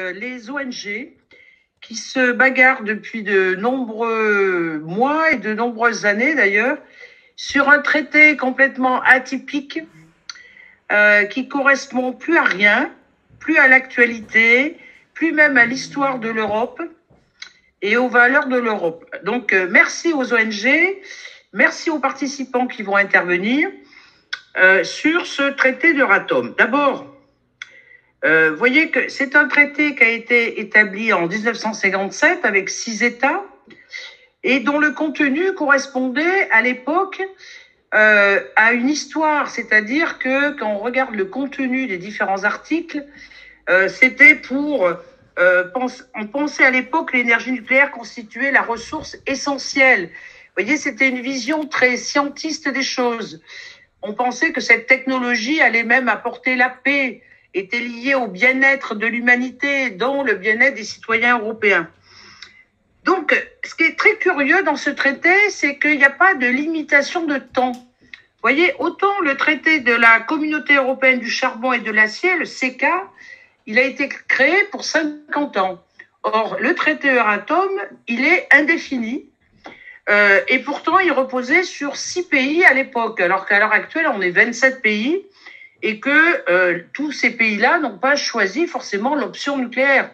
Euh, les ONG qui se bagarrent depuis de nombreux mois et de nombreuses années d'ailleurs sur un traité complètement atypique euh, qui correspond plus à rien, plus à l'actualité, plus même à l'histoire de l'Europe et aux valeurs de l'Europe. Donc euh, merci aux ONG, merci aux participants qui vont intervenir sur ce traité de Ratom. D'abord, euh, voyez que c'est un traité qui a été établi en 1957 avec six États et dont le contenu correspondait à l'époque euh, à une histoire, c'est-à-dire que quand on regarde le contenu des différents articles, euh, c'était pour euh, pense, on pensait à l'époque que l'énergie nucléaire constituait la ressource essentielle. Vous voyez, c'était une vision très scientiste des choses. On pensait que cette technologie allait même apporter la paix, était lié au bien-être de l'humanité, dont le bien-être des citoyens européens. Donc, ce qui est très curieux dans ce traité, c'est qu'il n'y a pas de limitation de temps. Vous voyez, autant le traité de la communauté européenne du charbon et de l'acier, le CECA, il a été créé pour 50 ans. Or, le traité Euratom, il est indéfini. Euh, et pourtant, il reposait sur six pays à l'époque, alors qu'à l'heure actuelle, on est 27 pays et que euh, tous ces pays-là n'ont pas choisi forcément l'option nucléaire.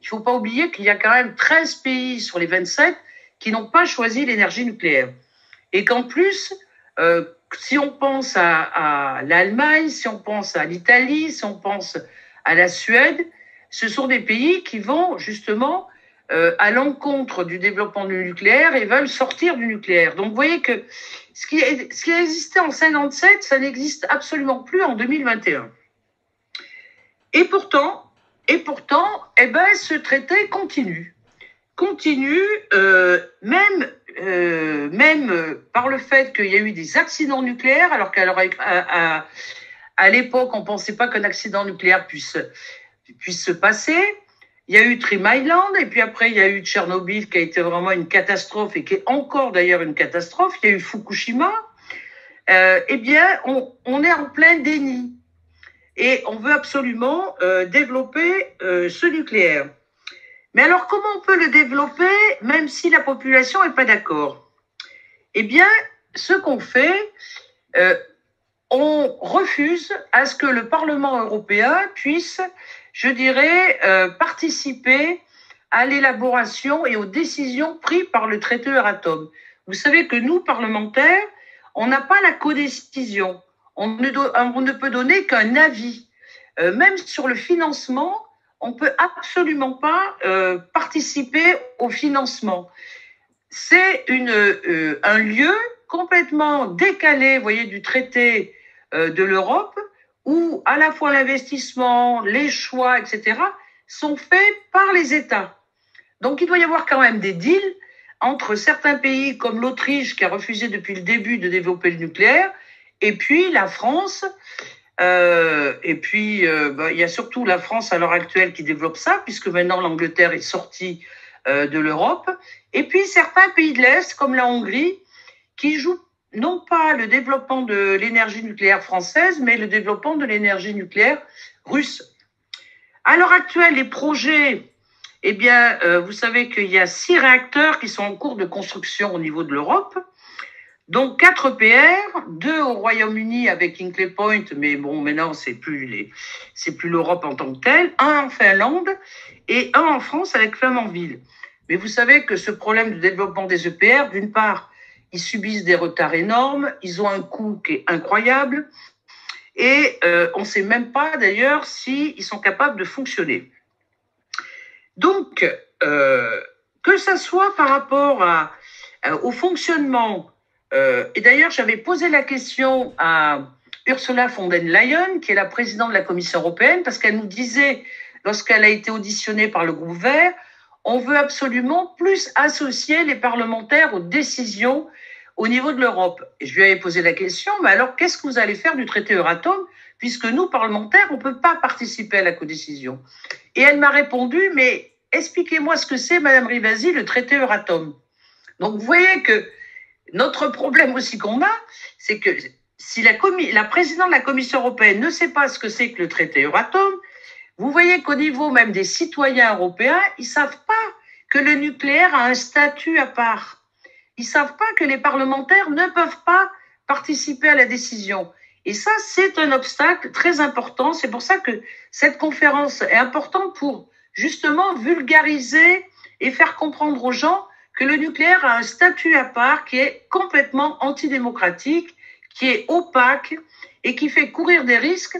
Il ne faut pas oublier qu'il y a quand même 13 pays sur les 27 qui n'ont pas choisi l'énergie nucléaire. Et qu'en plus, euh, si on pense à, l'Allemagne, si on pense à l'Italie, si on pense à la Suède, ce sont des pays qui vont justement euh, à l'encontre du développement du nucléaire et veulent sortir du nucléaire. Donc vous voyez que ce qui, a existé en 57, ça n'existe absolument plus en 2021. Et pourtant, eh ben, ce traité continue. Continue, euh, même, euh, même par le fait qu'il y a eu des accidents nucléaires, alors qu'à l'époque, on ne pensait pas qu'un accident nucléaire puisse, puisse se passer. Il y a eu Trim Island, et puis après, il y a eu Tchernobyl, qui a été vraiment une catastrophe, et qui est encore d'ailleurs une catastrophe. Il y a eu Fukushima. Euh, eh bien, on, est en plein déni. Et on veut absolument euh, développer euh, ce nucléaire. Mais alors, comment on peut le développer, même si la population n'est pas d'accord? Eh bien, ce qu'on fait, on refuse à ce que le Parlement européen puisse je dirais, euh, participer à l'élaboration et aux décisions prises par le traité Euratom. Vous savez que nous, parlementaires, on n'a pas la codécision. On ne, on ne peut donner qu'un avis. Euh, même sur le financement, on peut absolument pas euh, participer au financement. C'est un lieu complètement décalé, du traité de l'Europe, où à la fois l'investissement, les choix, etc., sont faits par les États. Donc il doit y avoir quand même des deals entre certains pays comme l'Autriche, qui a refusé depuis le début de développer le nucléaire, et puis la France. Euh, et puis, euh, bah, il y a surtout la France à l'heure actuelle qui développe ça, puisque maintenant l'Angleterre est sortie euh, de l'Europe. Et puis certains pays de l'Est, comme la Hongrie, qui jouent non pas le développement de l'énergie nucléaire française, mais le développement de l'énergie nucléaire russe. À l'heure actuelle, les projets, eh bien, euh, vous savez qu'il y a six réacteurs qui sont en cours de construction au niveau de l'Europe, donc quatre PR, deux au Royaume-Uni avec Hinkley Point, mais bon, maintenant c'est plus c'est plus l'Europe en tant que telle, un en Finlande et un en France avec Flamanville. Mais vous savez que ce problème de développement des EPR, d'une part, ils subissent des retards énormes, ils ont un coût qui est incroyable, et euh, on ne sait même pas d'ailleurs s'ils ils sont capables de fonctionner. Donc, euh, que ça soit par rapport à, au fonctionnement, euh, et d'ailleurs j'avais posé la question à Ursula von der Leyen, qui est la présidente de la Commission européenne, parce qu'elle nous disait, lorsqu'elle a été auditionnée par le groupe vert, on veut absolument plus associer les parlementaires aux décisions au niveau de l'Europe. Je lui avais posé la question, mais alors qu'est-ce que vous allez faire du traité Euratom, puisque nous, parlementaires, on ne peut pas participer à la codécision? Et elle m'a répondu, mais expliquez-moi ce que c'est, Madame Rivasi, le traité Euratom. Donc vous voyez que notre problème aussi qu'on a, c'est que si la présidente de la Commission européenne ne sait pas ce que c'est que le traité Euratom, vous voyez qu'au niveau même des citoyens européens, ils savent pas que le nucléaire a un statut à part. Ils savent pas que les parlementaires ne peuvent pas participer à la décision. Et ça, c'est un obstacle très important. C'est pour ça que cette conférence est importante pour justement vulgariser et faire comprendre aux gens que le nucléaire a un statut à part qui est complètement antidémocratique, qui est opaque et qui fait courir des risques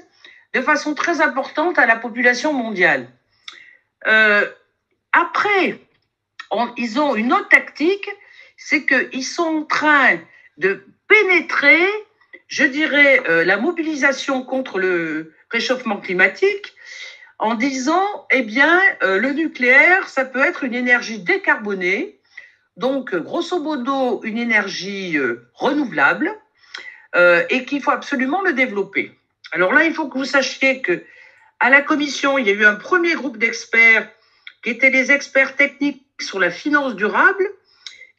de façon très importante à la population mondiale. Euh, après, ils ont une autre tactique, c'est qu'ils sont en train de pénétrer, je dirais, euh, la mobilisation contre le réchauffement climatique en disant, eh bien, euh, le nucléaire, ça peut être une énergie décarbonée, donc grosso modo une énergie renouvelable, et qu'il faut absolument le développer. Alors là, il faut que vous sachiez que à la commission, il y a eu un premier groupe d'experts qui étaient des experts techniques sur la finance durable,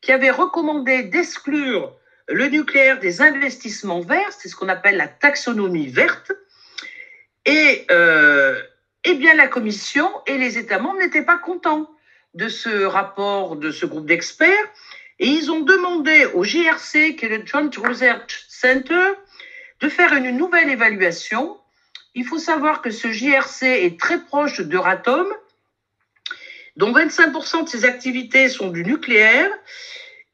qui avaient recommandé d'exclure le nucléaire des investissements verts, c'est ce qu'on appelle la taxonomie verte, et euh, eh bien, la Commission et les États membres n'étaient pas contents de ce rapport de ce groupe d'experts. Et ils ont demandé au JRC, qui est le Joint Research Center, de faire une nouvelle évaluation. Il faut savoir que ce JRC est très proche d'Euratom, dont 25% de ses activités sont du nucléaire,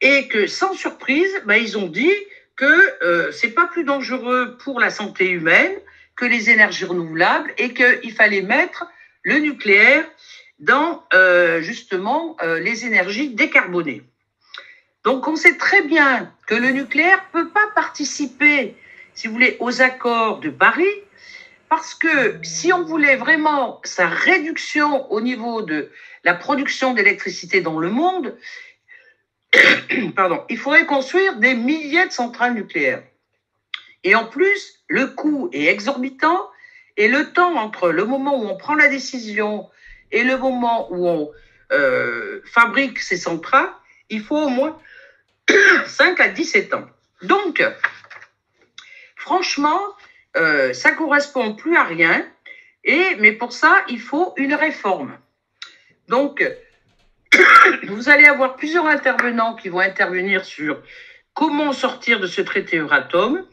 et que sans surprise, ben, ils ont dit que euh, c'est pas plus dangereux pour la santé humaine que les énergies renouvelables et qu'il fallait mettre le nucléaire dans euh, justement euh, les énergies décarbonées. Donc on sait très bien que le nucléaire ne peut pas participer, si vous voulez, aux accords de Paris, parce que si on voulait vraiment sa réduction au niveau de la production d'électricité dans le monde, pardon, il faudrait construire des milliers de centrales nucléaires. Et en plus, le coût est exorbitant et le temps entre le moment où on prend la décision et le moment où on euh, fabrique ces centrales, il faut au moins 5 à 17 ans. Donc, franchement, euh, ça correspond plus à rien. Et, mais pour ça, il faut une réforme. Donc, vous allez avoir plusieurs intervenants qui vont intervenir sur comment sortir de ce traité Euratom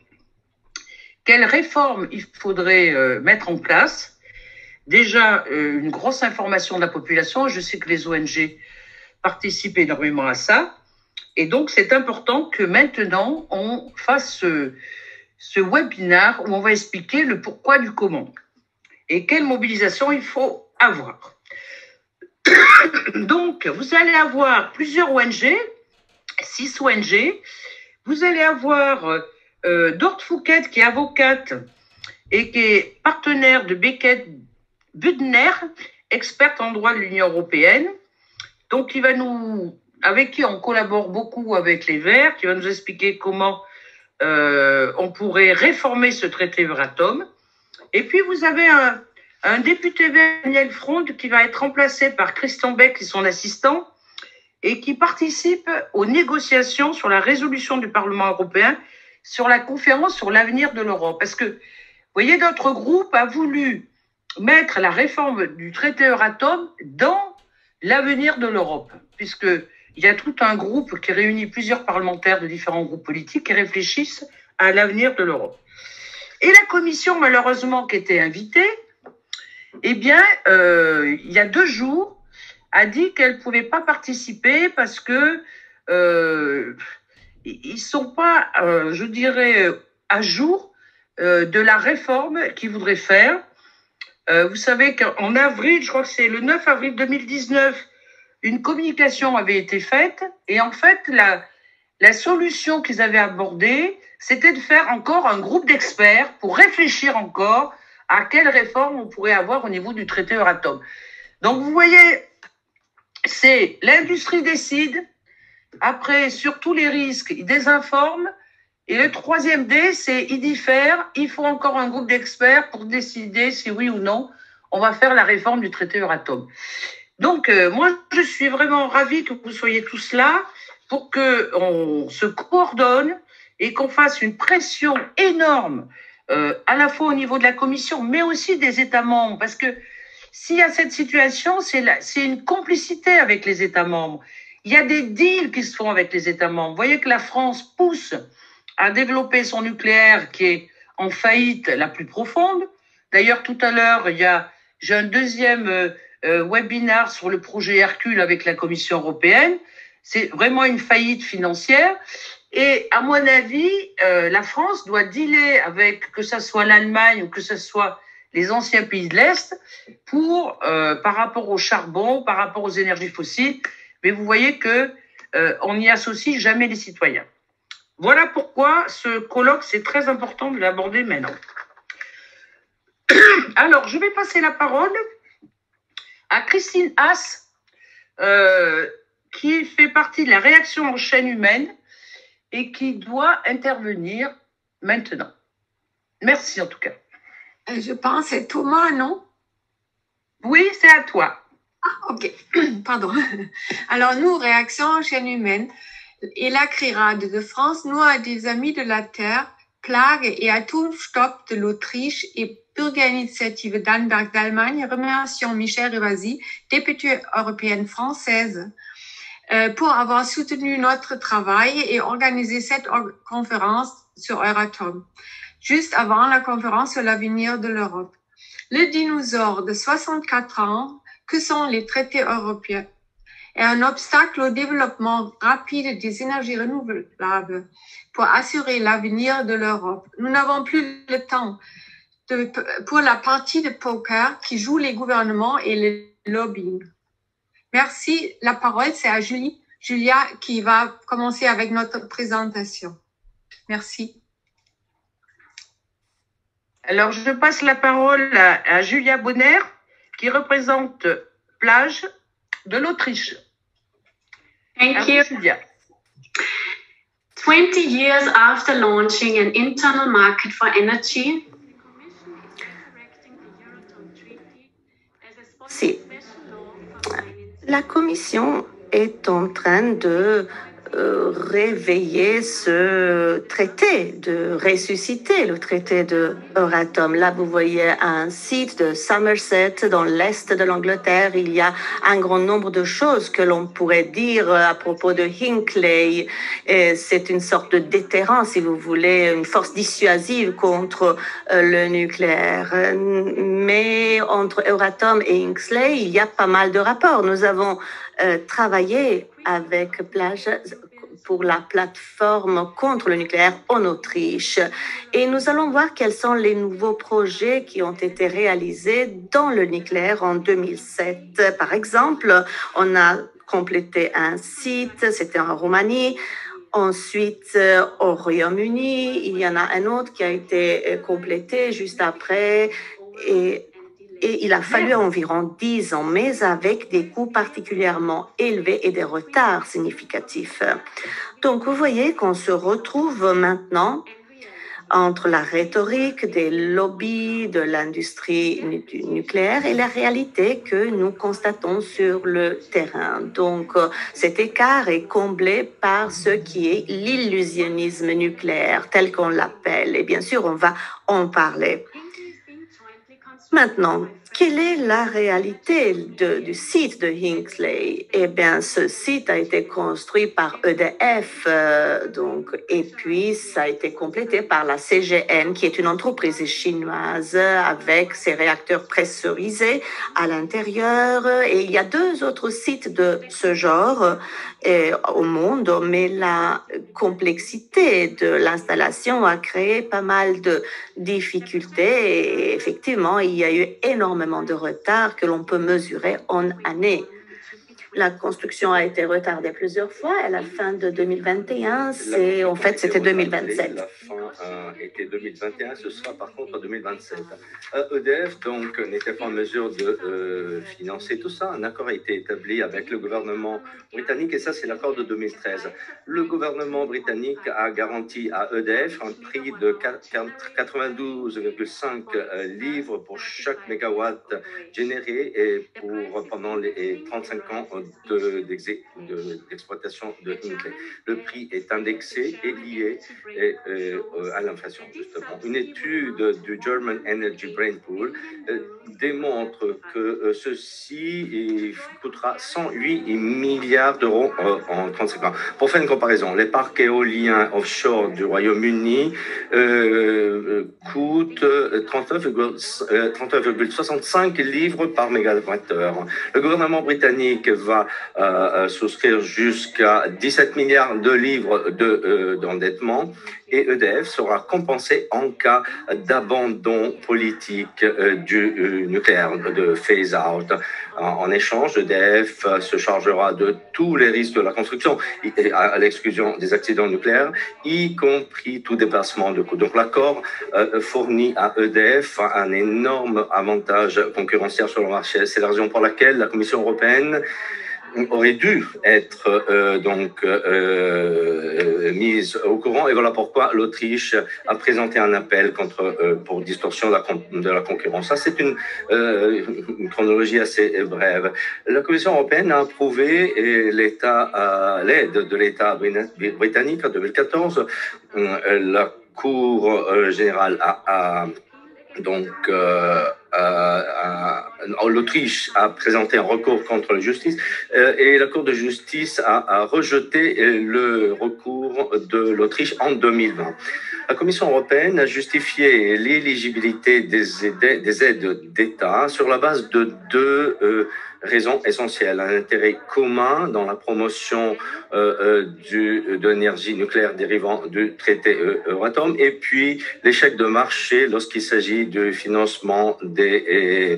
quelles réformes il faudrait euh, mettre en place Déjà, euh, une grosse information de la population. Je sais que les ONG participent énormément à ça. Et donc, c'est important que maintenant, on fasse ce, ce webinaire où on va expliquer le pourquoi du comment et quelle mobilisation il faut avoir. Donc, vous allez avoir plusieurs ONG, six ONG. Vous allez avoir euh, euh, Dort Fouquet, qui est avocate et qui est partenaire de Beckett Budner, experte en droit de l'Union européenne. Donc, il va nous, avec qui on collabore beaucoup avec les Verts, qui va nous expliquer comment euh, on pourrait réformer ce traité Euratom. Et puis, vous avez un, député Daniel Front, qui va être remplacé par Christian Beck, est son assistant, et qui participe aux négociations sur la résolution du Parlement européen sur la conférence sur l'avenir de l'Europe. Parce que, vous voyez, notre groupe a voulu mettre la réforme du traité Euratom dans l'avenir de l'Europe, puisqu'il y a tout un groupe qui réunit plusieurs parlementaires de différents groupes politiques qui réfléchissent à l'avenir de l'Europe. Et la commission, malheureusement, qui était invitée, eh bien, euh, il y a deux jours, a dit qu'elle ne pouvait pas participer parce que euh, ils sont pas, euh, je dirais, à jour euh, de la réforme qu'ils voudraient faire. Vous savez qu'en avril, je crois que c'est le 9 avril 2019, une communication avait été faite et en fait, la, solution qu'ils avaient abordée, c'était de faire encore un groupe d'experts pour réfléchir encore à quelle réforme on pourrait avoir au niveau du traité Euratom. Donc vous voyez, c'est l'industrie décide, après, sur tous les risques, il désinforme. Et le troisième D, c'est il diffère. Il faut encore un groupe d'experts pour décider si oui ou non on va faire la réforme du traité Euratom. Donc, euh, moi, je suis vraiment ravie que vous soyez tous là pour qu'on se coordonne et qu'on fasse une pression énorme, euh, à la fois au niveau de la Commission, mais aussi des États membres, parce que s'il y a cette situation, c'est une complicité avec les États membres. Il y a des deals qui se font avec les États membres. Vous voyez que la France pousse à développer son nucléaire qui est en faillite la plus profonde. D'ailleurs, tout à l'heure, il y a, j'ai un deuxième euh, webinaire sur le projet Hercule avec la Commission européenne. C'est vraiment une faillite financière. Et à mon avis, euh, la France doit dealer avec que ce soit l'Allemagne ou que ce soit les anciens pays de l'Est pour, euh, par rapport au charbon, par rapport aux énergies fossiles. Mais vous voyez que on n'y associe jamais les citoyens. Voilà pourquoi ce colloque, c'est très important de l'aborder maintenant. Alors, je vais passer la parole à Christine Haas, euh, qui fait partie de la réaction en chaîne humaine et qui doit intervenir maintenant. Merci en tout cas. Je pense c'est Thomas, non? Oui, c'est à toi. Ah, ok. Pardon. Alors, nous, réaction en chaîne humaine et la CRIRAD de France, nous, à des amis de la Terre, Plague et stop de l'Autriche et Bürgerinitiative d'Anneberg d'Allemagne, remercions Michel Rivasi, députée européenne française, euh, pour avoir soutenu notre travail et organisé cette conférence sur Euratom, juste avant la conférence sur l'avenir de l'Europe. Le dinosaure de 64 ans, que sont les traités européens, est un obstacle au développement rapide des énergies renouvelables pour assurer l'avenir de l'Europe. Nous n'avons plus le temps pour la partie de poker qui joue les gouvernements et les lobbying. Merci. La parole, c'est à. Julia qui va commencer avec notre présentation. Merci. Alors, je passe la parole à, Julia Bonner, qui représente Plage de l'Autriche. Thank you. Julia. 20 years after launching an internal market for energy, Si la Commission est en train de réveiller ce traité, de ressusciter le traité de Euratom. Là, vous voyez un site de Somerset dans l'est de l'Angleterre. Il y a un grand nombre de choses que l'on pourrait dire à propos de Hinkley. C'est une sorte de déterrent, si vous voulez, une force dissuasive contre euh, le nucléaire. Mais entre Euratom et Hinkley, il y a pas mal de rapports. Nous avons euh, travailler avec Plage pour la plateforme contre le nucléaire en Autriche. Et nous allons voir quels sont les nouveaux projets qui ont été réalisés dans le nucléaire en 2007. Par exemple, on a complété un site, c'était en Roumanie. Ensuite, au Royaume-Uni, il y en a un autre qui a été euh, complété juste après. Et il a fallu environ 10 ans, mais avec des coûts particulièrement élevés et des retards significatifs. Donc, vous voyez qu'on se retrouve maintenant entre la rhétorique des lobbies de l'industrie nucléaire et la réalité que nous constatons sur le terrain. Donc, cet écart est comblé par ce qui est l'illusionnisme nucléaire, tel qu'on l'appelle. Et bien sûr, on va en parler. Maintenant, quelle est la réalité du site de Hinckley Eh bien, ce site a été construit par EDF, euh, donc, et puis ça a été complété par la CGN, qui est une entreprise chinoise avec ses réacteurs pressurisés à l'intérieur. Et il y a deux autres sites de ce genre au monde, mais la complexité de l'installation a créé pas mal de difficultés. Et effectivement, il y a eu énormément de retard que l'on peut mesurer en années. La construction a été retardée plusieurs fois. À la fin de 2021, c'est en fait c'était 2027. La fin a été 2021, ce sera par contre 2027. EDF donc n'était pas en mesure de euh, financer tout ça. Un accord a été établi avec le gouvernement britannique et ça c'est l'accord de 2013. Le gouvernement britannique a garanti à EDF un prix de 92,5 euh, livres pour chaque mégawatt généré et pour pendant les 35 ans d'exploitation de, de, Le prix est indexé et lié euh, euh, à l'inflation, justement. Une étude du German Energy Brain Pool euh, démontre que ceci coûtera 108 milliards d'euros en 35 ans. Pour faire une comparaison, les parcs éoliens offshore du Royaume-Uni coûtent 39,65 livres par mégawattheure. Le gouvernement britannique va souscrire jusqu'à 17 milliards de livres d'endettement et EDF sera compensé en cas d'abandon politique euh, du euh, nucléaire, de phase-out. En, échange, EDF se chargera de tous les risques de la construction, à l'exclusion des accidents nucléaires, y compris tout déplacement de coûts. Donc l'accord euh, fournit à EDF un énorme avantage concurrentiel sur le marché. C'est la raison pour laquelle la Commission européenne aurait dû être euh, donc euh, euh, mise au courant et voilà pourquoi l'Autriche a présenté un appel contre pour distorsion de la, concurrence. Ça c'est une, une, chronologie assez brève. La Commission européenne a approuvé l'État l'aide de l'État britannique en 2014. La Cour générale a, a donc euh, l'Autriche a présenté un recours contre la justice euh, et la Cour de justice a, rejeté le recours de l'Autriche en 2020. La Commission européenne a justifié l'éligibilité des aides, des aides d'État sur la base de deux euh, raison essentielle, un intérêt commun dans la promotion euh, euh du, de l'énergie nucléaire dérivant du traité euh, Euratom, et puis l'échec de marché lorsqu'il s'agit du financement des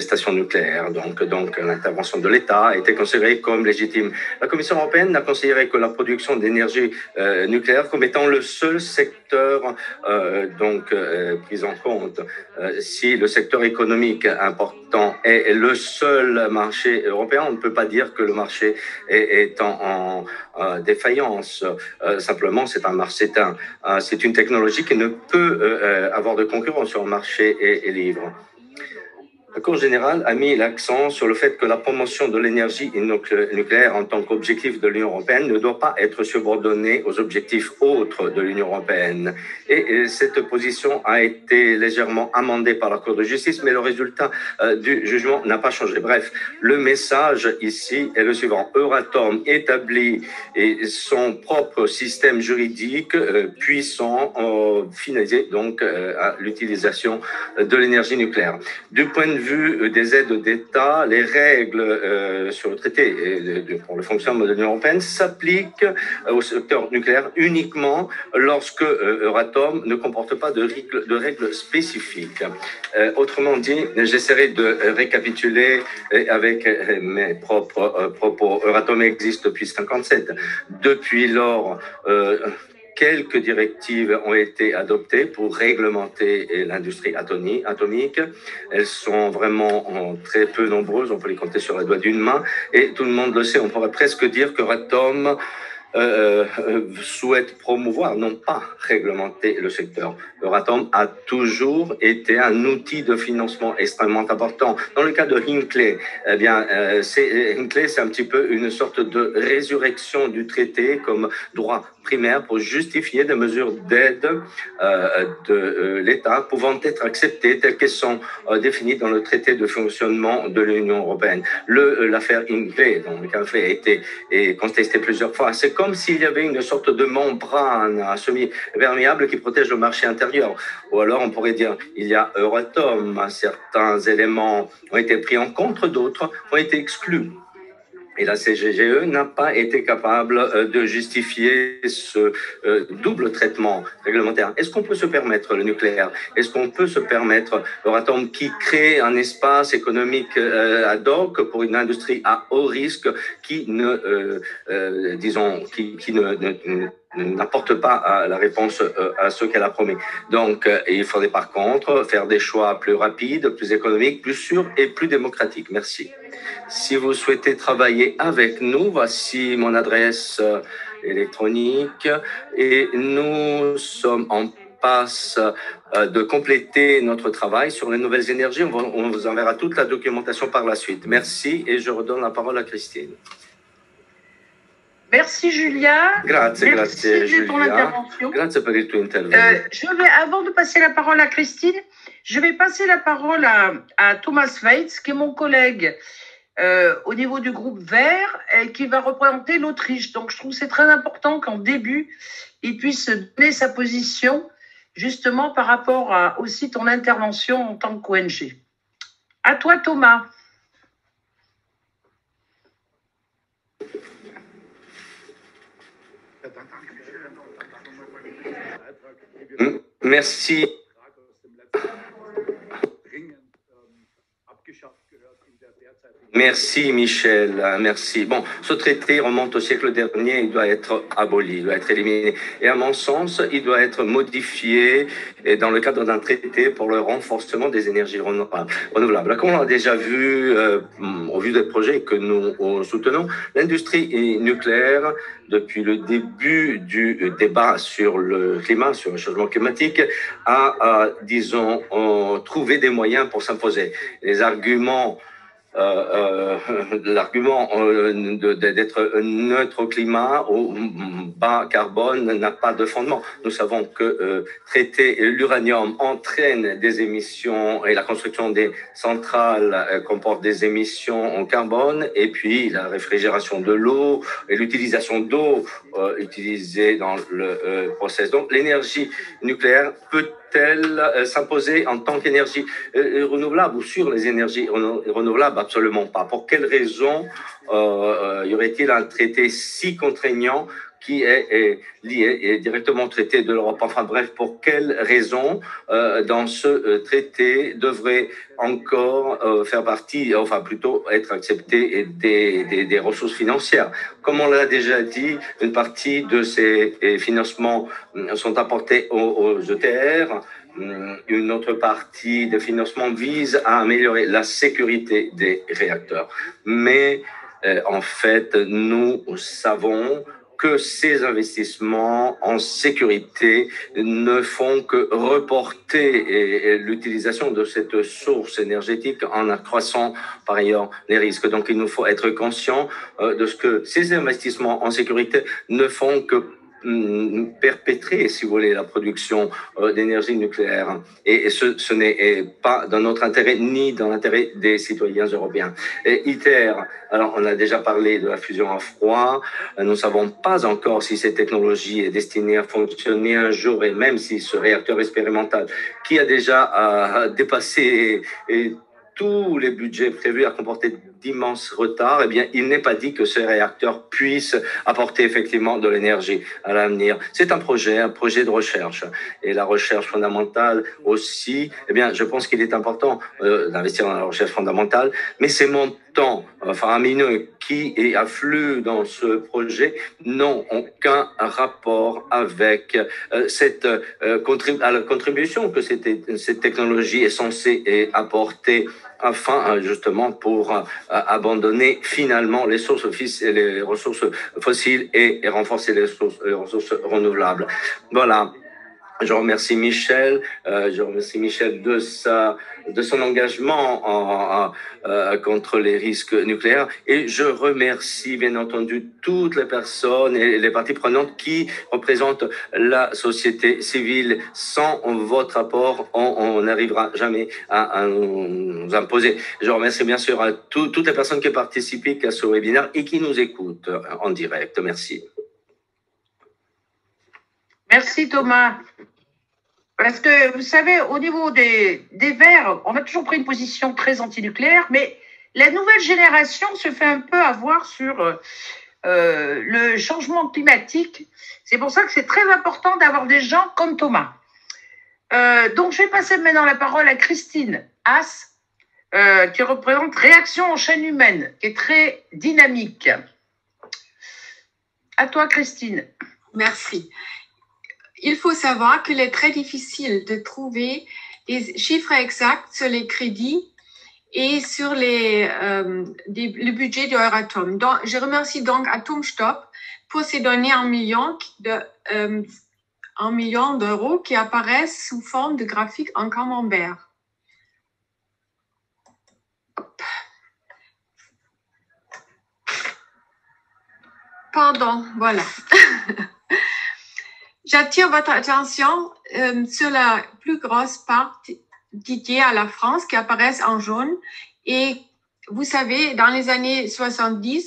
stations nucléaires. Donc, donc l'intervention de l'État a été considérée comme légitime. La Commission européenne a considéré que la production d'énergie euh, nucléaire comme étant le seul secteur euh, donc euh, pris en compte. Euh, si le secteur économique important est le seul marché européen, on ne peut pas dire que le marché est, est en, en défaillance. simplement, c'est un marché, c'est une technologie qui ne peut avoir de concurrence sur le marché et, et libre. La Cour générale a mis l'accent sur le fait que la promotion de l'énergie nucléaire en tant qu'objectif de l'Union européenne ne doit pas être subordonnée aux objectifs autres de l'Union européenne. Et cette position a été légèrement amendée par la Cour de justice, mais le résultat euh, du jugement n'a pas changé. Bref, le message ici est le suivant. Euratom établit son propre système juridique euh, puissant, euh, finalisé donc à l'utilisation de l'énergie nucléaire. Du point vue des aides d'État, les règles euh, sur le traité pour le fonctionnement de l'Union européenne s'appliquent au secteur nucléaire uniquement lorsque euh, Euratom ne comporte pas de règles, spécifiques. Euh, autrement dit, j'essaierai de récapituler avec mes propres propos. Euratom existe depuis 57. Depuis lors, quelques directives ont été adoptées pour réglementer l'industrie atomique. Elles sont vraiment très peu nombreuses, on peut les compter sur la doigt d'une main, et tout le monde le sait, on pourrait presque dire que Ratom euh, euh, souhaite promouvoir, non pas réglementer le secteur. Euratom a toujours été un outil de financement extrêmement important. Dans le cas de Hinckley, eh bien, euh, c'est, Hinckley, c'est un petit peu une sorte de résurrection du traité comme droit primaire pour justifier des mesures d'aide euh, de euh, l'État pouvant être acceptées telles qu'elles sont euh, définies dans le traité de fonctionnement de l'Union européenne. L'affaire le café a été est contesté plusieurs fois, c'est comme s'il y avait une sorte de membrane semi-perméable qui protège le marché intérieur. Ou alors on pourrait dire il y a Euratom, certains éléments ont été pris en compte, d'autres ont été exclus. Et la CGGE n'a pas été capable euh, de justifier ce euh, double traitement réglementaire. Est-ce qu'on peut se permettre le nucléaire? Est-ce qu'on peut se permettre Euratom qui crée un espace économique euh, ad hoc pour une industrie à haut risque qui ne, disons, qui, qui ne, n'apporte pas la réponse à ce qu'elle a promis? Donc, il faudrait par contre faire des choix plus rapides, plus économiques, plus sûrs et plus démocratiques. Merci. Si vous souhaitez travailler avec nous, voici mon adresse euh, électronique et nous sommes en passe euh, de compléter notre travail sur les nouvelles énergies. On vous enverra toute la documentation par la suite. Merci et je redonne la parole à Christine. Merci Julia. Grazie, Merci grazie de ton Giulia. intervention. Grazie per il tuo intervento. Euh, je vais, avant de passer la parole à Christine, je vais passer la parole à, à Thomas Weitz, qui est mon collègue euh, au niveau du groupe Vert qui va représenter l'Autriche. Donc, je trouve c'est très important qu'en début, il puisse donner sa position, justement par rapport à aussi ton intervention en tant qu'ONG. À toi, Thomas. Merci. Merci Michel, Euh, merci. Bon, ce traité remonte au siècle dernier, il doit être aboli, il doit être éliminé. Et à mon sens, il doit être modifié dans le cadre d'un traité pour le renforcement des énergies renouvelables. Comme on l'a déjà vu euh, au vu des projets que nous euh, soutenons, l'industrie nucléaire, depuis le début du débat sur le climat, sur le changement climatique, a, euh, disons, trouvé des moyens pour s'imposer. Les arguments euh, euh, l'argument euh, d'être neutre au climat ou bas carbone n'a pas de fondement. Nous savons que traiter l'uranium entraîne des émissions et la construction des centrales comporte des émissions en carbone et puis la réfrigération de l'eau et l'utilisation d'eau utilisée dans le process. Donc l'énergie nucléaire peut-elle euh, s'imposer en tant qu'énergie euh, renouvelable ou sur les énergies renou- renouvelables Absolument pas. Pour quelle raison euh, euh, y aurait-il un traité si contraignant qui est, est lié et directement traité de l'Europe Enfin bref, pour quelle raison euh, dans ce euh, traité devrait encore euh, faire partie, enfin plutôt être accepté des, des, des ressources financières? Comme on l'a déjà dit, une partie de ces eh, financements mm, sont apportés aux, aux ETR. Hum, Une autre partie des financements vise à améliorer la sécurité des réacteurs. Mais euh, en fait, nous savons que ces investissements en sécurité ne font que reporter l'utilisation de cette source énergétique en accroissant par ailleurs les risques. Donc il nous faut être conscient euh, de ce que ces investissements en sécurité ne font que perpétrer, si vous voulez, la production euh, d'énergie nucléaire. Et, ce, ce n'est pas dans notre intérêt ni dans l'intérêt des citoyens européens. Et ITER, alors on a déjà parlé de la fusion à froid. Euh, Nous ne savons pas encore si cette technologie est destinée à fonctionner un jour et même si ce réacteur expérimental qui a déjà euh, dépassé tous les budgets prévus a comporté d'immenses retards, eh bien, il n'est pas dit que ce réacteur puisse apporter effectivement de l'énergie à l'avenir. C'est un projet, un projet de recherche. Et la recherche fondamentale aussi, eh bien, je pense qu'il est important euh, d'investir dans la recherche fondamentale, mais ces montants euh, faramineux qui est affluent dans ce projet n'ont aucun rapport avec euh, cette euh, la contribution que cette, technologie est censée apporter afin euh, justement pour euh, abandonner finalement les sources les ressources fossiles et, et renforcer les ressources, les ressources renouvelables. Voilà. Je remercie Michel, euh, je remercie Michel de sa de son engagement en, en, euh, contre les risques nucléaires et je remercie bien entendu toutes les personnes et les parties prenantes qui représentent la société civile. Sans votre apport, on n'arrivera jamais à, nous imposer. Je remercie bien sûr à tout- toutes les personnes qui participent à ce webinaire et qui nous écoutent en direct. Merci. Merci Thomas. Parce que vous savez, au niveau des, Verts, on a toujours pris une position très antinucléaire, mais la nouvelle génération se fait un peu avoir sur euh, euh, le changement climatique. C'est pour ça que c'est très important d'avoir des gens comme Thomas. Euh, donc, je vais passer maintenant la parole à Christine Haas, qui représente Réaction en chaîne humaine, qui est très dynamique. À toi, Christine. Merci. Il faut savoir qu'il est très difficile de trouver des chiffres exacts sur les crédits et sur les, euh, le budget de Euratom. Donc, je remercie donc Atomstop pour ces données en millions de, euh, en millions d'euros qui apparaissent sous forme de graphiques en camembert. Pardon, voilà. J'attire votre attention euh, sur la plus grosse part dédiée à la France qui apparaissent en jaune. Et vous savez, dans les années 70,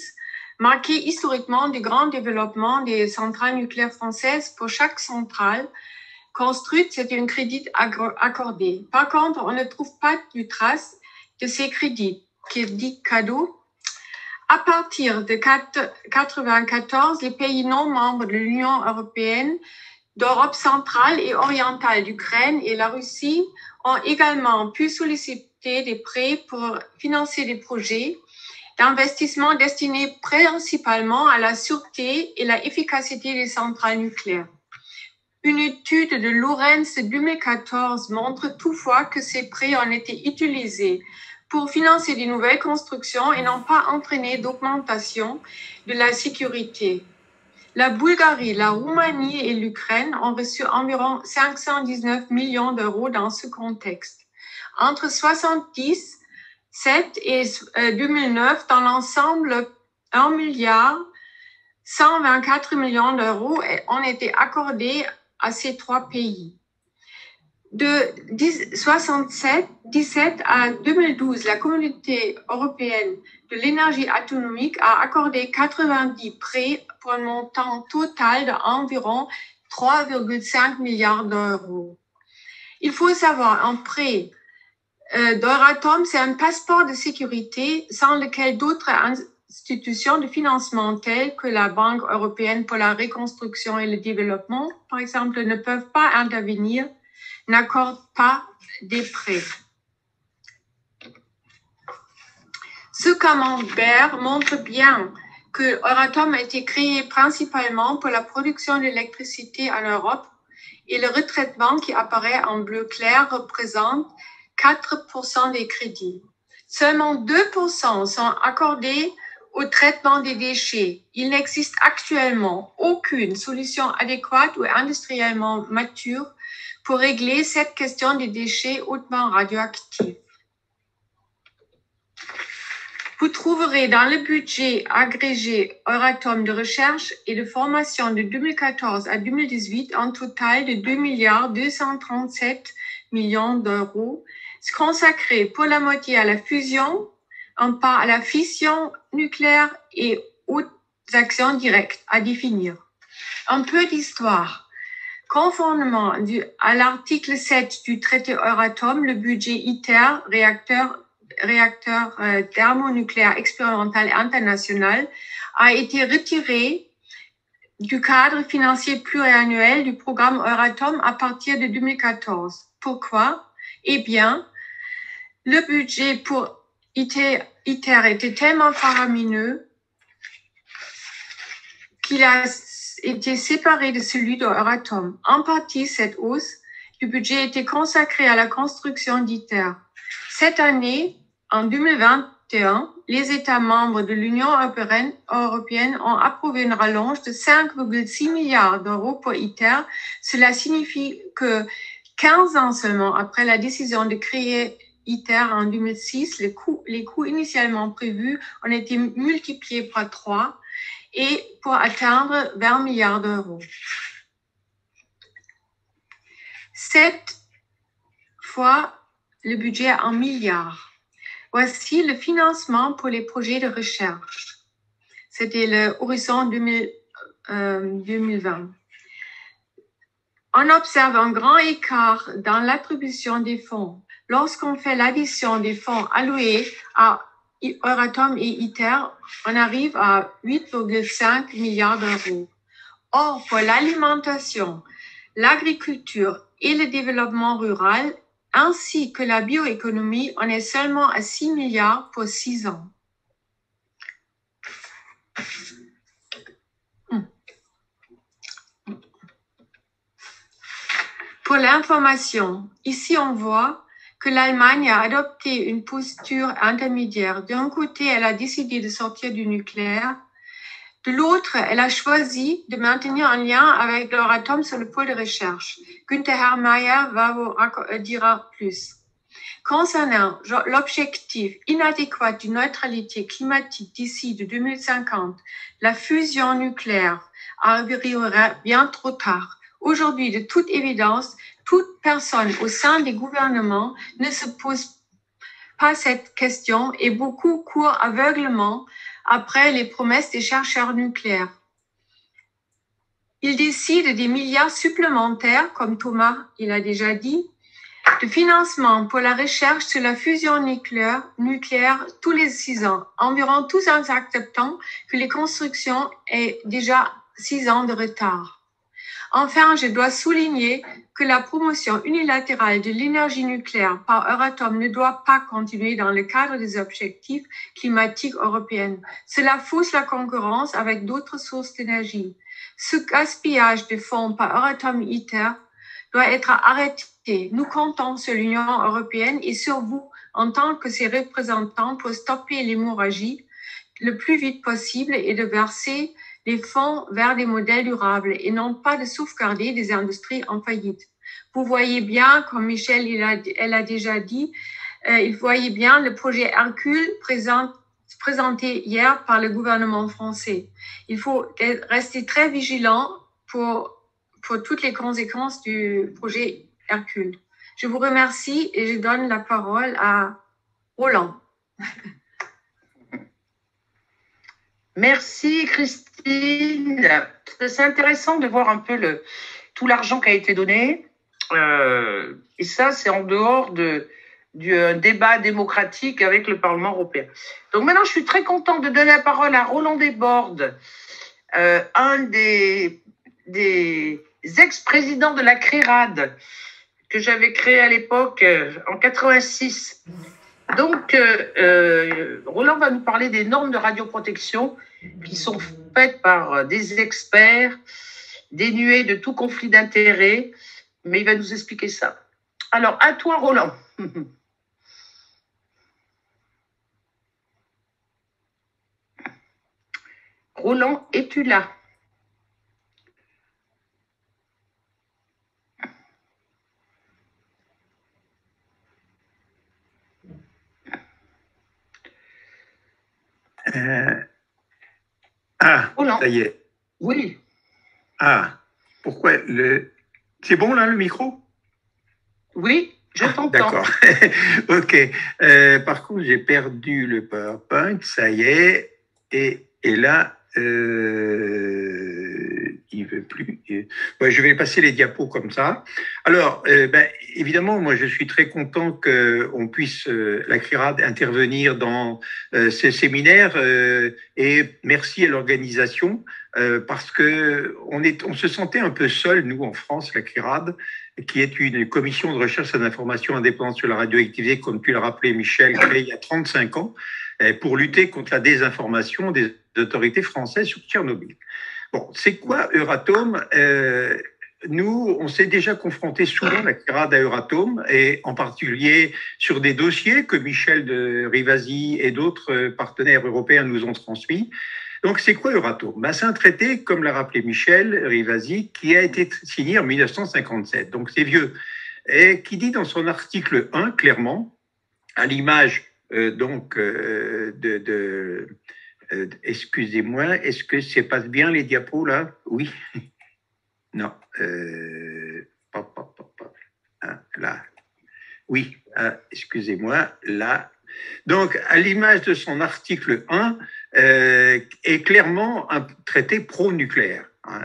marqué historiquement du grand développement des centrales nucléaires françaises pour chaque centrale construite, c'était un crédit accordé. Par contre, on ne trouve pas de trace de ces crédits, qui dit cadeaux. À partir de 1994, les pays non membres de l'Union européenne, d'Europe centrale et orientale, d'Ukraine et la Russie ont également pu solliciter des prêts pour financer des projets d'investissement destinés principalement à la sûreté et la efficacité des centrales nucléaires. Une étude de Lorenz 2014 montre toutefois que ces prêts ont été utilisés pour financer de nouvelles constructions et n'ont pas entraîné d'augmentation de la sécurité. La Bulgarie, la Roumanie et l'Ukraine ont reçu environ 519 millions d'euros dans ce contexte. Entre 70 7 et 2009, euh, dans l'ensemble, 1 milliard 124 millions d'euros ont été accordés à ces trois pays. De 1967 17 à 2012, la communauté européenne de l'énergie atomique a accordé 90 prêts pour un montant total d'environ 3,5 milliards d'euros. Il faut savoir, un prêt euh, D'Euratom, c'est un passeport de sécurité sans lequel d'autres institutions de financement telles que la Banque européenne pour la reconstruction et le développement, par exemple, ne peuvent pas intervenir, n'accordent pas des prêts. Ce camembert montre bien que Euratom a été créé principalement pour la production d'électricité en Europe et le retraitement qui apparaît en bleu clair représente 4% des crédits. Seulement 2% sont accordés au traitement des déchets. Il n'existe actuellement aucune solution adéquate ou industriellement mature pour régler cette question des déchets hautement radioactifs. Vous trouverez dans le budget agrégé Euratom de recherche et de formation de 2014 à 2018 un total de 2 milliards 237 millions d'euros consacré pour la moitié à la fusion, un pas à la fission nucléaire et aux actions directes à définir. Un peu d'histoire. Conformément à l'article 7 du traité Euratom, le budget ITER, réacteur, réacteur euh, thermonucléaire expérimental international, a été retiré du cadre financier pluriannuel du programme Euratom à partir de 2014. Pourquoi? Eh bien, le budget pour ITER, était tellement faramineux qu'il a été séparé de celui d'Euratom. En partie, cette hausse du budget était consacrée à la construction d'ITER. Cette année, en 2021, les États membres de l'Union européenne ont approuvé une rallonge de 5,6 milliards d'euros pour ITER. Cela signifie que 15 ans seulement après la décision de créer ITER en 2006, les coûts, les coûts initialement prévus ont été multipliés par 3 et pour atteindre 20 milliards d'euros. Cette fois le budget en milliards. Voici le financement pour les projets de recherche. C'était le horizon 2020. Euh, On observe un grand écart dans l'attribution des fonds Lorsqu'on fait l'addition des fonds alloués à Euratom et ITER, on arrive à 8,5 milliards d'euros. Or, pour l'alimentation, l'agriculture et le développement rural, ainsi que la bioéconomie, on est seulement à 6 milliards pour 6 ans. Hmm. Pour l'information, ici on voit que l'Allemagne a adopté une posture intermédiaire. D'un côté, elle a décidé de sortir du nucléaire. De l'autre, elle a choisi de maintenir un lien avec l'Euratom sur le pôle de recherche. Günther Herrmeier va vous dira plus. Concernant l'objectif inadéquat d'une neutralité climatique d'ici de 2050, la fusion nucléaire arrivera bien trop tard. Aujourd'hui, de toute évidence, toute personne au sein des gouvernements ne se pose pas cette question et beaucoup courent aveuglement après les promesses des chercheurs nucléaires. Ils décident des milliards supplémentaires, comme Thomas il a déjà dit, de financement pour la recherche sur la fusion nucléaire, tous les six ans, environ tous en acceptant que les constructions aient déjà six ans de retard. Enfin, je dois souligner que la promotion unilatérale de l'énergie nucléaire par Euratom ne doit pas continuer dans le cadre des objectifs climatiques européens. Cela fausse la concurrence avec d'autres sources d'énergie. Ce gaspillage de fonds par Euratom ITER doit être arrêté. Nous comptons sur l'Union européenne et sur vous en tant que ses représentants pour stopper l'hémorragie le plus vite possible et de verser les fonds vers des modèles durables et non pas de sauvegarder des industries en faillite. Vous voyez bien, comme Michel il elle a déjà dit, euh, il voyait bien le projet Hercule présent, présenté hier par le gouvernement français. Il faut rester très vigilant pour pour toutes les conséquences du projet Hercule. Je vous remercie et je donne la parole à Roland. Merci Christine. C'est intéressant de voir un peu tout l'argent qui a été donné. Euh, et ça, c'est en dehors de, du euh, débat démocratique avec le Parlement européen. Donc maintenant, je suis très content de donner la parole à Roland Desbordes, euh, un des, ex-présidents de la CRIRAD que j'avais créé à l'époque en 86. Donc, euh, euh, Roland va nous parler des normes de radioprotection qui sont faites par des experts dénués de tout conflit d'intérêt, mais il va nous expliquer ça. Alors, à toi, Roland. Roland, es-tu là? Euh, ah, Oh non. ça y est. Oui. Ah, pourquoi le. C'est bon là le micro? Oui, je t'entends. D'accord. ok. Euh, par contre, j'ai perdu le PowerPoint, ça y est. Et, et là, euh, je vais passer les diapos comme ça. Alors, euh, ben, évidemment, moi, je suis très content qu'on puisse, euh, la CRIRAD, intervenir dans euh, ces séminaires. euh, et merci à l'organisation parce que on, se sentait un peu seul, nous, en France, la CRIRAD qui est une commission de recherche et d'information indépendante sur la radioactivité, comme tu l'as rappelé, Michel, il y a 35 ans, pour lutter contre la désinformation des autorités françaises sur Tchernobyl. Bon, c'est quoi Euratom? Euh, Nous, on s'est déjà confronté souvent, la CRAD à Euratom, et en particulier sur des dossiers que Michel de Rivasi et d'autres euh, partenaires européens nous ont transmis. Donc, c'est quoi Euratom? Ben, C'est un traité, comme l'a rappelé Michel Rivasi, qui a été signé en 1957. Donc, c'est vieux. Et qui dit dans son article 1, clairement, à l'image euh, donc euh, de, de euh, excusez-moi, est-ce que ça passe bien les diapos là? Oui. Non. Euh. Hein, là. Oui. ah, excusez-moi. Là. Donc, à l'image de son article 1, euh, est clairement un traité pro-nucléaire. hein.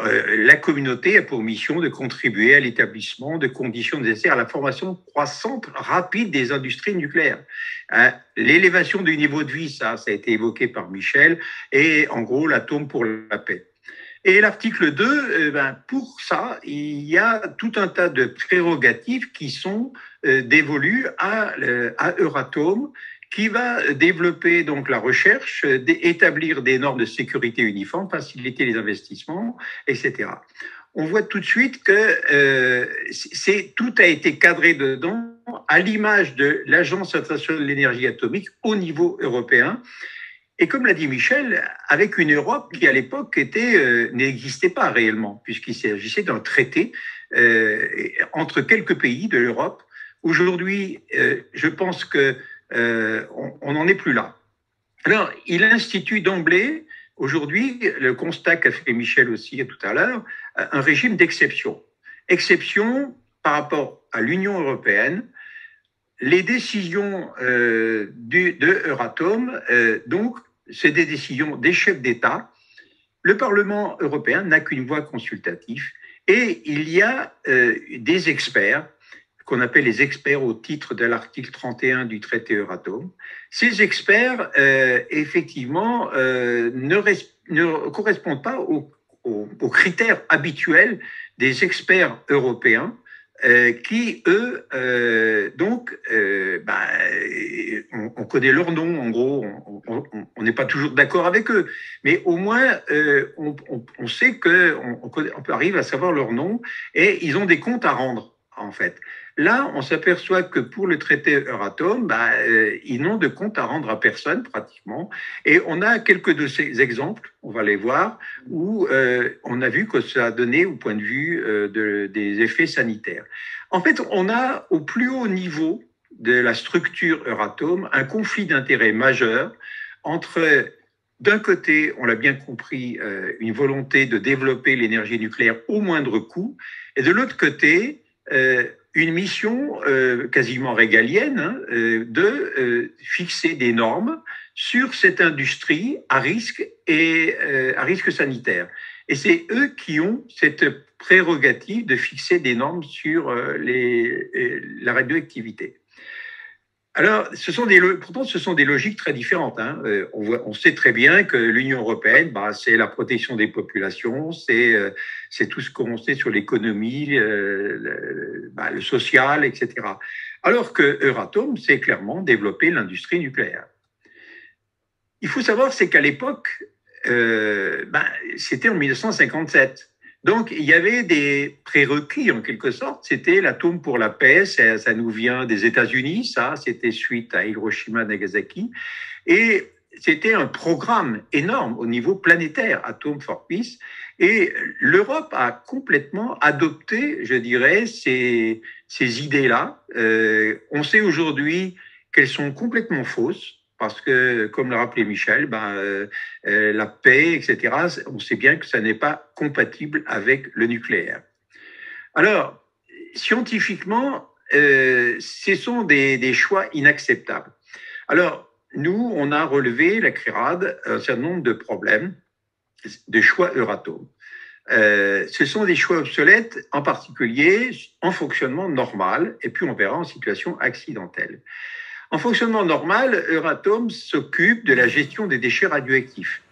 Euh, euh, la communauté a pour mission de contribuer à l'établissement de conditions nécessaires à la formation croissante rapide des industries nucléaires. Hein, L'élévation du niveau de vie, ça, ça a été évoqué par Michel, et en gros l'atome pour la paix. Et l'article 2, euh, ben, pour ça, il y a tout un tas de prérogatives qui sont euh, dévolues à, euh, à Euratom, qui va développer donc la recherche, établir des normes de sécurité uniformes, faciliter les investissements, etc. On voit tout de suite que euh, tout a été cadré dedans à l'image de l'Agence internationale de l'énergie atomique au niveau européen. Et comme l'a dit Michel, avec une Europe qui à l'époque était euh, n'existait pas réellement, puisqu'il s'agissait d'un traité euh, entre quelques pays de l'Europe Aujourd'hui, euh, je pense que euh, on n'en est plus là. Alors, il institue d'emblée, aujourd'hui, le constat qu'a fait Michel aussi tout à l'heure, un régime d'exception. Exception par rapport à l'Union européenne, les décisions euh, du, de Euratom, euh, donc, c'est des décisions des chefs d'État. Le Parlement européen n'a qu'une voix consultative et il y a euh, des experts qu'on appelle les experts au titre de l'article 31 du traité Euratom. Ces experts, effectivement, ne, ne, correspondent pas aux, critères habituels des experts européens euh, qui, eux, euh, donc, euh, bah, on, on, connaît leur nom, en gros, on n'est pas toujours d'accord avec eux, mais au moins, euh, on, sait qu'on on, on arrive à savoir leur nom et ils ont des comptes à rendre, en fait. Là, on s'aperçoit que pour le traité Euratom, bah, euh, ils n'ont de compte à rendre à personne pratiquement. Et on a quelques de ces exemples, on va les voir, où euh, on a vu que ça a donné au point de vue euh, de, des effets sanitaires. En fait, on a au plus haut niveau de la structure Euratom un conflit d'intérêts majeur entre d'un côté, on l'a bien compris, une volonté de développer l'énergie nucléaire au moindre coût, et de l'autre côté, une mission euh, quasiment régalienne hein, euh, de euh, fixer des normes sur cette industrie à risque et à risque sanitaire. Et c'est eux qui ont cette prérogative de fixer des normes sur les, la radioactivité. Alors, ce sont des, pourtant, ce sont des logiques très différentes. Hein. Euh, on, voit, on, sait très bien que l'Union européenne, bah, c'est la protection des populations, c'est euh, tout ce qu'on sait sur l'économie, le, bah, le, social, etc. Alors que Euratom, c'est clairement développer l'industrie nucléaire. Il faut savoir, c'est qu'à l'époque, euh, bah, c'était en 1957. Donc, il y avait des prérequis en quelque sorte. C'était l'atome pour la paix, ça, ça nous vient des États-Unis, ça, c'était suite à Hiroshima, Nagasaki. Et c'était un programme énorme au niveau planétaire, Atome for Peace. Et l'Europe a complètement adopté, je dirais, ces, ces idées-là. Euh, on sait aujourd'hui qu'elles sont complètement fausses parce que, comme l'a rappelé Michel, ben, euh, euh, la paix, etc., on sait bien que ça n'est pas compatible avec le nucléaire. Alors, scientifiquement, euh, ce sont des, des, choix inacceptables. Alors, nous, on a relevé, la CRIRAD, un certain nombre de problèmes de choix Euratom. Ce sont des choix obsolètes, en particulier en fonctionnement normal, et puis on verra en situation accidentelle. En fonctionnement normal, Euratom s'occupe de la gestion des déchets radioactifs.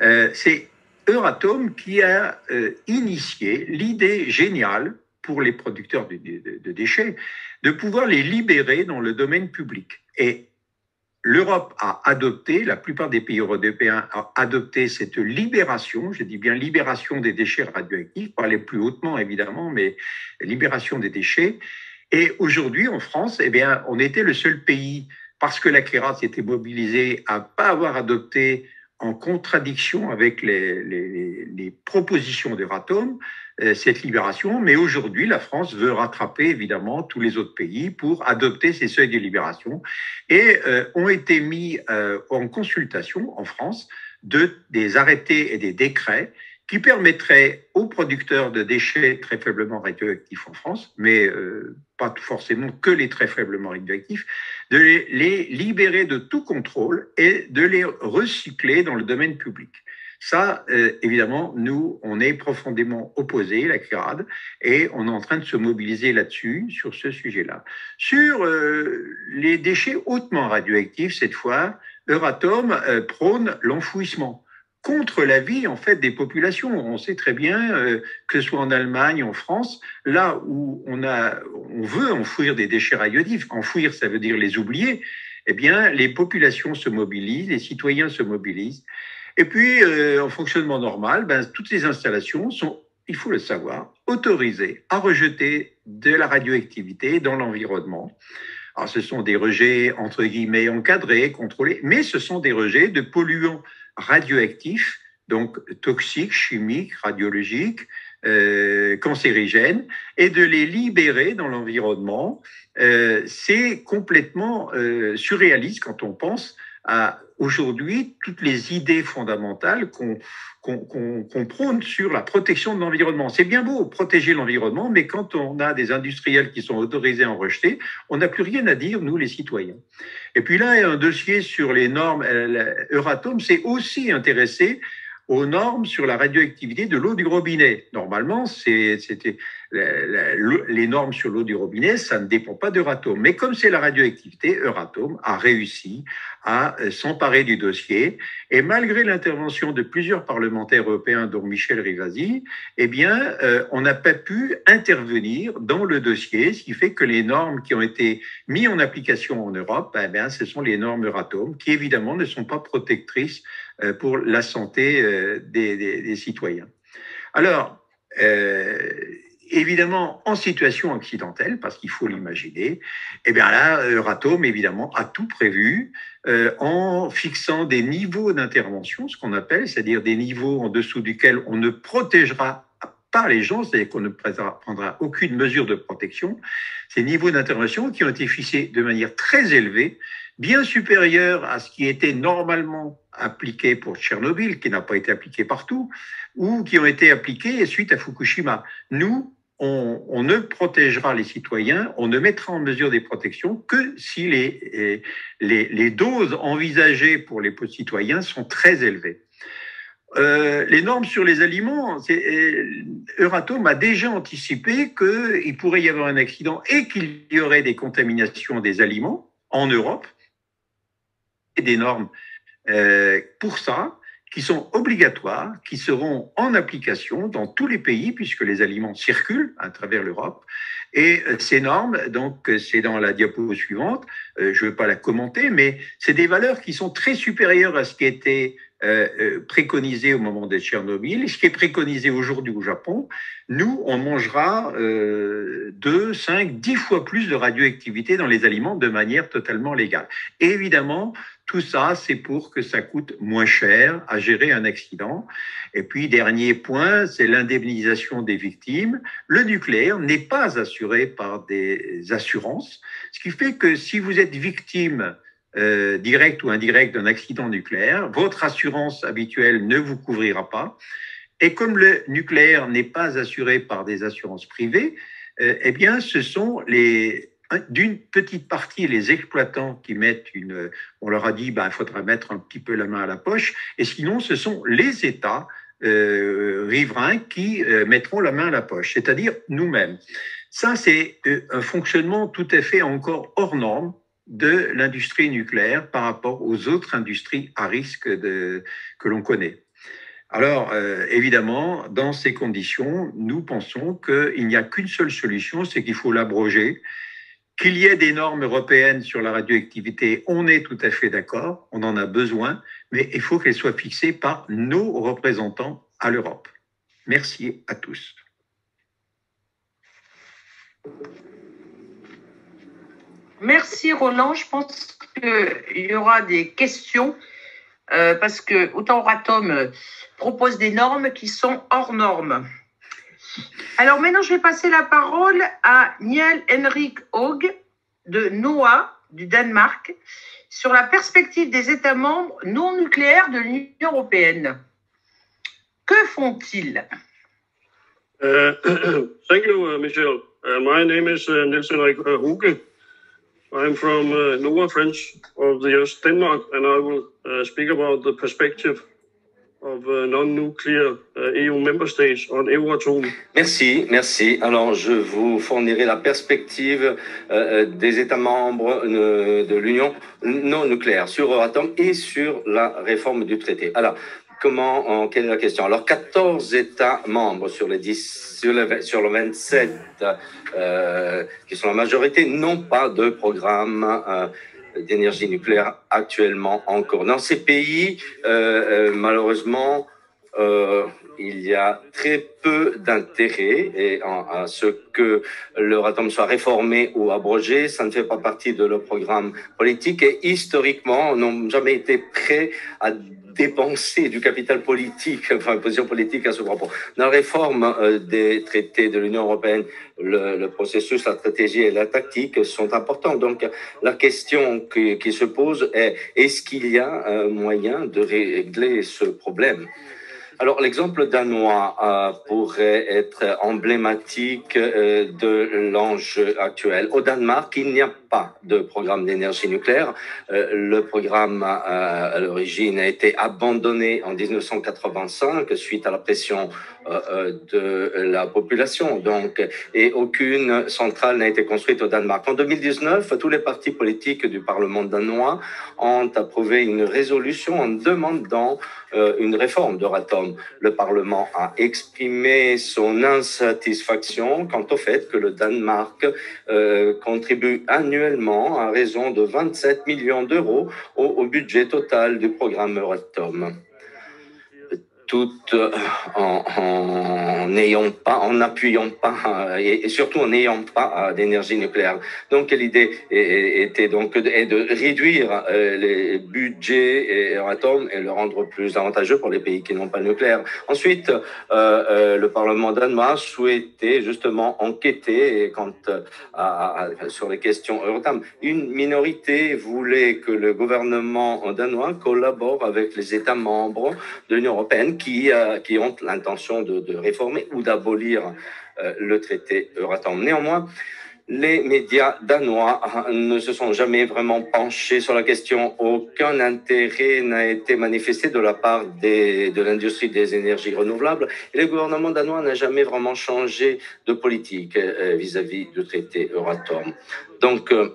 Euh, c'est Euratom qui a euh, initié l'idée géniale pour les producteurs de, déchets de pouvoir les libérer dans le domaine public. Et l'Europe a adopté, la plupart des pays européens ont adopté cette libération, je dis bien libération des déchets radioactifs, pas les plus hautement évidemment, mais libération des déchets. Et aujourd'hui, en France, eh bien, on était le seul pays, parce que la CLERA s'était mobilisée à pas avoir adopté en contradiction avec les, propositions d'Euratom, euh, cette libération. Mais aujourd'hui, la France veut rattraper évidemment tous les autres pays pour adopter ces seuils de libération et euh, ont été mis euh, en consultation en France de, des arrêtés et des décrets qui permettrait aux producteurs de déchets très faiblement radioactifs en France, mais euh, pas forcément que les très faiblement radioactifs, de les, libérer de tout contrôle et de les recycler dans le domaine public. Ça, euh, évidemment, nous, on est profondément opposés, la CRAD, et on est en train de se mobiliser là-dessus, sur ce sujet-là. Sur euh, les déchets hautement radioactifs, cette fois, Euratom euh, prône l'enfouissement contre la vie en fait des populations. On sait très bien euh, que ce soit en Allemagne, en France, là où on a, on veut enfouir des déchets radioactifs. Enfouir, ça veut dire les oublier. Eh bien, les populations se mobilisent, les citoyens se mobilisent. Et puis, euh, en fonctionnement normal, ben, toutes les installations sont, il faut le savoir, autorisées à rejeter de la radioactivité dans l'environnement. Alors, ce sont des rejets entre guillemets encadrés, contrôlés, mais ce sont des rejets de polluants radioactifs, donc toxiques, chimiques, radiologiques, euh, cancérigènes et de les libérer dans l'environnement. Euh, c'est complètement euh, surréaliste quand on pense à aujourd'hui toutes les idées fondamentales qu'on prône sur la protection de l'environnement. C'est bien beau protéger l'environnement, mais quand on a des industriels qui sont autorisés à en rejeter, on n'a plus rien à dire, nous les citoyens. Et puis là, un dossier sur les normes, Euratom s'est aussi intéressé aux normes sur la radioactivité de l'eau du robinet. Normalement, c'était les normes sur l'eau du robinet, ça ne dépend pas d'Euratom. Mais comme c'est la radioactivité, Euratom a réussi à euh, s'emparer du dossier. Et malgré l'intervention de plusieurs parlementaires européens, dont Michel Rivasi, eh bien, euh, on n'a pas pu intervenir dans le dossier, ce qui fait que les normes qui ont été mises en application en Europe, eh bien, ce sont les normes Euratom, qui évidemment ne sont pas protectrices euh, pour la santé des, des, citoyens. Alors, euh, évidemment en situation accidentelle, parce qu'il faut l'imaginer, et eh bien là, Euratom, évidemment, a tout prévu euh, en fixant des niveaux d'intervention, ce qu'on appelle, c'est-à-dire des niveaux en dessous duquel on ne protégera pas les gens, c'est-à-dire qu'on ne prendra aucune mesure de protection. Ces niveaux d'intervention qui ont été fixés de manière très élevée, bien supérieure à ce qui était normalement appliqué pour Tchernobyl, qui n'a pas été appliqué partout, ou qui ont été appliqués suite à Fukushima. Nous, on, ne protégera les citoyens, on ne mettra en mesure des protections que si les, les, doses envisagées pour les citoyens sont très élevées. Euh, les normes sur les aliments, euh, Euratom a déjà anticipé qu'il pourrait y avoir un accident et qu'il y aurait des contaminations des aliments en Europe, et des normes euh, pour ça, qui sont obligatoires, qui seront en application dans tous les pays, puisque les aliments circulent à travers l'Europe. Et euh, ces normes, donc euh, c'est dans la diapo suivante, euh, je ne veux pas la commenter, mais c'est des valeurs qui sont très supérieures à ce qui était préconisé au moment de Tchernobyl, ce qui est préconisé aujourd'hui au Japon. Nous, on mangera euh, 2, 5, 10 fois plus de radioactivité dans les aliments de manière totalement légale. Et évidemment, tout ça, c'est pour que ça coûte moins cher à gérer un accident. Et puis, dernier point, c'est l'indemnisation des victimes. Le nucléaire n'est pas assuré par des assurances, ce qui fait que si vous êtes victime euh, directe ou indirecte d'un accident nucléaire, votre assurance habituelle ne vous couvrira pas. Et comme le nucléaire n'est pas assuré par des assurances privées, euh, eh bien, ce sont les d'une petite partie les exploitants qui mettent une, on leur a dit, ben, il faudra mettre un petit peu la main à la poche, et sinon, ce sont les États euh, riverains qui euh, mettront la main à la poche, c'est-à-dire nous-mêmes. Ça, c'est euh, un fonctionnement tout à fait encore hors norme de l'industrie nucléaire par rapport aux autres industries à risque que l'on connaît. Alors, évidemment, dans ces conditions, nous pensons qu'il n'y a qu'une seule solution, c'est qu'il faut l'abroger qu'il y ait des normes européennes sur la radioactivité, on est tout à fait d'accord, on en a besoin, mais il faut qu'elles soient fixées par nos représentants à l'Europe. Merci à tous. Merci Roland. Je pense qu'il y aura des questions euh, parce que autant Euratom propose des normes qui sont hors normes. Alors maintenant, je vais passer la parole à Niel Henrik Haug de NOAA du Danemark sur la perspective des États membres non nucléaires de l'Union européenne. Que font-ils? Uh, Thank you, uh, Michel. Uh, my name is uh, Niels Henrik uh, Hauge. I'm from uh, NOAA French of the US Denmark, and I will speak about the perspective of uh, non-nuclear EU uh, member states on Euratom. Merci, merci. Alors, je vous fournirai la perspective euh, euh des États membres euh, de l'Union non nucléaire sur Euratom et sur la réforme du traité. Alors, comment, en, quelle est la question? Alors, 14 États membres sur les 10, sur le, sur le 27, euh, qui sont la majorité, n'ont pas de programme euh, d'énergie nucléaire actuellement encore. Dans ces pays, euh, euh malheureusement, euh, il y a très peu d'intérêt à ce que l'Euratom soit réformé ou abrogé. Ça ne fait pas partie de leur programme politique et historiquement, n'ont jamais été prêts à dépenser du capital politique, enfin, position politique à ce propos. Dans la réforme euh, des traités de l'Union européenne, le, processus, la stratégie et la tactique sont importants. Donc, la question qui, qui se pose est est-ce qu'il y a un moyen de régler ce problème? Alors, l'exemple danois euh, pourrait être emblématique euh, de l'enjeu actuel. Au Danemark, il n'y a pas de programme d'énergie nucléaire. Euh, le programme euh, à l'origine a été abandonné en 1985 suite à la pression euh, de la population. Donc, et aucune centrale n'a été construite au Danemark. En 2019, tous les partis politiques du Parlement danois ont approuvé une résolution en demandant une réforme d'Euratom. Le Parlement a exprimé son insatisfaction quant au fait que le Danemark contribue annuellement annuellement à raison de 27 millions d'euros au, budget total du programme Euratom tout euh, en n'ayant pas, en n'appuyant pas et, surtout en n'ayant pas euh, d'énergie nucléaire. Donc l'idée était donc de, de réduire euh, les budgets Euratom et le rendre plus avantageux pour les pays qui n'ont pas de nucléaire. Ensuite, le Parlement danois souhaitait justement enquêter quant à, à, sur les questions Euratom. Une minorité voulait que le gouvernement danois collabore avec les États membres de l'Union européenne qui, euh, qui ont l'intention de, de, réformer ou d'abolir euh, le traité Euratom. Néanmoins, les médias danois euh, ne se sont jamais vraiment penchés sur la question. Aucun intérêt n'a été manifesté de la part des, de l'industrie des énergies renouvelables. Et le gouvernement danois n'a jamais vraiment changé de politique vis-à-vis -vis du traité Euratom. Donc, euh,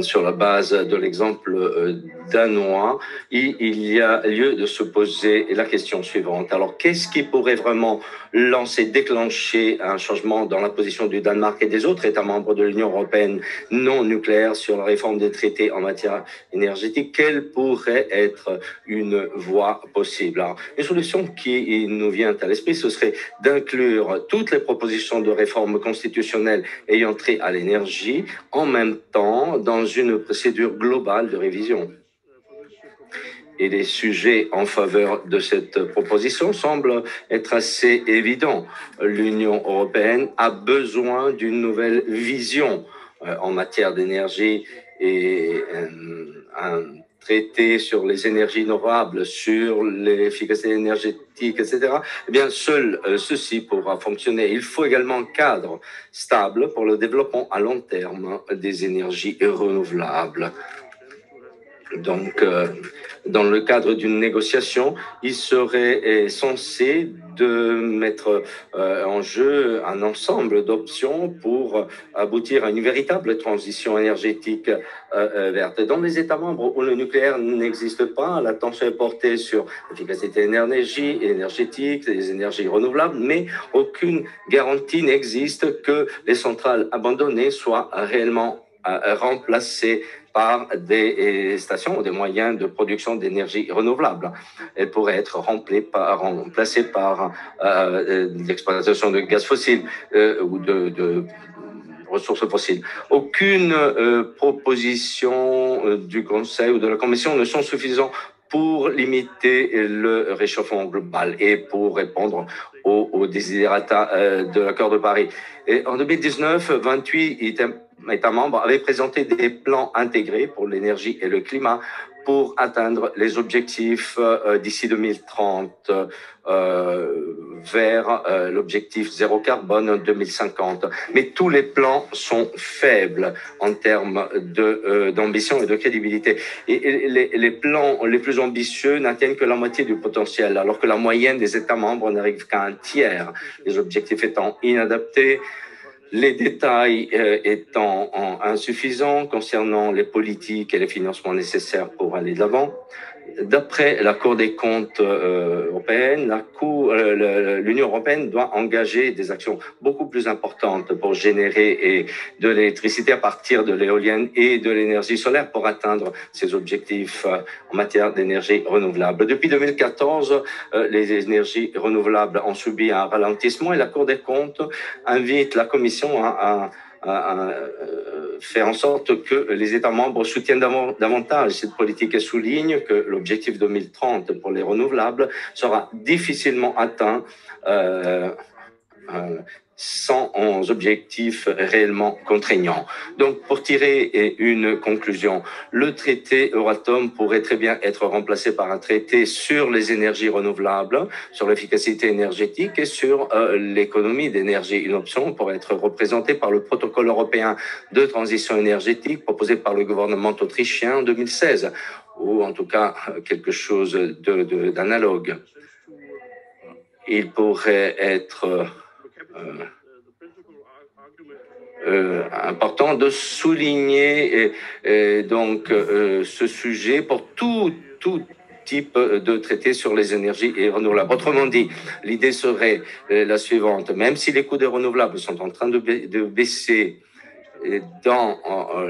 sur la base de l'exemple euh, danois, il y a lieu de se poser la question suivante. Alors, qu'est-ce qui pourrait vraiment lancer, déclencher un changement dans la position du Danemark et des autres États membres de l'Union européenne non nucléaire sur la réforme des traités en matière énergétique? Quelle pourrait être une voie possible? Une solution qui nous vient à l'esprit, ce serait d'inclure toutes les propositions de réforme constitutionnelle ayant trait à l'énergie en même temps une procédure globale de révision. Et les sujets en faveur de cette proposition semblent être assez évidents. L'Union européenne a besoin d'une nouvelle vision euh, en matière d'énergie et un, un traité sur les énergies renouvelables, sur l'efficacité énergétique, etc., eh bien, seul euh, ceci pourra fonctionner. Il faut également un cadre stable pour le développement à long terme des énergies renouvelables. Donc, euh, dans le cadre d'une négociation, il serait censé de mettre euh, en jeu un ensemble d'options pour aboutir à une véritable transition énergétique euh, euh verte. Dans les États membres où le nucléaire n'existe pas, l'attention est portée sur l'efficacité énergétique, les énergies renouvelables, mais aucune garantie n'existe que les centrales abandonnées soient réellement euh, remplacées par des stations ou des moyens de production d'énergie renouvelable. Elle pourrait être remplacée par, par euh, l'exploitation de gaz fossile euh, ou de, ressources fossiles. Aucune euh, proposition euh, du Conseil ou de la Commission ne sont suffisantes pour limiter le réchauffement global et pour répondre aux, aux euh, de l'accord de Paris. Et en 2019, 28 États membres avaient présenté des plans intégrés pour l'énergie et le climat pour atteindre les objectifs euh, d'ici 2030 euh, vers euh, l'objectif zéro carbone en 2050. Mais tous les plans sont faibles en termes euh, d'ambition et de crédibilité. Et, et les, les, plans les plus ambitieux n'atteignent que la moitié du potentiel, alors que la moyenne des États membres n'arrive qu'à un tiers, les objectifs étant inadaptés les détails euh, étant insuffisants concernant les politiques et les financements nécessaires pour aller de l'avant. D'après la Cour des comptes euh, européenne, euh, l'Union européenne doit engager des actions beaucoup plus importantes pour générer de l'électricité à partir de l'éolienne et de l'énergie solaire pour atteindre ses objectifs euh, en matière d'énergie renouvelable. Depuis 2014, euh, les énergies renouvelables ont subi un ralentissement et la Cour des comptes invite la Commission à faire en sorte que les États membres soutiennent davantage cette politique et souligne que l'objectif 2030 pour les renouvelables sera difficilement atteint euh, euh, sans objectifs réellement contraignants. Donc, pour tirer une conclusion, le traité Euratom pourrait très bien être remplacé par un traité sur les énergies renouvelables, sur l'efficacité énergétique et sur euh, l'économie d'énergie. Une option pourrait être représentée par le protocole européen de transition énergétique proposé par le gouvernement autrichien en 2016, ou en tout cas quelque chose d'analogue. Il pourrait être euh, euh, important de souligner donc euh, ce sujet pour tout, tout type de traité sur les énergies renouvelables. Autrement dit, l'idée serait la suivante. Même si les coûts des renouvelables sont en train de baisser dans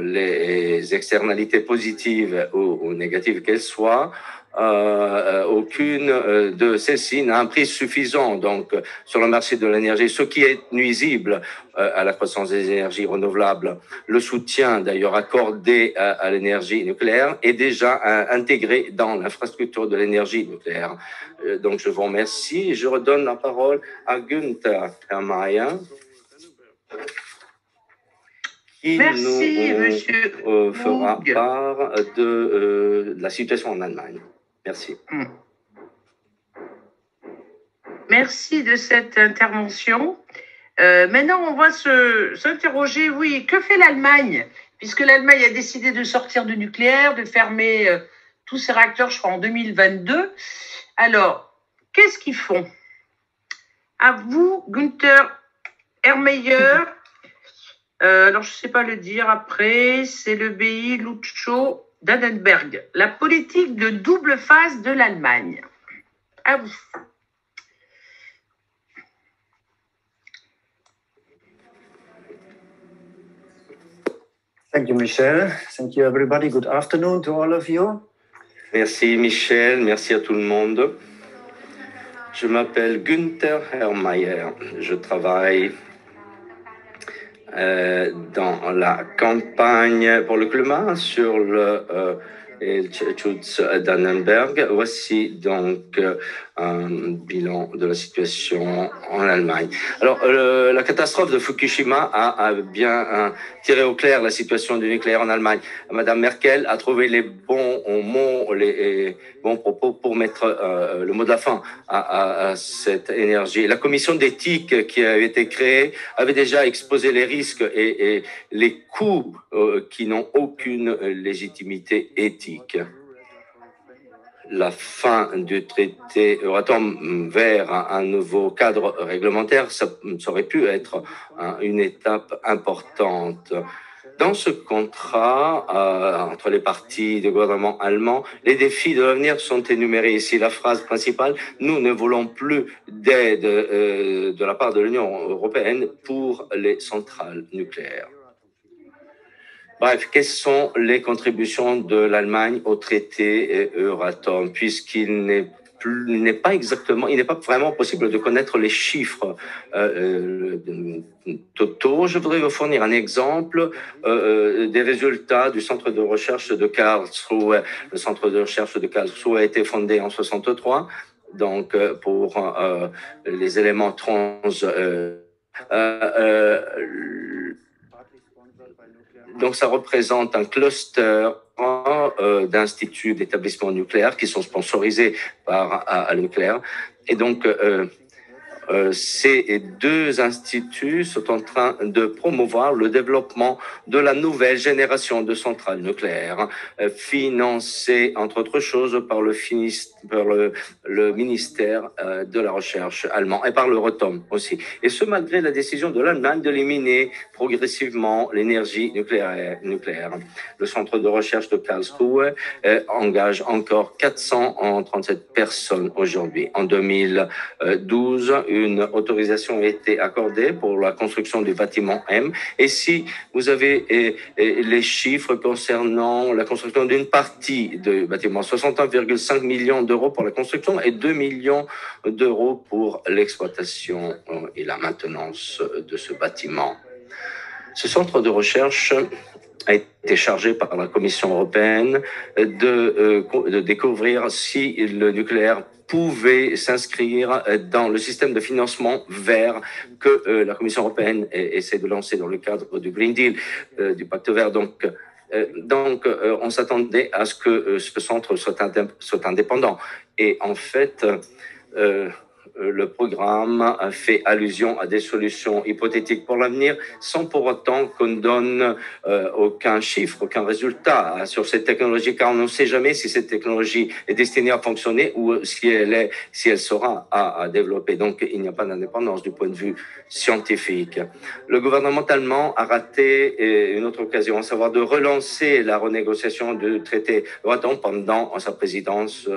les externalités positives ou négatives qu'elles soient, euh, euh, aucune euh, de celles-ci n'a un prix suffisant donc sur le marché de l'énergie, ce qui est nuisible à la croissance des énergies renouvelables. Le soutien d'ailleurs accordé à, l'énergie nucléaire est déjà intégré dans l'infrastructure de l'énergie nucléaire. donc je vous remercie. Je redonne la parole à Günther Hermayer qui Merci, nous monsieur fera part de la situation en Allemagne. Merci. Hmm. Merci de cette intervention. Euh, maintenant, on va s'interroger, oui, que fait l'Allemagne? Puisque l'Allemagne a décidé de sortir du nucléaire, de fermer euh, tous ses réacteurs, je crois, en 2022. Alors, qu'est-ce qu'ils font? À vous, Günther Ermeyer. Euh, alors, je ne sais pas le dire après, c'est le BI Lucho d'Adenberg, la politique de double phase de l'Allemagne. À vous. Thank you, Michel. Thank you, everybody. Good afternoon to all of you. Merci, Michel. Merci à tout le monde. Je m'appelle Günther Herrmeier. Je travaille euh, dans la campagne pour le climat sur le euh, Schutz Dannenberg. Voici donc euh, un bilan de la situation en Allemagne. Alors, euh, la catastrophe de Fukushima a, bien euh, tiré au clair la situation du nucléaire en Allemagne. Madame Merkel a trouvé les bons mots, les, bons propos pour mettre euh, le mot de la fin à, cette énergie. La commission d'éthique qui a été créée avait déjà exposé les risques et, et les coûts qui n'ont aucune légitimité éthique la fin du traité Euratom vers un nouveau cadre réglementaire, ça, aurait pu être une étape importante. Dans ce contrat euh, entre les partis du gouvernement allemand, les défis de l'avenir sont énumérés ici. La phrase principale, nous ne voulons plus d'aide euh, de la part de l'Union européenne pour les centrales nucléaires. Bref, quelles sont les contributions de l'Allemagne au traité Euratom, puisqu'il n'est n'est pas exactement, il n'est pas vraiment possible de connaître les chiffres euh, euh totaux. Je voudrais vous fournir un exemple euh, des résultats du centre de recherche de Karlsruhe. Le centre de recherche de Karlsruhe a été fondé en 63, donc euh, pour euh, les éléments trans. Donc, ça représente un cluster euh, d'instituts d'établissements nucléaires qui sont sponsorisés par à, nucléaire. Et donc, euh, ces deux instituts sont en train de promouvoir le développement de la nouvelle génération de centrales nucléaires, euh, financées, entre autres choses, par le, par le, le ministère euh, de la Recherche allemand et par le ROTOM aussi. Et ce, malgré la décision de l'Allemagne d'éliminer progressivement l'énergie nucléaire, nucléaire. Le centre de recherche de Karlsruhe engage encore 437 personnes aujourd'hui. En 2012, une autorisation a été accordée pour la construction du bâtiment M. Et si vous avez les chiffres concernant la construction d'une partie du bâtiment, 61,5 millions d'euros pour la construction et 2 millions d'euros pour l'exploitation euh, et la maintenance de ce bâtiment. Ce centre de recherche a été chargé par la Commission européenne de, euh, de découvrir si le nucléaire pouvait s'inscrire dans le système de financement vert que euh, la Commission européenne essaie de lancer dans le cadre du Green Deal, euh, du Pacte vert. Donc, donc on s'attendait à ce que ce centre soit, soit indépendant. Et en fait, euh, le programme fait allusion à des solutions hypothétiques pour l'avenir sans pour autant qu'on donne euh, aucun chiffre, aucun résultat sur cette technologie, car on ne sait jamais si cette technologie est destinée à fonctionner ou si elle, est, si elle sera à, développer. Donc, il n'y a pas d'indépendance du point de vue scientifique. Le gouvernement allemand a raté euh, une autre occasion, à savoir de relancer la renégociation du traité Euratom pendant sa présidence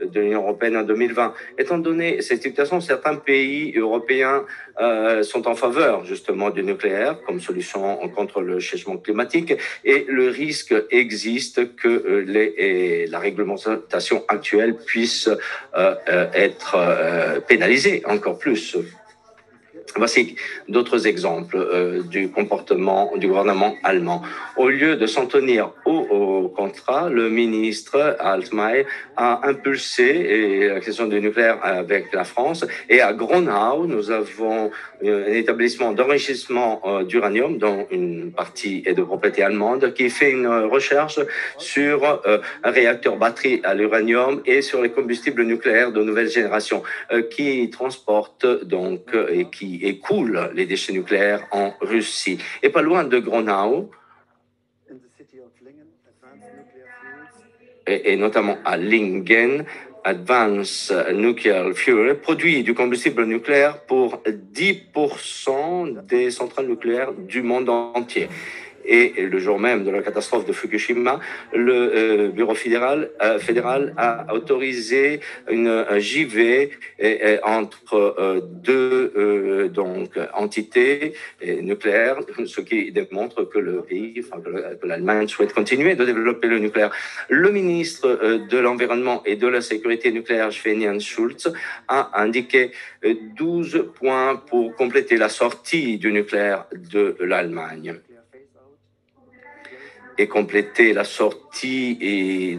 de l'Union européenne en 2020. Étant donné cette certains pays européens euh, sont en faveur justement du nucléaire comme solution contre le changement climatique et le risque existe que euh, la réglementation actuelle puisse euh, être pénalisée encore plus. Voici d'autres exemples euh, du comportement du gouvernement allemand. Au lieu de s'en tenir au, contrat, le ministre Altmaier a impulsé la question du nucléaire avec la France. Et à Gronau, nous avons un établissement d'enrichissement euh, d'uranium, dont une partie est de propriété allemande, qui fait une recherche sur euh, un réacteur batterie à l'uranium et sur les combustibles nucléaires de nouvelle génération, euh, qui transportent donc et qui écoulent les déchets nucléaires en Russie. Et pas loin de Gronau, et, et notamment à Lingen, Advanced Nuclear Fuel produit du combustible nucléaire pour 10% des centrales nucléaires du monde entier. Et le jour même de la catastrophe de Fukushima, le euh, Bureau fédéral, euh, fédéral a autorisé une un JV et entre euh, deux euh, donc entités nucléaires, ce qui démontre que le pays, enfin que l'Allemagne souhaite continuer de développer le nucléaire. Le ministre euh, de l'environnement et de la sécurité nucléaire, Sven Schulz, a indiqué 12 points pour compléter la sortie du nucléaire de l'Allemagne et compléter la sortie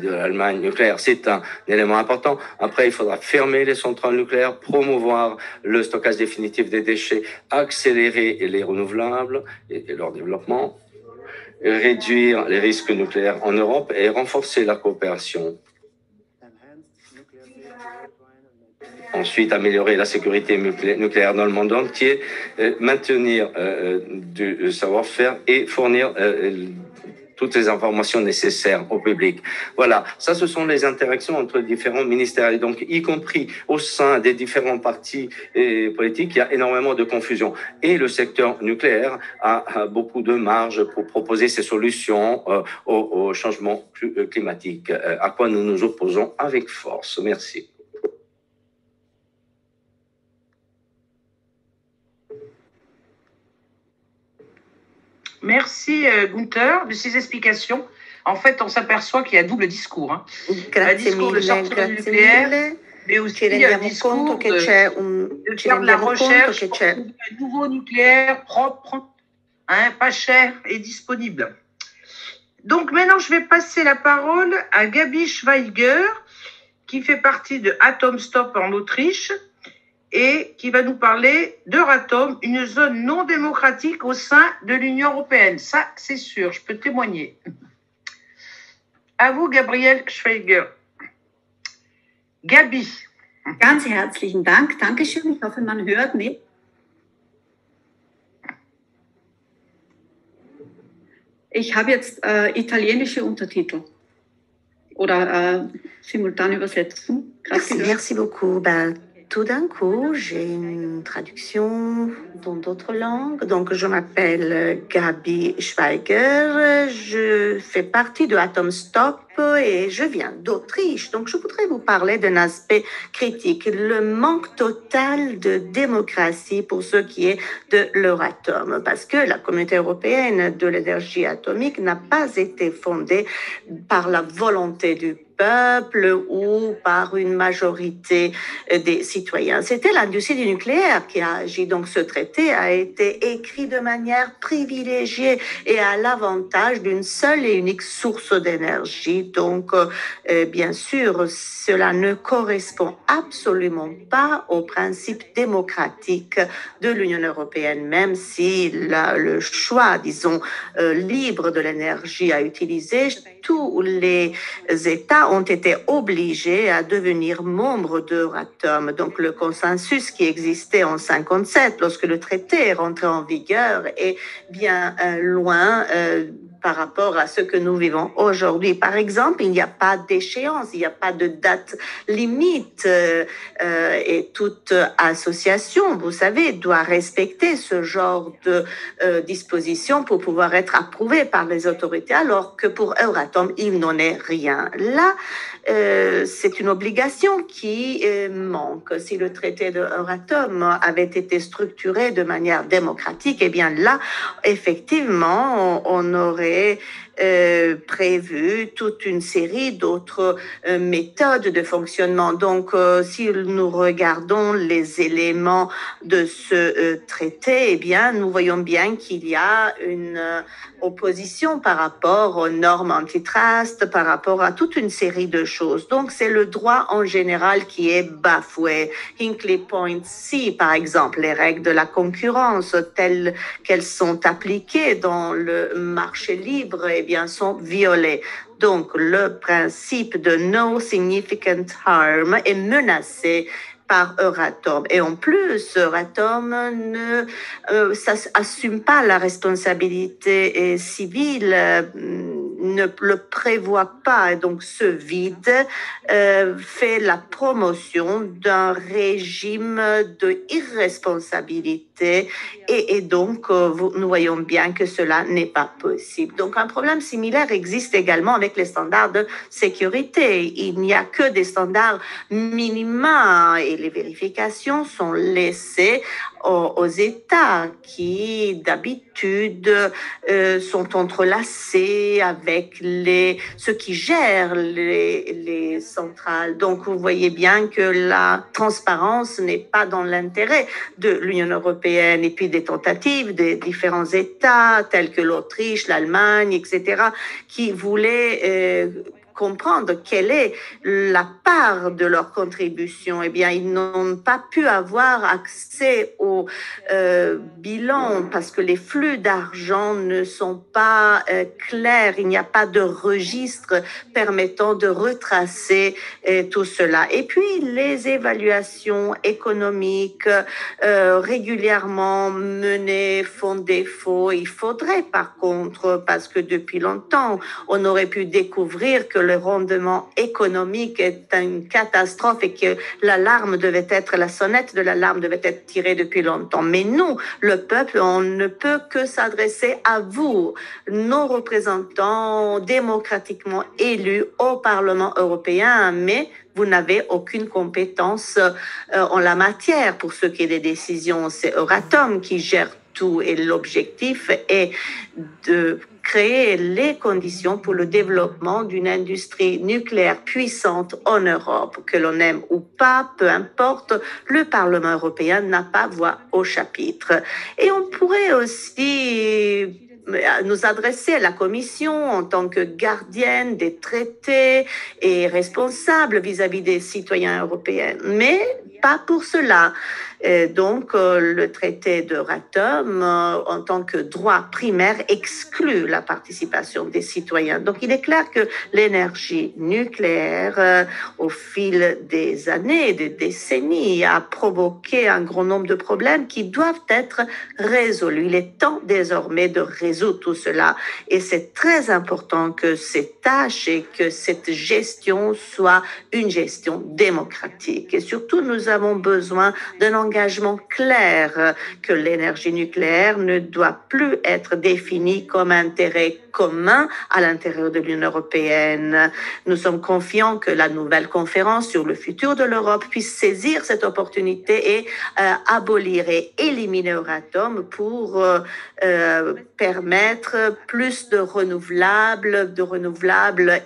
de l'Allemagne nucléaire. C'est un, élément important. Après, il faudra fermer les centrales nucléaires, promouvoir le stockage définitif des déchets, accélérer les renouvelables et, leur développement, réduire les risques nucléaires en Europe et renforcer la coopération. Ensuite, améliorer la sécurité nucléaire dans le monde entier, euh, maintenir euh, du savoir-faire et fournir euh, toutes les informations nécessaires au public. Voilà, ça ce sont les interactions entre différents ministères et donc y compris au sein des différents partis et politiques, il y a énormément de confusion. Et le secteur nucléaire a, beaucoup de marge pour proposer ses solutions euh, au, changement euh, climatique, euh, à quoi nous nous opposons avec force. Merci. Merci euh, Gunther de ces explications. En fait, on s'aperçoit qu'il y a double discours. Hein. un discours de sortir du nucléaire, mais aussi un discours de, un, de faire de la recherche pour un nouveau nucléaire propre, hein, pas cher et disponible. Donc maintenant, je vais passer la parole à Gabi Schweiger, qui fait partie de Atom Stop en Autriche et qui va nous parler d'Euratom, une zone non démocratique au sein de l'Union européenne. Ça, c'est sûr, je peux témoigner. À vous, Gabriel Schweiger. Gabi. Ganz herzlichen Dank. Dankeschön. Ich hoffe, man hört mich. Ich habe jetzt äh, italienische Untertitel oder äh, Simultanübersetzung. Merci, merci beaucoup. Ben, tout d'un coup, j'ai une traduction dans d'autres langues. Donc, je m'appelle Gabi Schweiger. Je fais partie de Atom Stop et je viens d'Autriche. Donc, je voudrais vous parler d'un aspect critique, le manque total de démocratie pour ce qui est de l'Euratom, parce que la communauté européenne de l'énergie atomique n'a pas été fondée par la volonté du peuples ou par une majorité des citoyens. C'était l'industrie du nucléaire qui a agi. Donc ce traité a été écrit de manière privilégiée et à l'avantage d'une seule et unique source d'énergie. Donc euh, bien sûr, cela ne correspond absolument pas aux principes démocratiques de l'Union européenne, même si le choix, disons, euh, libre de l'énergie à utiliser, tous les Ont été obligés à devenir membres d'Euratom. Donc le consensus qui existait en 57, lorsque le traité est rentré en vigueur, est bien euh, loin. Euh, par rapport à ce que nous vivons aujourd'hui. Par exemple, il n'y a pas d'échéance, il n'y a pas de date limite euh, euh, et toute association, vous savez, doit respecter ce genre de euh, disposition pour pouvoir être approuvée par les autorités, alors que pour Euratom, il n'en est rien. Là, euh, c'est une obligation qui euh, manque. Si le traité de Euratom avait été structuré de manière démocratique, eh bien là, effectivement, on, aurait euh, prévu toute une série d'autres euh, méthodes de fonctionnement. Donc, euh, si nous regardons les éléments de ce traité, eh bien, nous voyons bien qu'il y a une opposition par rapport aux normes antitrust, par rapport à toute une série de choses. Donc, c'est le droit en général qui est bafoué. Hinkley Point C, par exemple, les règles de la concurrence telles qu'elles sont appliquées dans le marché libre, eh bien, sont violées. Donc, le principe de no significant harm est menacé par Euratom. Et en plus, Euratom ne euh, assume pas la responsabilité euh, civile, euh, ne le prévoit pas. Et donc, ce vide euh, fait la promotion d'un régime de irresponsabilité et, donc, euh, nous voyons bien que cela n'est pas possible. Donc, un problème similaire existe également avec les standards de sécurité. Il n'y a que des standards minima et les vérifications sont laissées aux, États qui d'habitude euh, sont entrelacés avec les, ceux qui gèrent les, les centrales. Donc vous voyez bien que la transparence n'est pas dans l'intérêt de l'Union européenne et puis des tentatives des différents États tels que l'Autriche, l'Allemagne, etc., qui voulaient euh, comprendre quelle est la part de leur contribution, eh bien, ils n'ont pas pu avoir accès au euh, bilan parce que les flux d'argent ne sont pas euh, clairs. Il n'y a pas de registre permettant de retracer euh, tout cela. Et puis, les évaluations économiques régulièrement menées font défaut. Il faudrait, par contre, parce que depuis longtemps, on aurait pu découvrir que le rendement économique est une catastrophe et que l'alarme devait être, la sonnette de l'alarme devait être tirée depuis longtemps. Mais nous, le peuple, on ne peut que s'adresser à vous, nos représentants démocratiquement élus au Parlement européen, mais vous n'avez aucune compétence euh, en la matière pour ce qui est des décisions. C'est Euratom qui gère tout et l'objectif est de créer les conditions pour le développement d'une industrie nucléaire puissante en Europe. Que l'on aime ou pas, peu importe, le Parlement européen n'a pas voix au chapitre. Et on pourrait aussi nous adresser à la Commission en tant que gardienne des traités et responsable vis-à-vis des citoyens européens. Mais pas pour cela. Donc, euh, le traité de Ratum, euh, en tant que droit primaire, exclut la participation des citoyens. Donc, il est clair que l'énergie nucléaire, euh, au fil des années, des décennies, a provoqué un grand nombre de problèmes qui doivent être résolus. Il est temps désormais de résoudre tout cela. Et c'est très important que ces tâches et que cette gestion soit une gestion démocratique. Et surtout, nous avons besoin d'un engagement clair que l'énergie nucléaire ne doit plus être définie comme intérêt commun à l'intérieur de l'Union européenne. Nous sommes confiants que la nouvelle conférence sur le futur de l'Europe puisse saisir cette opportunité et euh, abolir et éliminer Euratom pour euh, euh, permettre plus de renouvelables, de renouvelables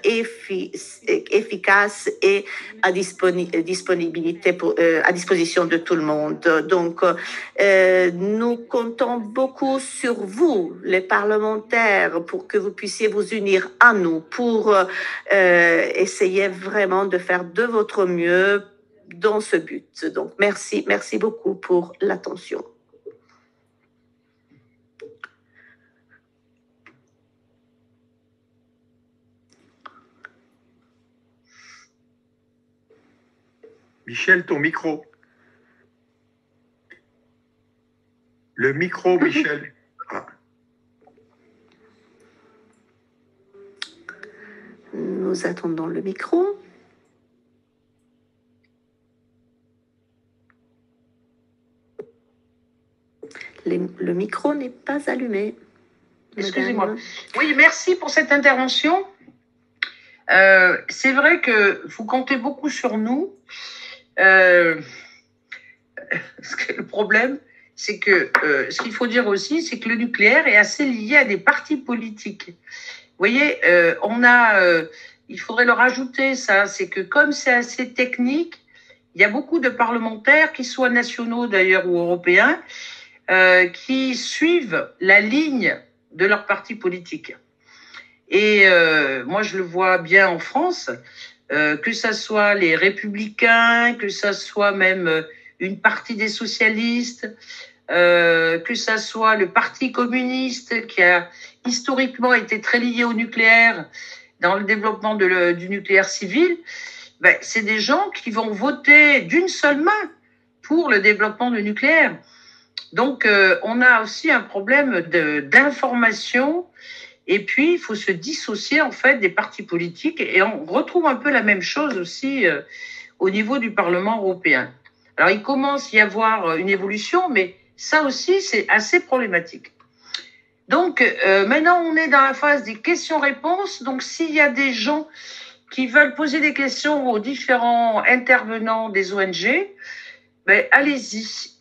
efficaces et à, disponibilité à disposition de tout le monde. Donc, nous comptons beaucoup sur vous, les parlementaires, pour que vous puissiez vous unir à nous, pour essayer vraiment de faire de votre mieux dans ce but. Donc, merci, merci beaucoup pour l'attention. Michel, ton micro. Le micro, Michel. Nous attendons le micro. le micro n'est pas allumé. Excusez-moi. Oui, merci pour cette intervention. Euh, c'est vrai que vous comptez beaucoup sur nous. Euh, le problème, c'est que euh, ce qu'il faut dire aussi, c'est que le nucléaire est assez lié à des partis politiques. Voyez, on a, il faudrait le rajouter ça, c'est que comme c'est assez technique, il y a beaucoup de parlementaires, qui soient nationaux d'ailleurs ou européens, euh, qui suivent la ligne de leur parti politique. Et euh, moi, je le vois bien en France, euh, que ça soit les républicains, que ça soit même une partie des socialistes, que ça soit le parti communiste qui a historiquement été très lié au nucléaire dans le développement du nucléaire civil, ben, c'est des gens qui vont voter d'une seule main pour le développement du nucléaire. Donc, euh, on a aussi un problème d'information. Et puis, il faut se dissocier en fait des partis politiques. Et on retrouve un peu la même chose aussi euh, au niveau du Parlement européen. Alors, il commence à y avoir euh, une évolution, mais ça aussi, c'est assez problématique. Donc, maintenant, on est dans la phase des questions-réponses. Donc, s'il y a des gens qui veulent poser des questions aux différents intervenants des ONG, ben, allez-y.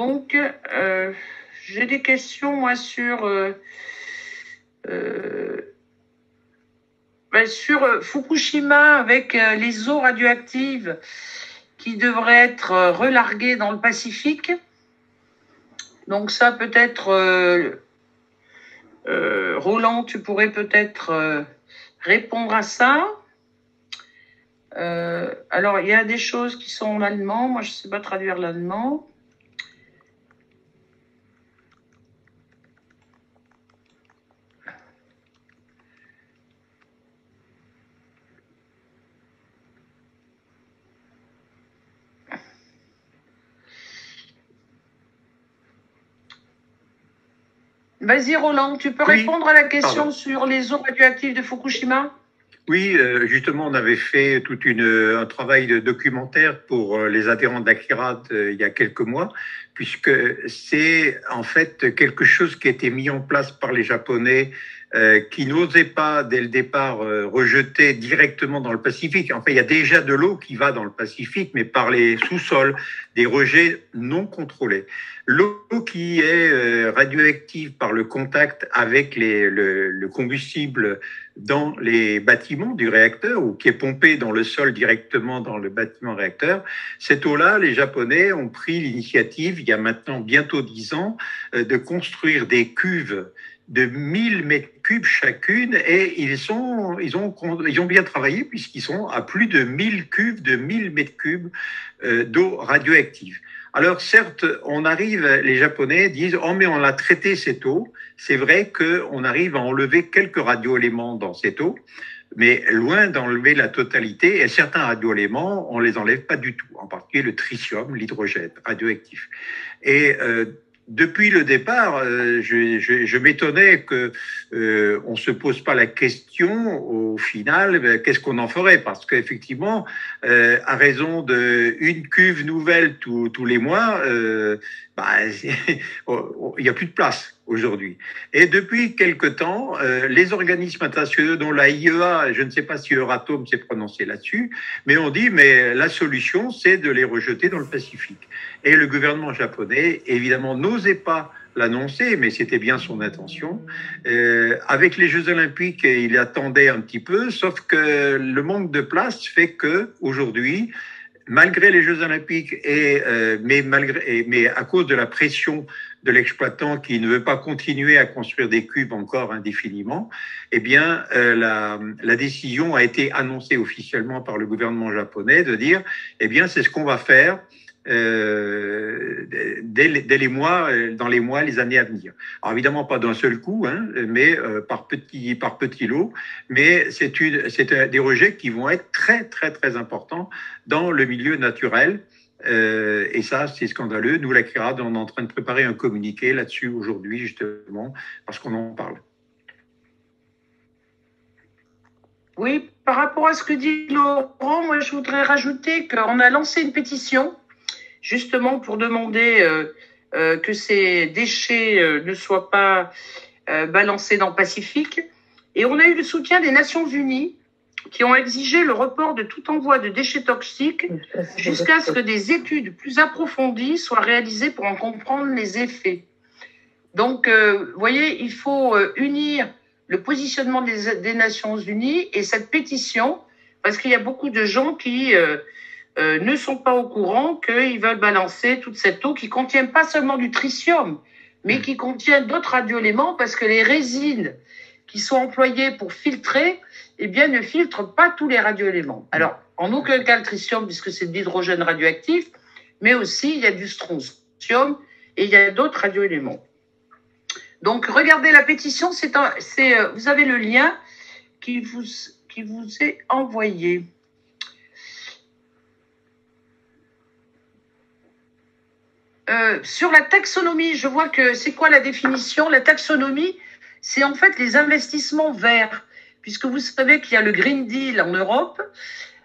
Donc, euh, j'ai des questions, moi, sur, euh, euh, sur Fukushima avec les eaux radioactives qui devraient être relarguées dans le Pacifique. Donc ça, peut-être, Roland, tu pourrais peut-être répondre à ça. alors, il y a des choses qui sont en allemand. Moi, je ne sais pas traduire l'allemand. Vas-y, Roland, tu peux répondre à la question sur les eaux radioactives de Fukushima? Oui, euh, justement, on avait fait tout un travail de documentaire pour euh, les adhérents euh, il y a quelques mois, puisque c'est en fait quelque chose qui a été mis en place par les Japonais qui n'osaient pas, dès le départ, rejeter directement dans le Pacifique. En fait, il y a déjà de l'eau qui va dans le Pacifique, mais par les sous-sols, des rejets non contrôlés. L'eau qui est radioactive par le contact avec le, le combustible dans les bâtiments du réacteur ou qui est pompée dans le sol directement dans le bâtiment réacteur. Cette eau-là, les Japonais ont pris l'initiative, il y a maintenant bientôt dix ans, euh, de construire des cuves de 1000 mètres cubes chacune et ils, sont, ils, ont, ils ont bien travaillé puisqu'ils sont à plus de 1000 cuves de 1000 mètres cubes euh, d'eau radioactive. Alors certes, on arrive, les Japonais disent, oh mais on a traité cette eau. C'est vrai qu'on arrive à enlever quelques radioéléments dans cette eau, mais loin d'enlever la totalité. Et certains radioéléments, on les enlève pas du tout, en particulier le tritium, l'hydrogène radioactif. Et euh, depuis le départ, euh, je, je, je m'étonnais que euh, on se pose pas la question au final, ben, qu'est-ce qu'on en ferait? Parce qu'effectivement, euh, à raison de une cuve nouvelle tous, tous les mois, euh, bah, il n'y a plus de place aujourd'hui. Et depuis quelque temps, euh, les organismes internationaux, dont la IEA, je ne sais pas si Euratom s'est prononcé là-dessus, mais on dit mais la solution, c'est de les rejeter dans le Pacifique. Et le gouvernement japonais, évidemment, n'osait pas l'annoncer, mais c'était bien son intention. Euh, avec les Jeux Olympiques, il attendait un petit peu, sauf que le manque de place fait que aujourd'hui, malgré les Jeux Olympiques et euh, mais malgré mais à cause de la pression de l'exploitant qui ne veut pas continuer à construire des cubes encore indéfiniment, eh bien euh, la, la décision a été annoncée officiellement par le gouvernement japonais de dire eh bien c'est ce qu'on va faire euh, dès, les- mois, euh, dans les mois, les années à venir. Alors évidemment pas d'un seul coup, hein, mais euh, par petits par petits lots. Mais c'est des rejets qui vont être très très très importants dans le milieu naturel. Et ça, c'est scandaleux. Nous, la CRAD, on est en train de préparer un communiqué là-dessus aujourd'hui, justement, parce qu'on en parle. Oui, par rapport à ce que dit Laurent, moi je voudrais rajouter qu'on a lancé une pétition justement pour demander euh, euh, que ces déchets euh, ne soient pas balancés dans le Pacifique. Et on a eu le soutien des Nations Unies qui ont exigé le report de tout envoi de déchets toxiques jusqu'à ce que des études plus approfondies soient réalisées pour en comprendre les effets. Donc, euh, vous voyez, il faut unir le positionnement des, des Nations Unies et cette pétition, parce qu'il y a beaucoup de gens qui euh, euh, ne sont pas au courant qu'ils veulent balancer toute cette eau qui contient pas seulement du tritium, mais qui contient d'autres radioéléments, parce que les résines qui sont employées pour filtrer, eh bien, ne filtrent pas tous les radioéléments. Alors, en aucun cas le tritium, puisque c'est de l'hydrogène radioactif, mais aussi il y a du strontium et il y a d'autres radioéléments. Donc, regardez la pétition, c'est, un- c'est, euh, vous avez le lien qui vous, qui vous est envoyé. Euh, sur la taxonomie, je vois que c'est quoi la définition? La taxonomie, c'est en fait les investissements verts, puisque vous savez qu'il y a le Green Deal en Europe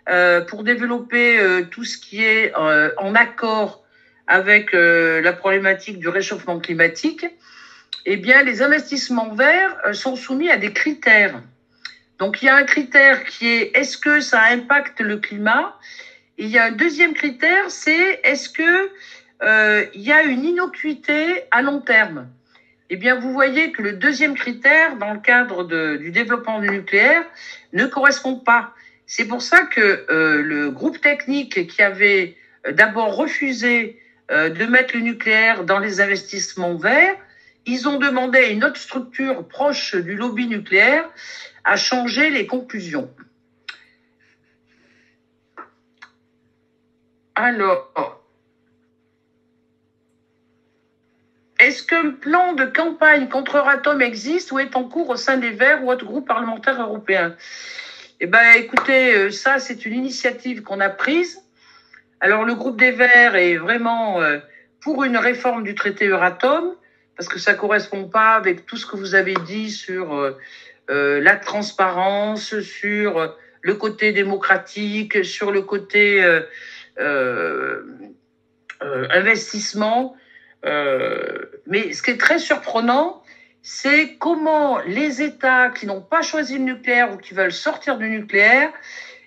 euh, pour développer euh, tout ce qui est en accord avec la problématique du réchauffement climatique. Eh bien, les investissements verts sont soumis à des critères. Donc, il y a un critère qui est est-ce que ça impacte le climat? Il y a un deuxième critère, c'est est-ce que il y a une innocuité à long terme Eh bien, vous voyez que le deuxième critère, dans le cadre du développement du nucléaire, ne correspond pas. C'est pour ça que euh, le groupe technique qui avait euh, d'abord refusé euh, de mettre le nucléaire dans les investissements verts, ils ont demandé à une autre structure proche du lobby nucléaire à changer les conclusions. Alors, est-ce qu'un plan de campagne contre Euratom existe ou est en cours au sein des Verts ou autres groupes parlementaires européens? Eh bien, écoutez, euh, ça, c'est une initiative qu'on a prise. Alors, le groupe des Verts est vraiment euh, pour une réforme du traité Euratom, parce que ça correspond pas avec tout ce que vous avez dit sur euh, la transparence, sur le côté démocratique, sur le côté investissement. Euh, mais ce qui est très surprenant, c'est comment les États qui n'ont pas choisi le nucléaire ou qui veulent sortir du nucléaire,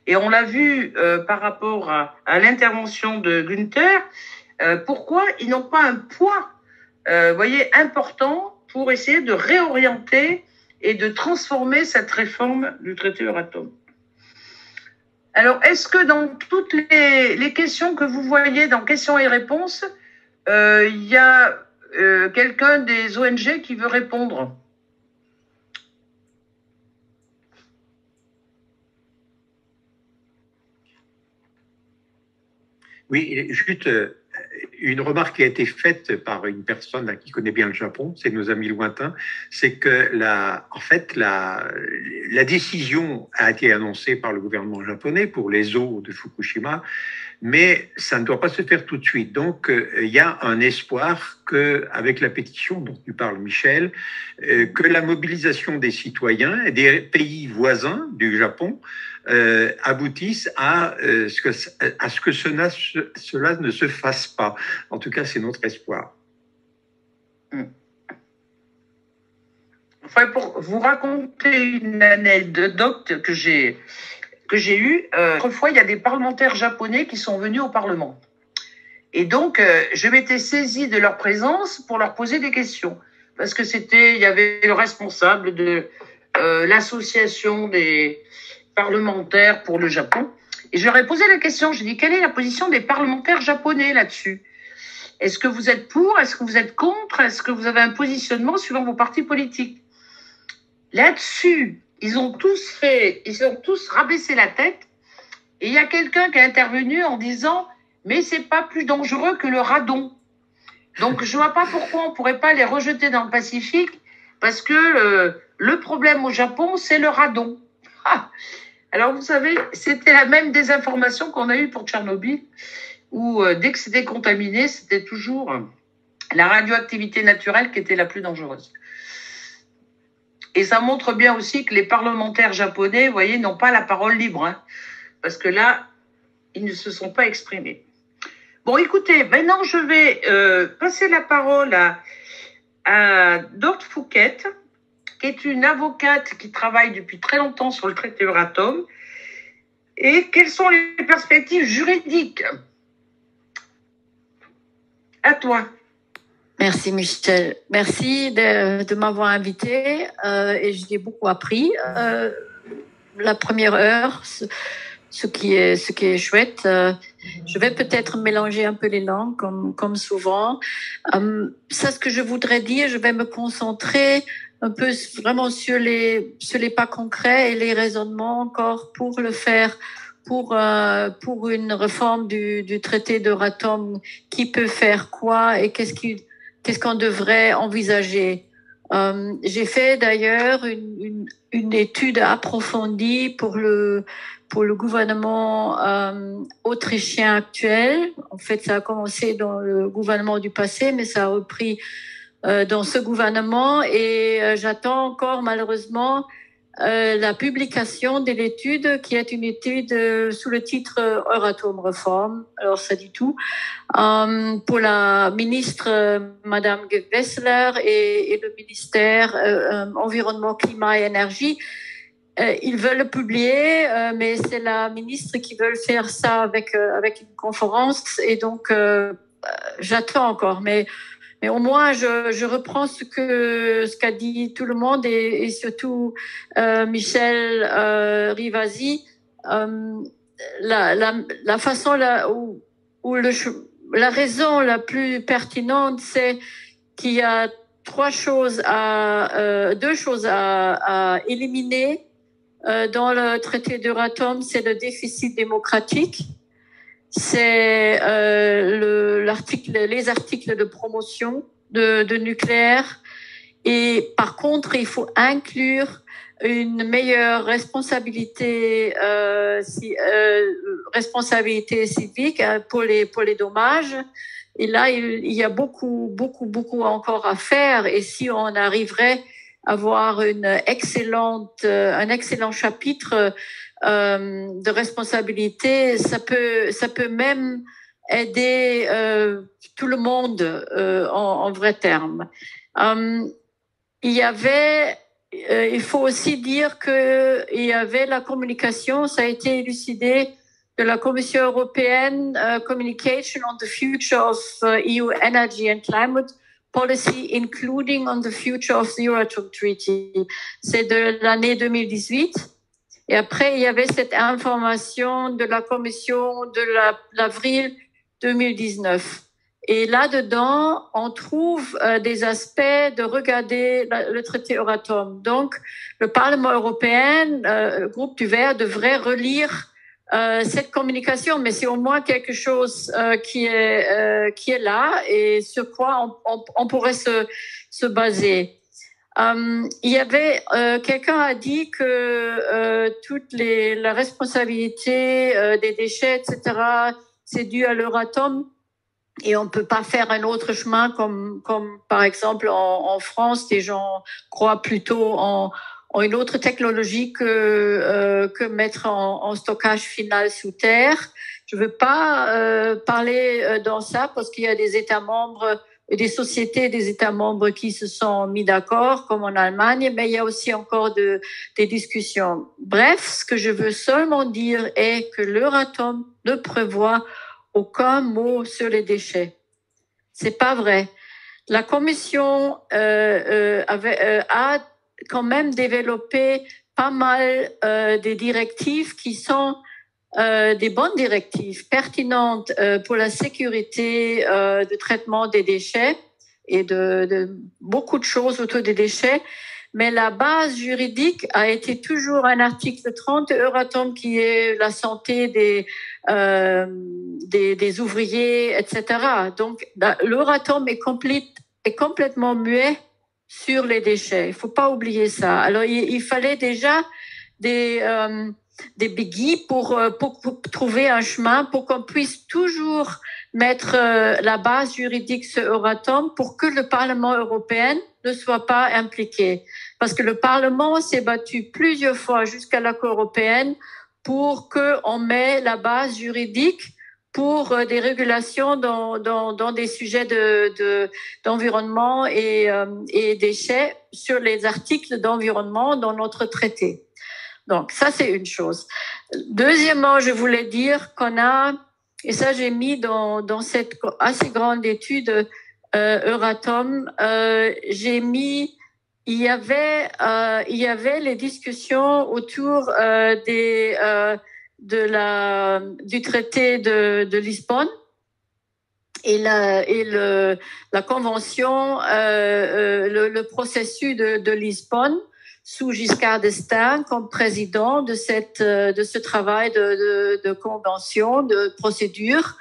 et on l'a vu euh, par rapport à, l'intervention de Günther, euh, pourquoi ils n'ont pas un poids, voyez, important pour essayer de réorienter et de transformer cette réforme du traité Euratom. Alors, est-ce que dans toutes les, questions que vous voyez dans questions et réponses, il y a euh, quelqu'un des ONG qui veut répondre? Oui, juste euh, une remarque qui a été faite par une personne qui connaît bien le Japon, c'est nos amis lointains, c'est que la, en fait, la, la décision a été annoncée par le gouvernement japonais pour les eaux de Fukushima, mais ça ne doit pas se faire tout de suite. Donc, euh, il y a un espoir que, avec la pétition dont tu parles, Michel, euh, que la mobilisation des citoyens et des pays voisins du Japon euh, aboutisse à, euh, ce que, à ce que cela, ne se fasse pas. En tout cas, c'est notre espoir. Enfin, pour vous raconter une anecdote que j'ai que j'ai eue, euh, autrefois, il y a des parlementaires japonais qui sont venus au Parlement. Et donc, euh, je m'étais saisie de leur présence pour leur poser des questions. Parce que c'était, il y avait le responsable de l'association des parlementaires pour le Japon. Et je leur ai posé la question, je dis, quelle est la position des parlementaires japonais là-dessus? Est-ce que vous êtes pour? Est-ce que vous êtes contre? Est-ce que vous avez un positionnement suivant vos partis politiques? Là-dessus, ils ont tous fait, ils ont tous rabaissé la tête. Et il y a quelqu'un qui est intervenu en disant, mais c'est pas plus dangereux que le radon. Donc je vois pas pourquoi on pourrait pas les rejeter dans le Pacifique, parce que le problème au Japon, c'est le radon. Ah Alors vous savez, c'était la même désinformation qu'on a eue pour Tchernobyl, où euh, dès que c'était contaminé, c'était toujours la radioactivité naturelle qui était la plus dangereuse. Et ça montre bien aussi que les parlementaires japonais, vous voyez, n'ont pas la parole libre. hein. parce que là, ils ne se sont pas exprimés. Bon, écoutez, maintenant je vais euh, passer la parole à, à Dorte Fouquet, qui est une avocate qui travaille depuis très longtemps sur le traité Euratom. Et quelles sont les perspectives juridiques? À toi. Merci Michel. Merci de, m'avoir invité euh, et j'ai beaucoup appris. Euh, la première heure, ce, qui est ce qui est chouette. Euh, je vais peut-être mélanger un peu les langues comme comme souvent. Euh, ça, ce que je voudrais dire, je vais me concentrer un peu vraiment sur les sur les pas concrets et les raisonnements encore pour le faire pour euh, pour une réforme du, du traité d'Euratom qui peut faire quoi et qu'est-ce qui qu'est-ce qu'on devrait envisager? Euh, J'ai fait d'ailleurs une, une, une, étude approfondie pour le pour le gouvernement euh, autrichien actuel. En fait, ça a commencé dans le gouvernement du passé, mais ça a repris euh, dans ce gouvernement et j'attends encore malheureusement euh, la publication de l'étude qui est une étude euh, sous le titre euh, Euratom Reform. Alors ça dit tout. Pour la ministre Madame Gewessler et, et le ministère Environnement, Climat et Énergie. ils veulent le publier, mais c'est la ministre qui veut faire ça avec avec une conférence et donc j'attends encore. Mais mais au moins, je, je reprends ce que ce qu'a dit tout le monde et, et surtout euh, Michel euh, Rivasi. Euh, la, la, la façon là où, où le, la raison la plus pertinente, c'est qu'il y a trois choses à euh, deux choses à, à éliminer euh, dans le traité d'Euratom, c'est le déficit démocratique c'est euh, l'article, les articles de promotion de, de, nucléaire. Et par contre, il faut inclure une meilleure responsabilité, euh, si, euh, responsabilité civique euh, pour les pour les dommages. Et là, il, il, y a beaucoup, beaucoup, beaucoup encore à faire. Et si on arriverait à avoir une excellente, un excellent chapitre euh, de responsabilité, ça peut, ça peut même aider euh, tout le monde euh, en, vrai terme. Il y avait, il faut aussi dire que il y avait la communication, ça a été élucidé de la Commission européenne, Communication on the Future of EU Energy and Climate Policy, including on the future of the Euratom Treaty. C'est de l'année 2018. Et après, il y avait cette information de la commission de l'avril 2019. Et là-dedans, on trouve euh, des aspects de regarder le traité Euratom. Donc, le Parlement européen, euh, le groupe du Vert, devrait relire euh, cette communication, mais c'est au moins quelque chose euh, qui est euh, qui est là et sur quoi on, on, on pourrait se se baser. Um, il y avait euh, quelqu'un a dit que euh, toute les, la responsabilité euh, des déchets, etc., c'est dû à l'Euratom et on peut pas faire un autre chemin comme, comme par exemple en, en France, les gens croient plutôt en, en une autre technologie que, euh, que mettre en, en, stockage final sous terre. Je veux pas euh, parler euh, dans ça parce qu'il y a des États membres, des sociétés des États membres qui se sont mis d'accord, comme en Allemagne, mais il y a aussi encore de, des discussions. Bref, ce que je veux seulement dire est que l'Euratom ne prévoit aucun mot sur les déchets. C'est pas vrai. La Commission euh, euh, avait, euh, a quand même développé pas mal euh, des directives qui sont euh, des bonnes directives pertinentes euh, pour la sécurité euh, de traitement des déchets et de, beaucoup de choses autour des déchets. Mais la base juridique a été toujours un article 30 de Euratom qui est la santé des, euh, des, ouvriers, etc. Donc l'Euratom est, est complètement muet sur les déchets. Il faut pas oublier ça. Alors il, fallait déjà des des biggies pour, euh, pour, pour, trouver un chemin pour qu'on puisse toujours mettre euh, la base juridique sur Euratom pour que le Parlement européen ne soit pas impliqué. Parce que le Parlement s'est battu plusieurs fois jusqu'à l'accord européen pour qu'on met la base juridique pour euh, des régulations dans, dans, dans des sujets de, d'environnement de, et, euh, et déchets sur les articles d'environnement dans notre traité. Donc, ça, c'est une chose. Deuxièmement, je voulais dire qu'on a, et ça, j'ai mis dans, dans cette assez grande étude euh, Euratom, euh, j'ai mis, il y avait, euh, il y avait les discussions autour euh, des, euh, de la, du traité de, de Lisbonne et la, et le, la convention, euh, le, le, processus de, de Lisbonne sous Giscard d'Estaing comme président de cette de ce travail de, de, de convention de procédure.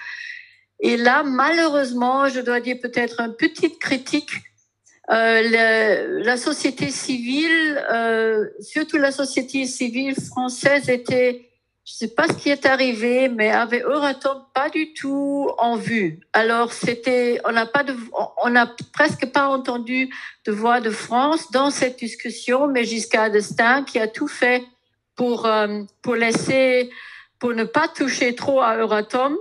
Et là, malheureusement, je dois dire peut-être une petite critique. Euh, la, la, société civile, euh, surtout la société civile française, était je sais pas ce qui est arrivé, mais avait Euratom pas du tout en vue. Alors c'était, on n'a pas de, on n'a presque pas entendu de voix de France dans cette discussion, mais Giscard d'Estaing qui a tout fait pour euh, pour laisser, pour ne pas toucher trop à Euratom.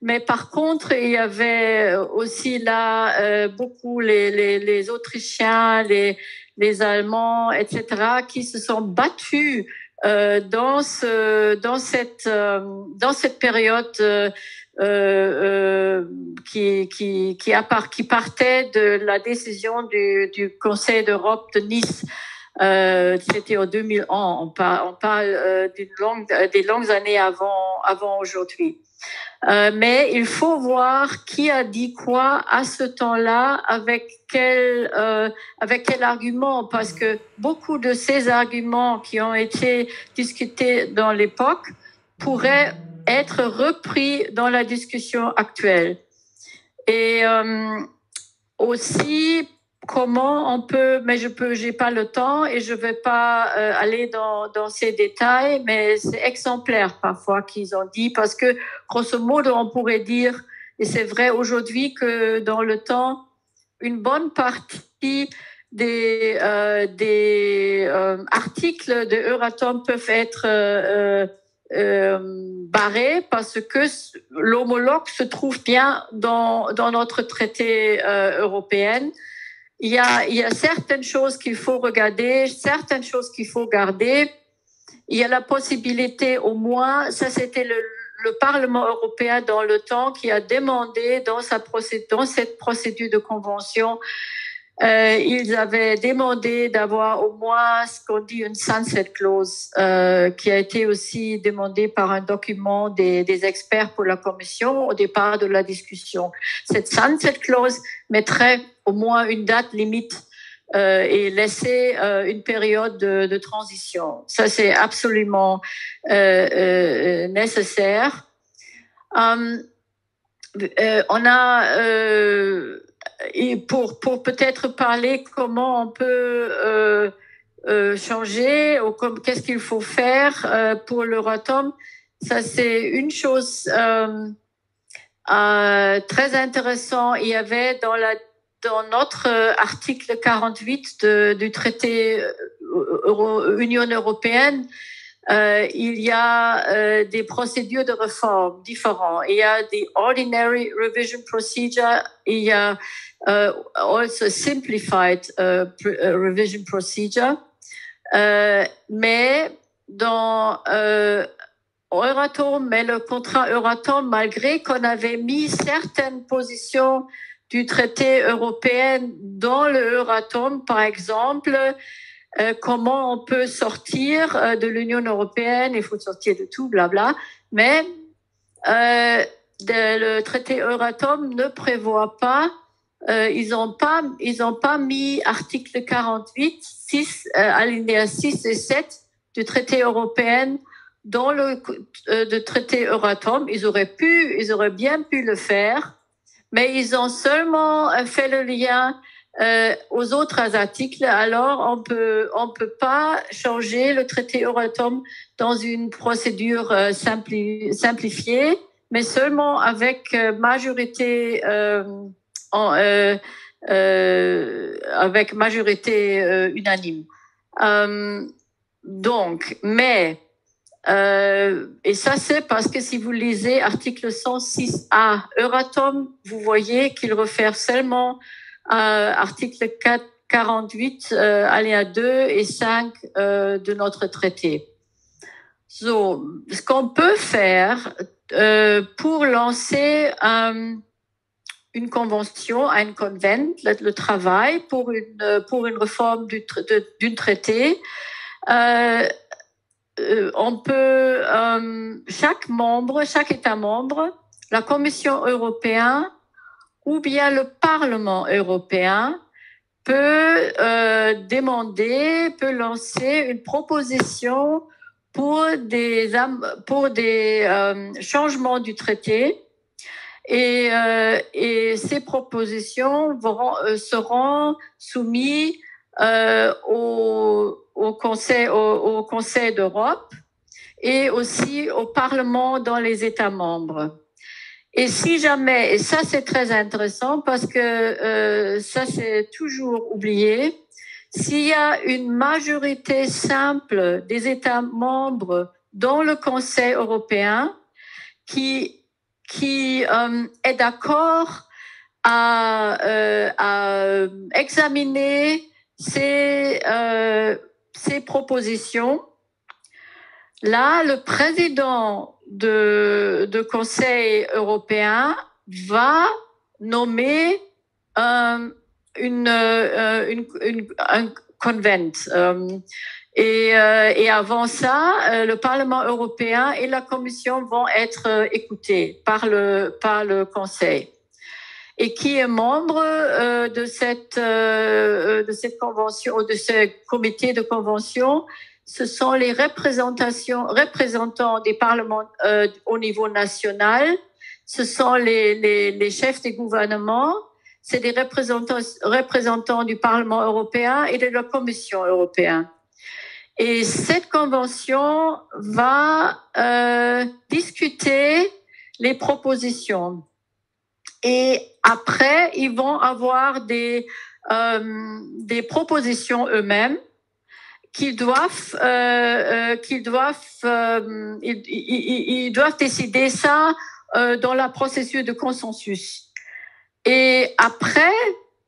Mais par contre, il y avait aussi là euh, beaucoup les, les, les Autrichiens, les, les Allemands, etc., qui se sont battus euh, dans ce dans cette euh, dans cette période euh, euh, qui qui qui, a part, qui partait de la décision du, du Conseil d'Europe de Nice c'était en 2001 on parle on parle longue, des longues années avant avant aujourd'hui euh, mais il faut voir qui a dit quoi à ce temps-là, avec quel, euh, avec quel argument, parce que beaucoup de ces arguments qui ont été discutés dans l'époque pourraient être repris dans la discussion actuelle. Et euh, aussi, comment on peut, mais je peux, j'ai pas le temps et je vais pas euh, aller dans, ces détails, mais c'est exemplaire parfois qu'ils ont dit parce que grosso modo on pourrait dire et c'est vrai aujourd'hui que dans le temps une bonne partie des euh, des euh, articles de Euratom peuvent être barrés parce que l'homologue se trouve bien dans dans notre traité européen il y a, il y a certaines choses qu'il faut regarder, certaines choses qu'il faut garder. Il y a la possibilité, au moins, ça c'était le, le Parlement européen dans le temps qui a demandé dans, sa procédure, dans cette procédure de convention euh, ils avaient demandé d'avoir au moins ce qu'on dit une sunset clause, euh, qui a été aussi demandé par un document des, des, experts pour la commission au départ de la discussion. Cette sunset clause mettrait au moins une date limite euh, et laisser euh, une période de, de, transition. Ça, c'est absolument euh, euh, nécessaire. on a et pour, pour peut-être parler comment on peut euh, euh, changer ou qu'est-ce qu'il faut faire euh, pour l'Euratom, ça c'est une chose. Euh, Euh, très intéressant. Il y avait dans la dans notre euh, article 48 de, du traité Euro, Union européenne, euh, il y a euh, des procédures de réforme différentes. Il y a des ordinary revision procedure, il y a euh, also simplified uh, revision procedure. mais dans Euratom, mais le contrat Euratom, malgré qu'on avait mis certaines positions du traité européen dans le Euratom, par exemple, euh, comment on peut sortir euh, de l'Union européenne, il faut sortir de tout, blabla. Mais euh, le traité Euratom ne prévoit pas, euh, ils n'ont pas, ils ont pas mis article 48, 6, alinéa 6 et 7 du traité européen dans le, le traité Euratom. Ils auraient pu, ils auraient bien pu le faire, mais ils ont seulement fait le lien euh, aux autres articles, alors on peut on peut pas changer le traité Euratom dans une procédure euh, simpli, simplifiée, mais seulement avec euh, majorité euh, en, euh, avec majorité unanime. donc, mais et ça c'est parce que si vous lisez article 106a Euratom, vous voyez qu'il refère seulement euh, article 4, 48, euh, aléa 2 et 5 euh, de notre traité. So, ce qu'on peut faire euh, pour lancer euh, une convention, un convent, le, travail pour une pour une réforme du d'une traité, euh, on peut chaque membre, chaque État membre, la Commission européenne ou bien le Parlement européen peut euh, demander, peut lancer une proposition pour des, pour des euh, changements du traité. Et, euh, ces propositions seront soumises au, au Conseil d'Europe et aussi au Parlement dans les États membres. Et si jamais, et ça c'est très intéressant parce que euh, ça c'est toujours oublié, s'il y a une majorité simple des États membres dans le Conseil européen qui qui euh, est d'accord à, euh, à examiner ces euh, ces propositions, là le président de, Conseil européen va nommer euh, une, une, un convent. Euh, et, euh, et, avant ça, euh, le Parlement européen et la Commission vont être écoutés par le, par le Conseil. Et qui est membre de cette de cette convention, de ce comité de convention, ce sont les représentations, représentants des parlements euh, au niveau national, ce sont les, les, les chefs des gouvernements, c'est des représentants, représentants du Parlement européen et de la Commission européenne. Et cette convention va euh, discuter les propositions. Et après, ils vont avoir des, euh, des propositions eux-mêmes qu'ils doivent, euh, euh, qu'ils doivent, euh, ils, ils, ils, doivent décider ça euh, dans la processus de consensus. Et après,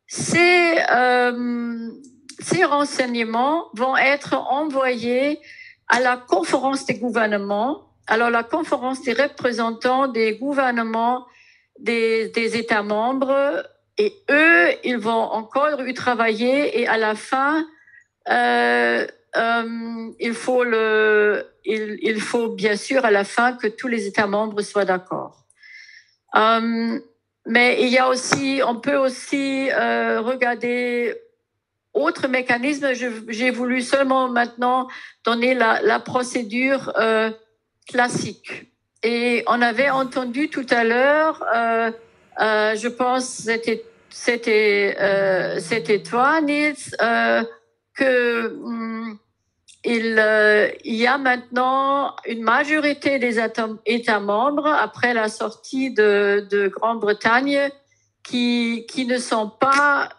ces, ces renseignements vont être envoyés à la conférence des gouvernements. Alors, la conférence des représentants des gouvernements des, des États membres, et eux, ils vont encore y travailler et à la fin, euh, euh, il faut le, il, il, faut bien sûr à la fin que tous les États membres soient d'accord. Euh, mais il y a aussi, on peut aussi euh, regarder autres mécanismes. J'ai voulu seulement maintenant donner la, la procédure euh, classique. Et on avait entendu tout à l'heure, euh, je pense c'était c'était c'était toi Nils hum, il, euh, il y a maintenant une majorité des États membres, après la sortie de, de Grande-Bretagne, qui, qui ne sont pas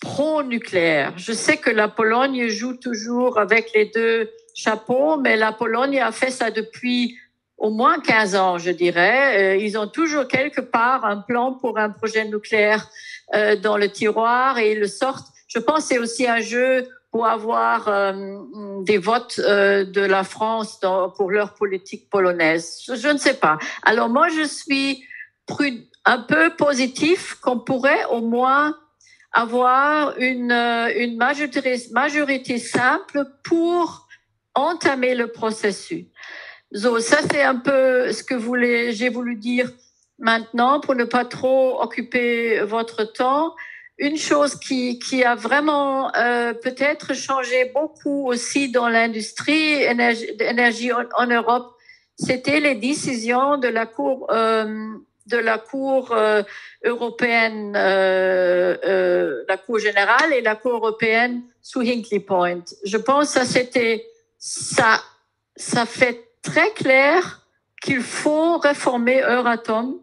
pro-nucléaire. Je sais que la Pologne joue toujours avec les deux chapeaux, mais la Pologne a fait ça depuis au moins 15 ans, je dirais. Euh, Ils ont toujours quelque part un plan pour un projet nucléaire euh, dans le tiroir et ils le sortent. Je pense que c'est aussi un jeu pour avoir euh, des votes euh, de la France dans, pour leur politique polonaise. Je, je ne sais pas. Alors moi, je suis prud- un peu positif qu'on pourrait au moins avoir une, euh, une majorité, majorité simple pour entamer le processus. So, ça, c'est un peu ce que j'ai voulu dire maintenant pour ne pas trop occuper votre temps. Une chose qui, qui a vraiment euh, peut-être changé beaucoup aussi dans l'industrie énergie, en, Europe, c'était les décisions de la Cour, euh, de la Cour euh, européenne, euh, euh, la Cour générale et la Cour européenne sous Hinkley Point. Je pense que c'était ça, ça fait très clair qu'il faut réformer Euratom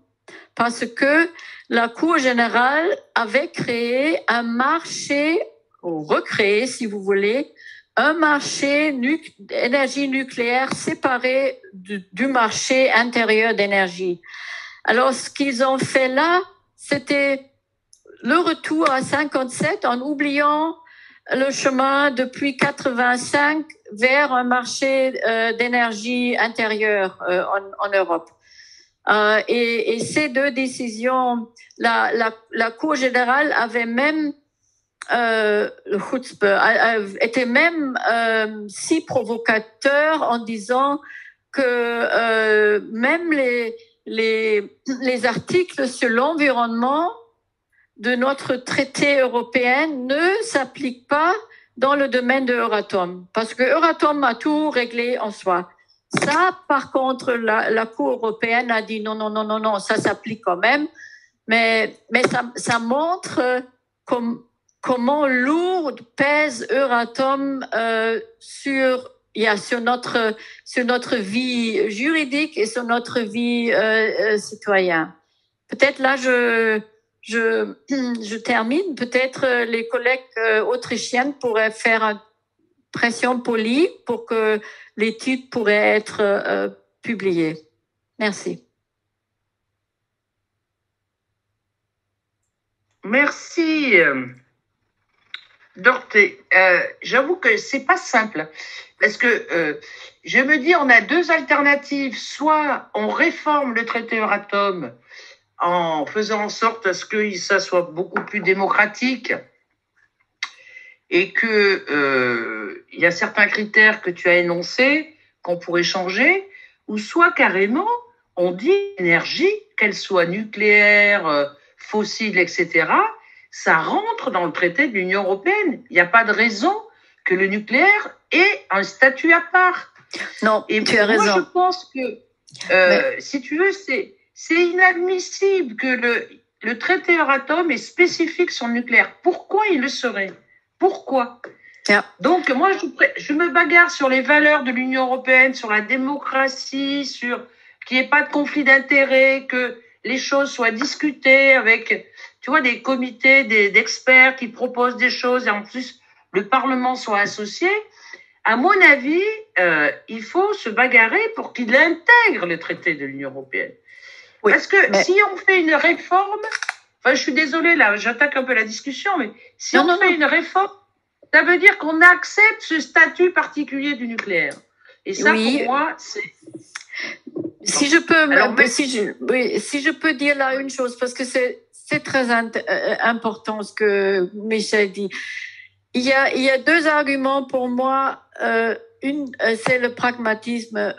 parce que la Cour générale avait créé un marché, ou recréé si vous voulez, un marché nu énergie nucléaire séparé du, du marché intérieur d'énergie. Alors, ce qu'ils ont fait là, c'était le retour à 57 en oubliant le chemin depuis 85 vers un marché euh, d'énergie intérieure euh, en, en, Europe. Euh, et, et, ces deux décisions, la, la, la Cour générale avait même euh, le était même euh, si provocateur en disant que euh, même les, les, les articles sur l'environnement de notre traité européen ne s'appliquent pas dans le domaine de Euratom, parce que Euratom a tout réglé en soi. Ça, par contre, la, Cour européenne a dit non, non, non, non, non, ça s'applique quand même, mais, mais ça, montre comme, comment lourd pèse Euratom euh, sur, yeah, sur, notre, sur notre vie juridique et sur notre vie euh, euh, citoyenne. Peut-être là, je, je, je termine. Peut-être les collègues euh, autrichiennes pourraient faire une pression polie pour que l'étude pourrait être euh, publiée. Merci. Merci. Dorté, euh, j'avoue que c'est pas simple parce que euh, je me dis on a deux alternatives soit on réforme le traité Euratom en faisant en sorte à ce que ça soit beaucoup plus démocratique et que euh, il y a certains critères que tu as énoncés qu'on pourrait changer ou soit carrément on dit énergie qu'elle soit nucléaire fossile etc ça rentre dans le traité de l'Union européenne. Il n'y a pas de raison que le nucléaire ait un statut à part. Non, et tu as moi, raison. je pense que, euh, Mais... si tu veux, c'est c'est inadmissible que le, le traité Euratom est spécifique sur le nucléaire. Pourquoi il le serait? Pourquoi? Yeah. Donc, moi, je, je me bagarre sur les valeurs de l'Union européenne, sur la démocratie, sur qu'il n'y ait pas de conflit d'intérêts, que les choses soient discutées avec tu vois, des comités d'experts qui proposent des choses et en plus le Parlement soit associé, à mon avis, euh, il faut se bagarrer pour qu'il intègre le traité de l'Union européenne. Oui, Parce que mais... si on fait une réforme, enfin, je suis désolée là, j'attaque un peu la discussion, mais si non, on non, fait non. une réforme, ça veut dire qu'on accepte ce statut particulier du nucléaire. Et ça, oui. pour moi, c'est si je peux, Alors, mais... si, je, oui, si je peux dire là une chose, parce que c'est c'est très important ce que Michel dit. Il y a, il y a deux arguments pour moi. Euh, une, c'est le pragmatisme.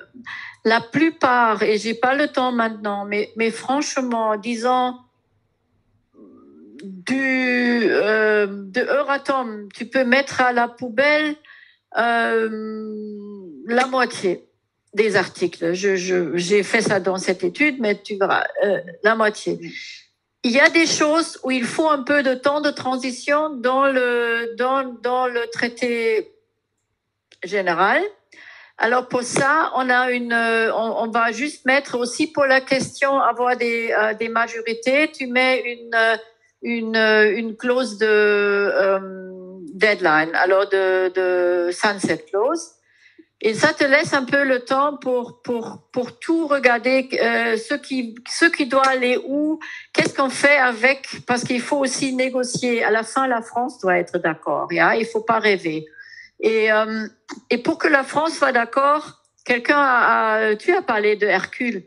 La plupart, et j'ai pas le temps maintenant, mais, mais franchement, disons, du, euh, de Euratom, tu peux mettre à la poubelle euh, la moitié des articles. Je, je, j'ai fait ça dans cette étude, mais tu verras, euh, la moitié il y a des choses où il faut un peu de temps de transition dans le, dans, dans le traité général. Alors pour ça, on a une, on, on va juste mettre aussi pour la question avoir des, euh, des majorités, tu mets une une, euh, une clause de euh, deadline, alors de, de sunset clause. Et ça te laisse un peu le temps pour pour pour tout regarder euh, ce qui ce qui doit aller où, qu'est-ce qu'on fait avec parce qu'il faut aussi négocier. À la fin, la France doit être d'accord. Yeah? Il faut pas rêver. Et euh, et pour que la France soit d'accord, quelqu'un a, a tu as parlé de Hercule.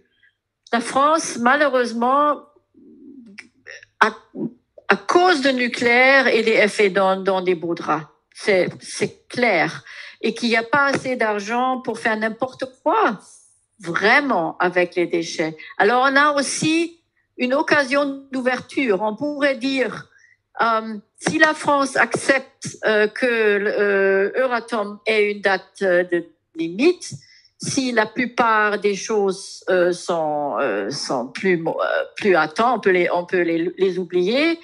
La France, malheureusement, à, à cause de nucléaire et des effets dans des beaux draps. C'est clair et qu'il n'y a pas assez d'argent pour faire n'importe quoi, vraiment, avec les déchets. Alors, on a aussi une occasion d'ouverture. On pourrait dire, euh, si la France accepte euh, que euh, Euratom ait une date de limite, si la plupart des choses sont, plus, à temps, on peut les, les, les oublier.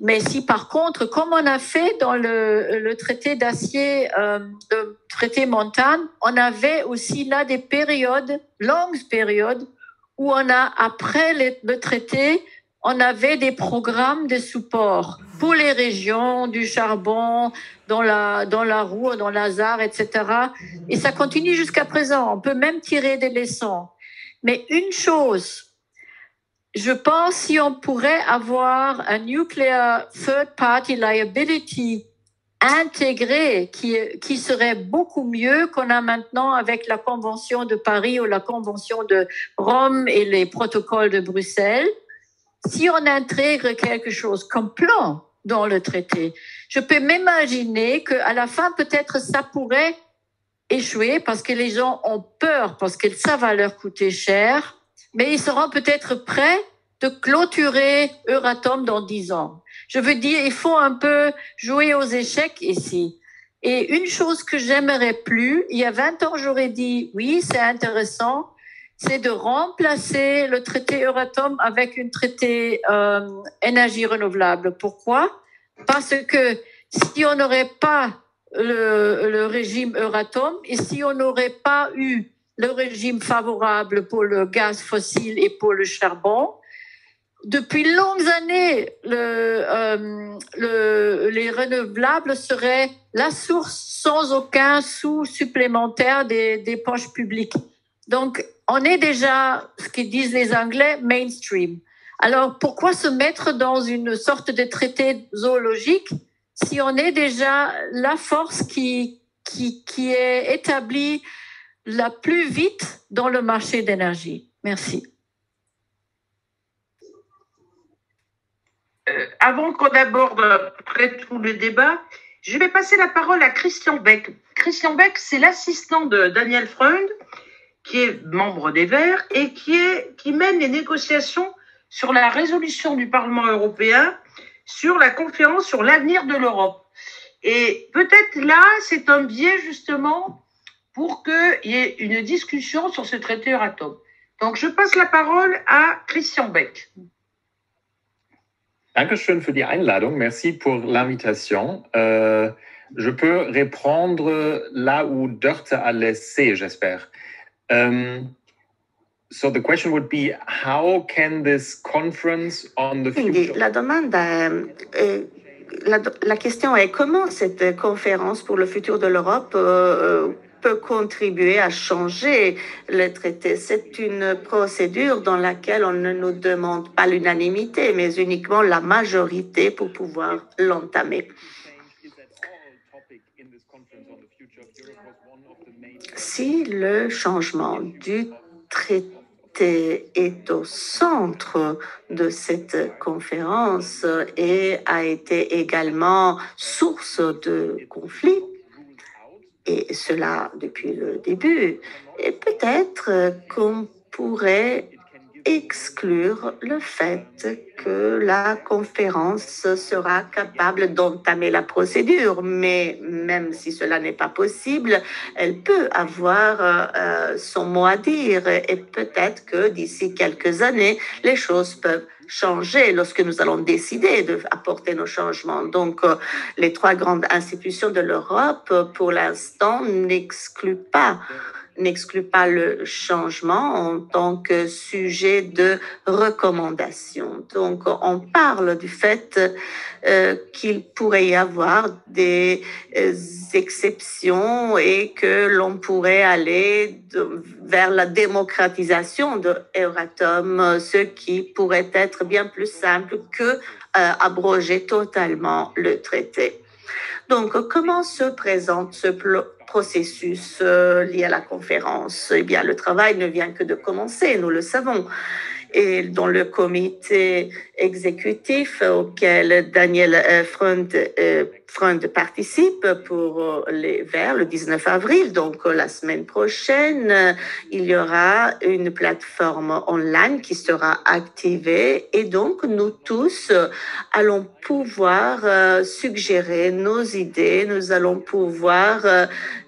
Mais si par contre, comme on a fait dans le, traité d'acier, euh, le traité montagne, on avait aussi là des périodes, longues périodes, où on a, après le, le traité, on avait des programmes de support pour les régions du charbon, dans la, dans la Roue, dans l'Azar, etc. Et ça continue jusqu'à présent. On peut même tirer des leçons. Mais une chose, je pense si on pourrait avoir un nuclear third party liability intégré qui, qui serait beaucoup mieux qu'on a maintenant avec la Convention de Paris ou la Convention de Rome et les protocoles de Bruxelles. Si on intègre quelque chose comme plan dans le traité, je peux m'imaginer qu'à la fin, peut-être ça pourrait échouer parce que les gens ont peur, parce que ça va leur coûter cher, mais ils seront peut-être prêts de clôturer Euratom dans dix ans. Je veux dire, il faut un peu jouer aux échecs ici. Et une chose que j'aimerais plus, il y a 20 ans, j'aurais dit, oui, c'est intéressant, c'est de remplacer le traité Euratom avec un traité euh, énergie renouvelable. Pourquoi? Parce que si on n'aurait pas le, le régime Euratom et si on n'aurait pas eu le régime favorable pour le gaz fossile et pour le charbon, depuis longues années, euh, le, les renouvelables seraient la source sans aucun sous supplémentaire des, des poches publiques. Donc, on est déjà, ce qu'ils disent les Anglais, mainstream. Alors, pourquoi se mettre dans une sorte de traité zoologique si on est déjà la force qui, qui, qui est établie la plus vite dans le marché d'énergie Merci. Euh, avant qu'on aborde après tout le débat, je vais passer la parole à Christian Beck. Christian Beck, c'est l'assistant de Daniel Freund, qui est membre des Verts et qui, est, qui mène les négociations sur la résolution du Parlement européen sur la conférence sur l'avenir de l'Europe. Et peut-être là, c'est un biais justement pour qu'il y ait une discussion sur ce traité Euratom. Donc, je passe la parole à Christian Beck. Dankeschön für die Einladung. Merci pour l'invitation. Euh, je peux répondre là où Dörte a laissé, j'espère. Um, so the question would be, how can this conference on the Quindi future la domanda è, eh, la, la question è comment cette conférence pour le futur de l'Europe euh, peut contribuer à changer le traité. C'est une procédure dans laquelle on ne nous demande pas l'unanimité, mais uniquement la majorité pour pouvoir l'entamer. Si le changement du traité est au centre de cette conférence et a été également source de conflits, et cela depuis le début, et peut-être qu'on pourrait exclure le fait que la conférence sera capable d'entamer la procédure. Mais même si cela n'est pas possible, elle peut avoir euh, son mot à dire et peut-être que d'ici quelques années, les choses peuvent changer lorsque nous allons décider d'apporter nos changements. Donc, euh, les trois grandes institutions de l'Europe, pour l'instant, n'excluent pas n'exclut pas le changement en tant que sujet de recommandation. Donc, on parle du fait euh, qu'il pourrait y avoir des euh, exceptions et que l'on pourrait aller vers la démocratisation de Euratom, ce qui pourrait être bien plus simple que euh, abroger totalement le traité. Donc, comment se présente ce processus euh, lié à la conférence Eh bien, le travail ne vient que de commencer, nous le savons. Et dans le comité exécutif auquel Daniel euh, Freund, Freund participe pour les Verts le 19 avril, donc la semaine prochaine, il y aura une plateforme online qui sera activée et donc nous tous allons pouvoir suggérer nos idées, nous allons pouvoir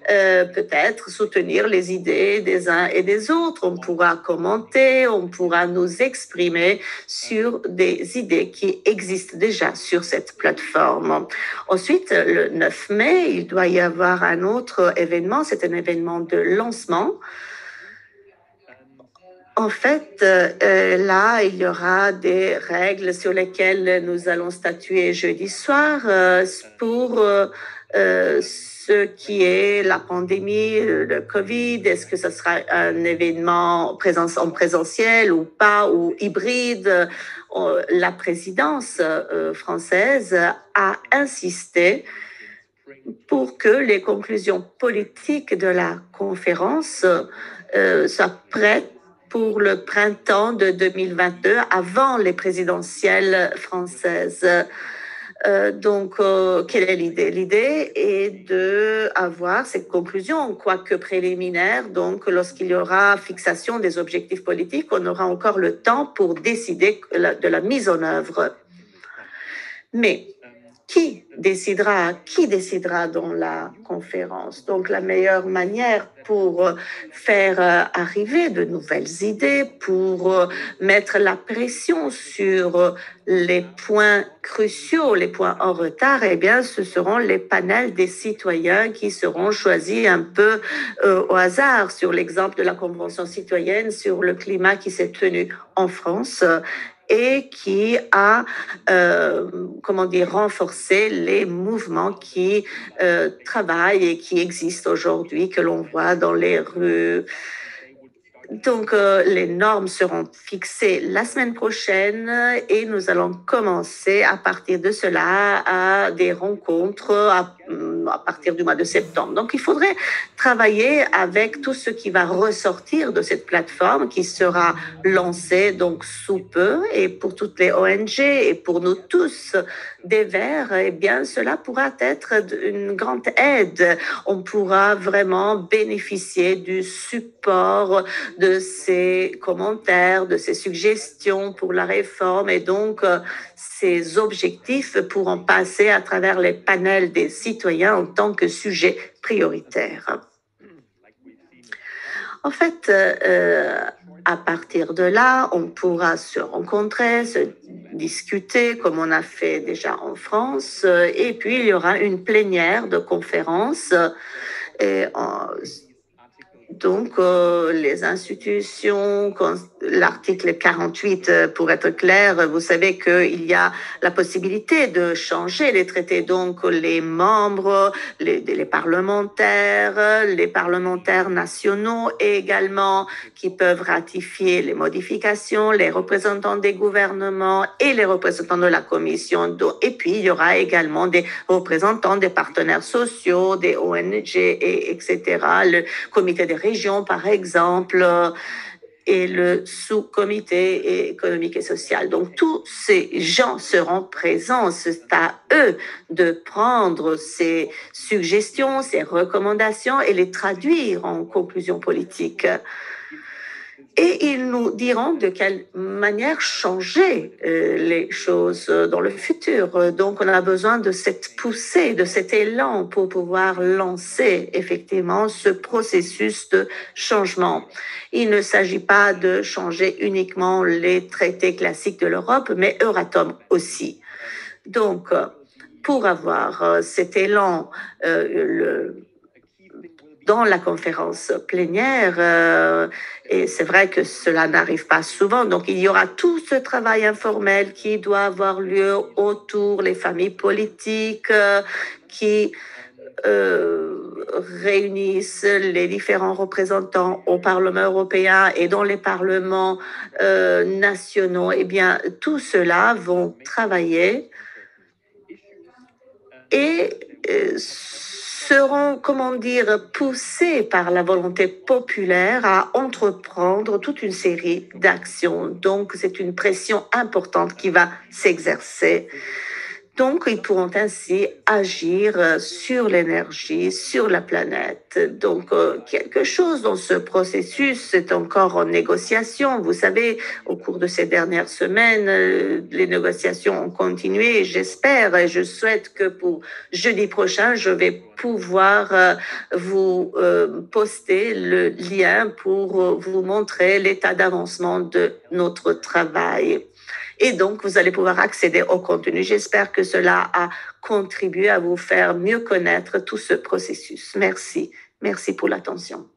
euh, peut-être soutenir les idées des uns et des autres. On pourra commenter, on pourra nous exprimer sur des idées qui existent déjà sur cette plateforme. Le 9 mai, il doit y avoir un autre événement, c'est un événement de lancement. En fait, euh, là, il y aura des règles sur lesquelles nous allons statuer jeudi soir euh, pour euh, ce qui est la pandémie, le Covid, est-ce que ce sera un événement en présentiel ou pas, ou hybride? Euh, la présidence euh, française a insisté pour que les conclusions politiques de la conférence euh, soient prêtes pour le printemps de 2022, avant les présidentielles françaises. Euh, donc, euh, quelle est l'idée? L'idée est de avoir cette conclusion, quoique préliminaire. Donc, lorsqu'il y aura fixation des objectifs politiques, on aura encore le temps pour décider de la mise en œuvre. Mais qui décidera, qui décidera dans la conférence? Donc la meilleure manière pour faire euh, arriver de nouvelles idées, pour euh, mettre la pression sur les points cruciaux, les points en retard, eh bien, ce seront les panels des citoyens qui seront choisis un peu euh, au hasard sur l'exemple de la Convention citoyenne sur le climat qui s'est tenu en France et qui a, euh, comment dire, renforcé les mouvements qui euh, travaillent et qui existent aujourd'hui, que l'on voit dans les rues. Donc, euh, les normes seront fixées la semaine prochaine et nous allons commencer à partir de cela à des rencontres à, partir du mois de septembre. Donc, il faudrait travailler avec tout ce qui va ressortir de cette plateforme qui sera lancée donc sous peu et pour toutes les ONG et pour nous tous des Verts, eh bien, cela pourra être une grande aide. On pourra vraiment bénéficier du support de ces commentaires, de ces suggestions pour la réforme et donc euh, ces objectifs pourront passer à travers les panels des citoyens en tant que sujet prioritaire. En fait, euh, à partir de là, on pourra se rencontrer, se discuter comme on a fait déjà en France, et puis il y aura une plénière de conférences. Donc, euh, les institutions, l'article 48, euh, pour être clair, vous savez qu'il y a la possibilité de changer les traités. Donc, les membres, les, les parlementaires, les parlementaires nationaux également qui peuvent ratifier les modifications, les représentants des gouvernements et les représentants de la Commission. Et puis, il y aura également des représentants des partenaires sociaux, des ONG, et, etc., le comité des régions, par exemple, et le sous-comité économique et social. Donc tous ces gens seront présents. C'est à eux de prendre ces suggestions, ces recommandations et les traduire en conclusions politiques. Et ils nous diront de quelle manière changer euh, les choses dans le futur. Donc, on a besoin de cette poussée, de cet élan pour pouvoir lancer effectivement ce processus de changement. Il ne s'agit pas de changer uniquement les traités classiques de l'Europe, mais Euratom aussi. Donc, pour avoir euh, cet élan, euh, le, dans la conférence plénière. Euh, et c'est vrai que cela n'arrive pas souvent. Donc il y aura tout ce travail informel qui doit avoir lieu autour les familles politiques euh, qui euh, réunissent les différents représentants au Parlement européen et dans les parlements nationaux. Eh bien, tout cela vont travailler et seront, comment dire, poussés par la volonté populaire à entreprendre toute une série d'actions. Donc, c'est une pression importante qui va s'exercer donc, ils pourront ainsi agir euh, sur l'énergie, sur la planète. Donc, euh, quelque chose dans ce processus est encore en négociation. Vous savez, au cours de ces dernières semaines, euh, les négociations ont continué. J'espère et je souhaite que pour jeudi prochain, je vais pouvoir vous poster le lien pour vous montrer l'état d'avancement de notre travail. Et donc, vous allez pouvoir accéder au contenu. J'espère que cela a contribué à vous faire mieux connaître tout ce processus. Merci. Merci pour l'attention.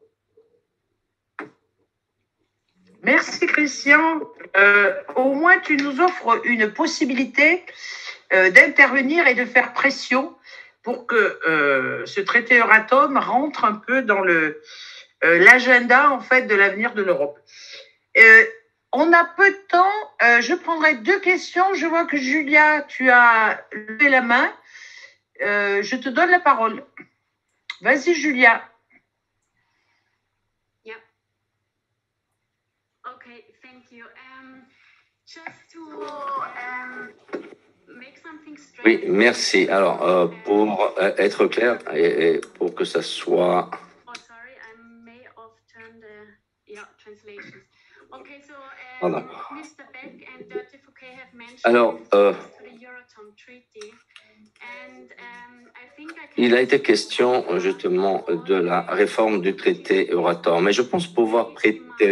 Merci Christian. Euh, au moins, tu nous offres une possibilité euh, d'intervenir et de faire pression pour que euh, ce traité Euratom rentre un peu dans le l'agenda en fait de l'avenir de l'Europe. On a peu de temps. Euh, je prendrai deux questions. Je vois que Julia, tu as levé la main. Euh, je te donne la parole. Vas-y, Julia. Yeah. Okay, thank you. Um, just to um, make something straight. Oui, merci. Alors, euh, pour euh, être clair et, et, pour que ça soit. Oh, sorry, I may have turned the yeah, translations. Okay, so Voilà. Alors, euh, il a été question justement de la réforme du traité Euratom, mais je pense pouvoir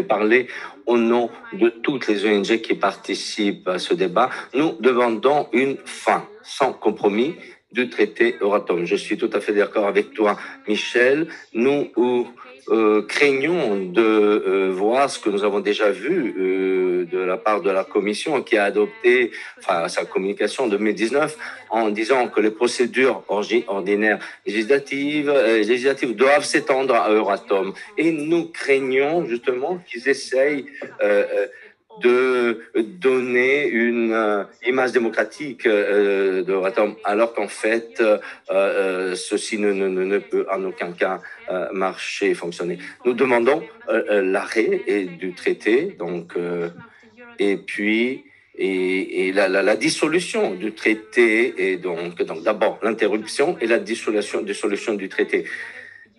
parler au nom de toutes les ONG qui participent à ce débat. Nous demandons une fin sans compromis du traité Euratom. Je suis tout à fait d'accord avec toi, Michel. Nous euh, craignons de euh, voir ce que nous avons déjà vu euh, de la part de la Commission qui a adopté enfin, sa communication en 2019 en disant que les procédures ordinaires législatives, législatives doivent s'étendre à Euratom. Et nous craignons justement qu'ils essayent de donner une euh, image démocratique euh, de Euratom, alors qu'en fait, euh, ceci ne, ne, ne, peut en aucun cas marcher, fonctionner. Nous demandons l'arrêt du traité, donc, et puis et, et la, la, la, dissolution du traité, et donc, donc d'abord l'interruption et la dissolution, dissolution du traité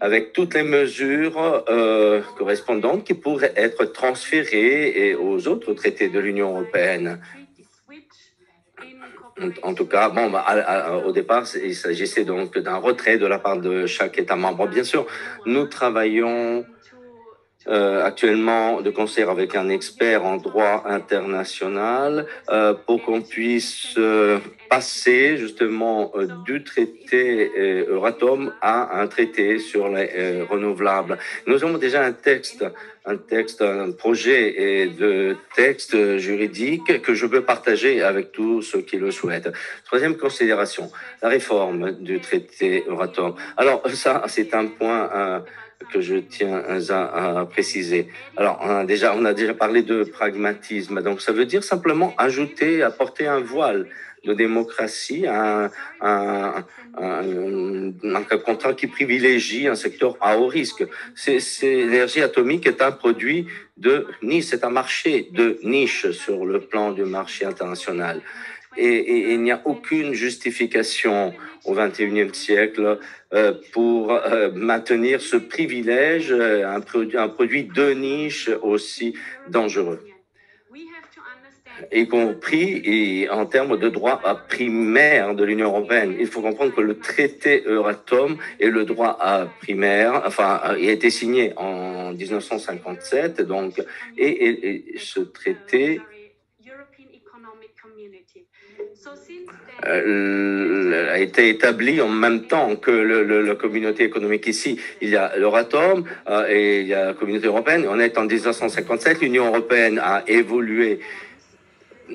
avec toutes les mesures euh, correspondantes qui pourraient être transférées aux autres traités de l'Union européenne. En tout cas, bon, bah, au départ, il s'agissait donc d'un retrait de la part de chaque État membre. Bien sûr, nous travaillons euh, actuellement de concert avec un expert en droit international euh, pour qu'on puisse euh, passer justement euh, du traité euh, Euratom à un traité sur les euh, renouvelables. Nous avons déjà un texte, un texte, un projet de texte juridique que je veux partager avec tous ceux qui le souhaitent. Troisième considération, la réforme du traité Euratom. Alors ça, c'est un point que je tiens à, à, préciser. Alors, déjà, on a déjà parlé de pragmatisme. Donc, ça veut dire simplement ajouter, apporter un voile de démocratie un, un, un, un, contrat qui privilégie un secteur à haut risque. C'est, l'énergie atomique est un produit de niche, c'est un marché de niche sur le plan du marché international. Et, il n'y a aucune justification au XXIe siècle euh, pour euh, maintenir ce privilège, euh, un, produit, un produit de niche aussi dangereux, y compris et en termes de droit primaire de l'Union européenne. Il faut comprendre que le traité Euratom et le droit à primaire, enfin, il a été signé en 1957, donc, et, ce traité a été établi en même temps que la communauté économique ici. Il y a l'Euratom euh, et il y a la communauté européenne. On est en 1957. L'Union européenne a évolué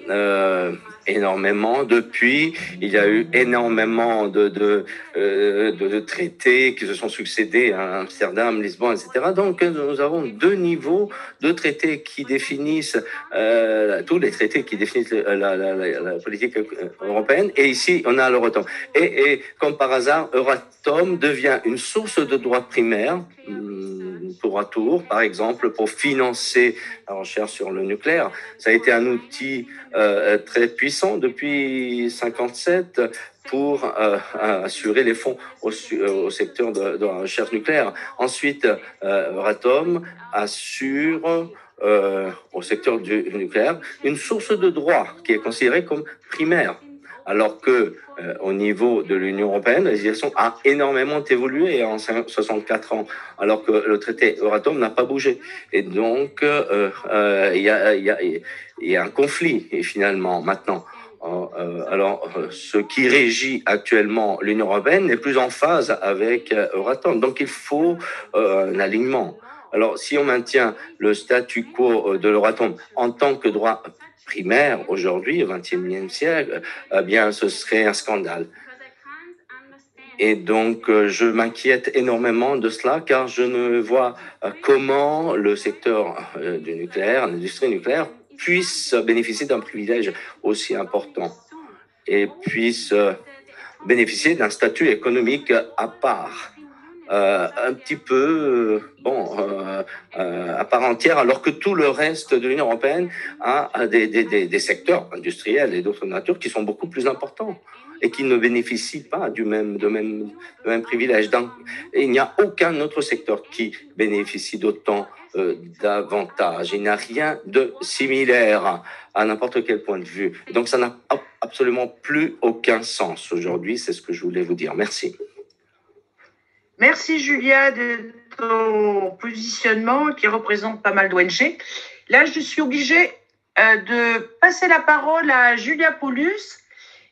euh, énormément depuis. Il y a eu énormément de, euh, de, de traités qui se sont succédés à Amsterdam, Lisbonne, etc. Donc nous avons deux niveaux de traités qui définissent euh, tous les traités qui définissent la, politique euh, européenne. Et ici, on a l'Euratom. Et, et comme par hasard, Euratom devient une source de droit primaire tour à tour, par exemple, pour financer la recherche sur le nucléaire. Ça a été un outil très puissant depuis 57 pour euh, assurer les fonds au, euh, secteur de, la recherche nucléaire. Ensuite, euh, Euratom assure euh, au secteur du nucléaire une source de droit qui est considérée comme primaire. Alors que euh, au niveau de l'Union européenne, la législation a énormément évolué en cin- 64 ans, alors que le traité Euratom n'a pas bougé. Et donc, euh, euh, il y, a, y, a, y a un conflit, et finalement, maintenant. Euh, euh, alors, euh, ce qui régit actuellement l'Union européenne n'est plus en phase avec euh, Euratom. Donc, il faut euh, un alignement. Alors, si on maintient le statu quo euh, de l'Euratom en tant que droit primaire aujourd'hui, au XXIe siècle, eh bien, ce serait un scandale. Et donc, euh, je m'inquiète énormément de cela car je ne vois euh, comment le secteur euh, du nucléaire, l'industrie nucléaire, puisse bénéficier d'un privilège aussi important et puisse euh, bénéficier d'un statut économique à part. Euh, un petit peu, euh, bon, euh, à part entière, alors que tout le reste de l'Union européenne a, des, secteurs industriels et d'autres natures qui sont beaucoup plus importants et qui ne bénéficient pas du même, de même, de même privilège. Donc, et il n'y a aucun autre secteur qui bénéficie d'autant d'avantages. Il n'y a rien de similaire à n'importe quel point de vue. Donc, ça n'a ab- absolument plus aucun sens aujourd'hui. C'est ce que je voulais vous dire. Merci. Merci Julia de ton positionnement qui représente pas mal d'ONG. Là, je suis obligée euh, de passer la parole à Julia Paulus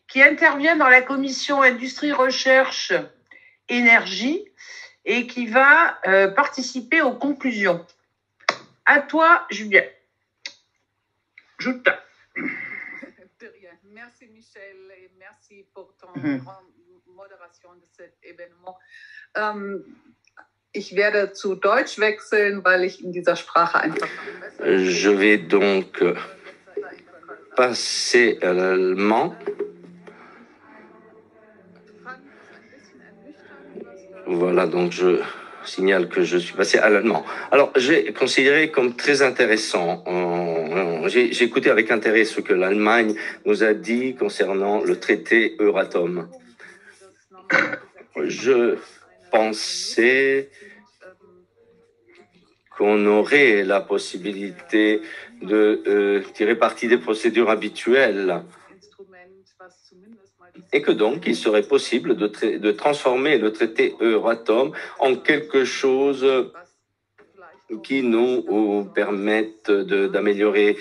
qui intervient dans la commission industrie, recherche, énergie et qui va euh, participer aux conclusions. À toi, Julia. Jutta. De rien. Merci Michel et merci pour ton Mhm. grande Moderation de cet Evenement. Je vais donc passer à l'allemand. Voilà, donc je signale que je suis passé à l'allemand. Alors, j'ai considéré comme très intéressant, j'ai écouté avec intérêt ce que l'Allemagne nous a dit concernant le traité Euratom. Je pensais qu'on aurait la possibilité de euh, tirer parti des procédures habituelles. Et que donc il serait possible de, de transformer le traité Euratom en quelque chose qui nous euh, permette d'améliorer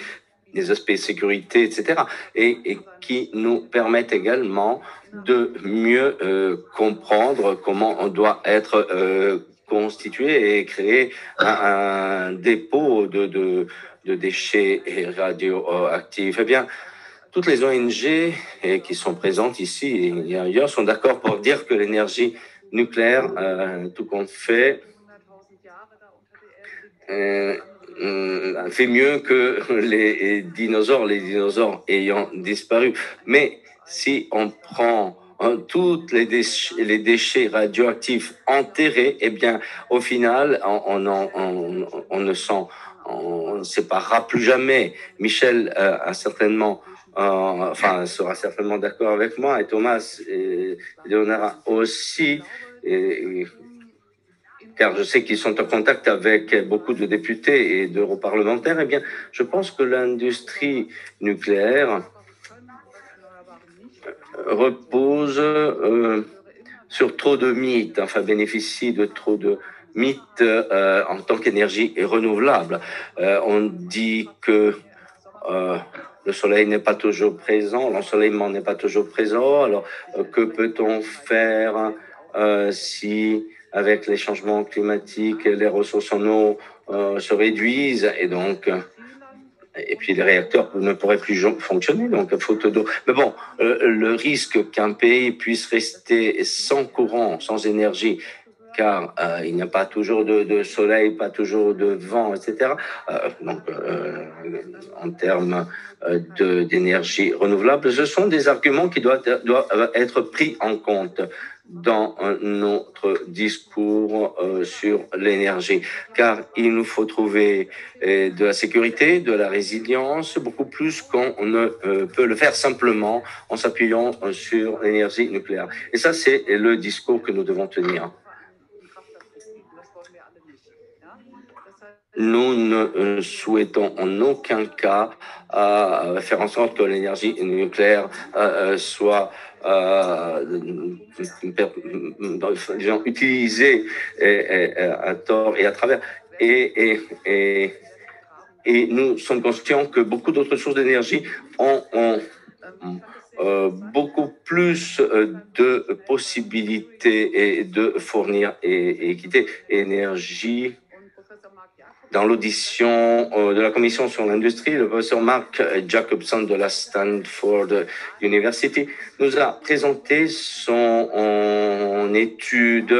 les aspects sécurité, etc. Et, et qui nous permettent également de mieux euh, comprendre comment on doit être euh, constitué et créer un, un dépôt de, de, de déchets radioactifs. Eh bien, toutes les ONG et qui sont présentes ici et ailleurs sont d'accord pour dire que l'énergie nucléaire, euh, tout compte fait, euh, euh, fait mieux que les dinosaures, les dinosaures ayant disparu. Mais si on prend euh, toutes les déchets, radioactifs enterrés, eh bien, au final, on, on, on, on ne s'en séparera plus jamais. Michel euh, a certainement enfin, sera certainement d'accord avec moi, et Thomas et Léonard aussi, car je sais qu'ils sont en contact avec beaucoup de députés et d'europarlementaires, eh bien, je pense que l'industrie nucléaire repose euh, sur trop de mythes, enfin bénéficie de trop de mythes euh, en tant qu'énergie renouvelable. Euh, on dit que euh, le soleil n'est pas toujours présent, l'ensoleillement n'est pas toujours présent. Alors, euh, que peut-on faire euh, si, avec les changements climatiques, les ressources en eau euh, se réduisent et donc et puis les réacteurs ne pourraient plus fonctionner, donc faute d'eau. Mais bon, euh, le risque qu'un pays puisse rester sans courant, sans énergie, car euh, il n'y a pas toujours de, soleil, pas toujours de vent, etc. Euh, donc, euh, en termes d'énergie renouvelable, ce sont des arguments qui doivent, être pris en compte dans notre discours sur l'énergie, car il nous faut trouver de la sécurité, de la résilience, beaucoup plus qu'on ne peut le faire simplement en s'appuyant sur l'énergie nucléaire. Et ça, c'est le discours que nous devons tenir. Nous ne euh, souhaitons en aucun cas euh, faire en sorte que l'énergie nucléaire euh, soit utilisée à tort et à travers. Et, nous sommes conscients que beaucoup d'autres sources d'énergie ont, beaucoup plus de possibilités et de fournir et, et quitter énergie. Dans l'audition euh, de la Commission sur l'industrie, le professeur Mark Jacobson de la Stanford University nous a présenté son étude.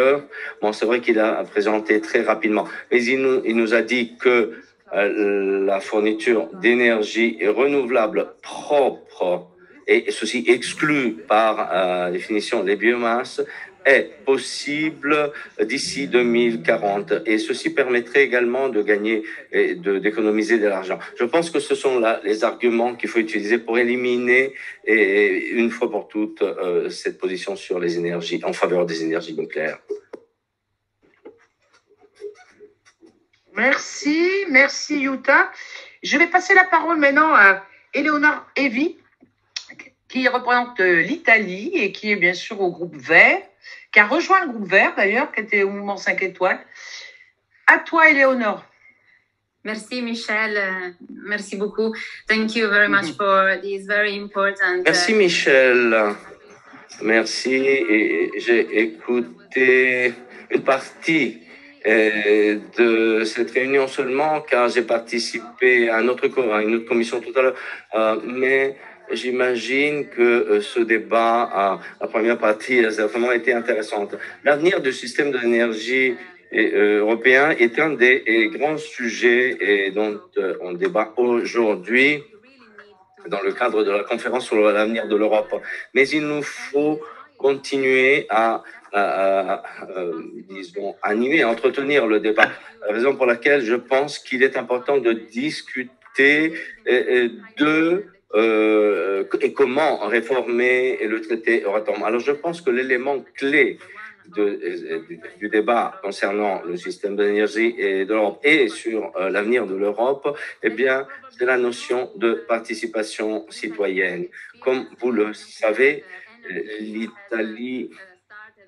Bon, c'est vrai qu'il a présenté très rapidement, mais il nous, a dit que euh, la fourniture d'énergie renouvelable propre et ceci exclu par euh, définition les biomasses est possible d'ici 2040 et ceci permettrait également de gagner et d'économiser de l'argent. Je pense que ce sont là les arguments qu'il faut utiliser pour éliminer et une fois pour toutes euh, cette position sur les énergies en faveur des énergies nucléaires. Merci, merci Yuta. Je vais passer la parole maintenant à Eleonore Evi, qui représente euh, l'Italie et qui est bien sûr au groupe Vert, qui a rejoint le groupe Vert d'ailleurs, qui était au mouvement 5 étoiles. À toi, Eleonore. Merci, Michel. Uh, merci beaucoup. Thank you very much for this very important. Merci uh, Michel. Merci. J'ai écouté une partie euh, de cette réunion seulement car j'ai participé à, un autre, co- à une autre commission tout à l'heure. Euh, mais j'imagine que euh, ce débat, à la première partie, a vraiment été intéressante. L'avenir du système et, euh, européen est un des grands sujets et dont euh, on débat aujourd'hui dans le cadre de la conférence sur l'avenir de l'Europe. Mais il nous faut continuer à, à- disons, animer, à entretenir le débat. La raison pour laquelle je pense qu'il est important de discuter de euh, et comment réformer le traité Euratom. Alors je pense que l'élément clé euh, du- débat concernant le système de l'énergie et de l'Europe et sur euh, l'avenir de l'Europe, eh bien, c'est la notion de participation citoyenne. Comme vous le savez, l'Italie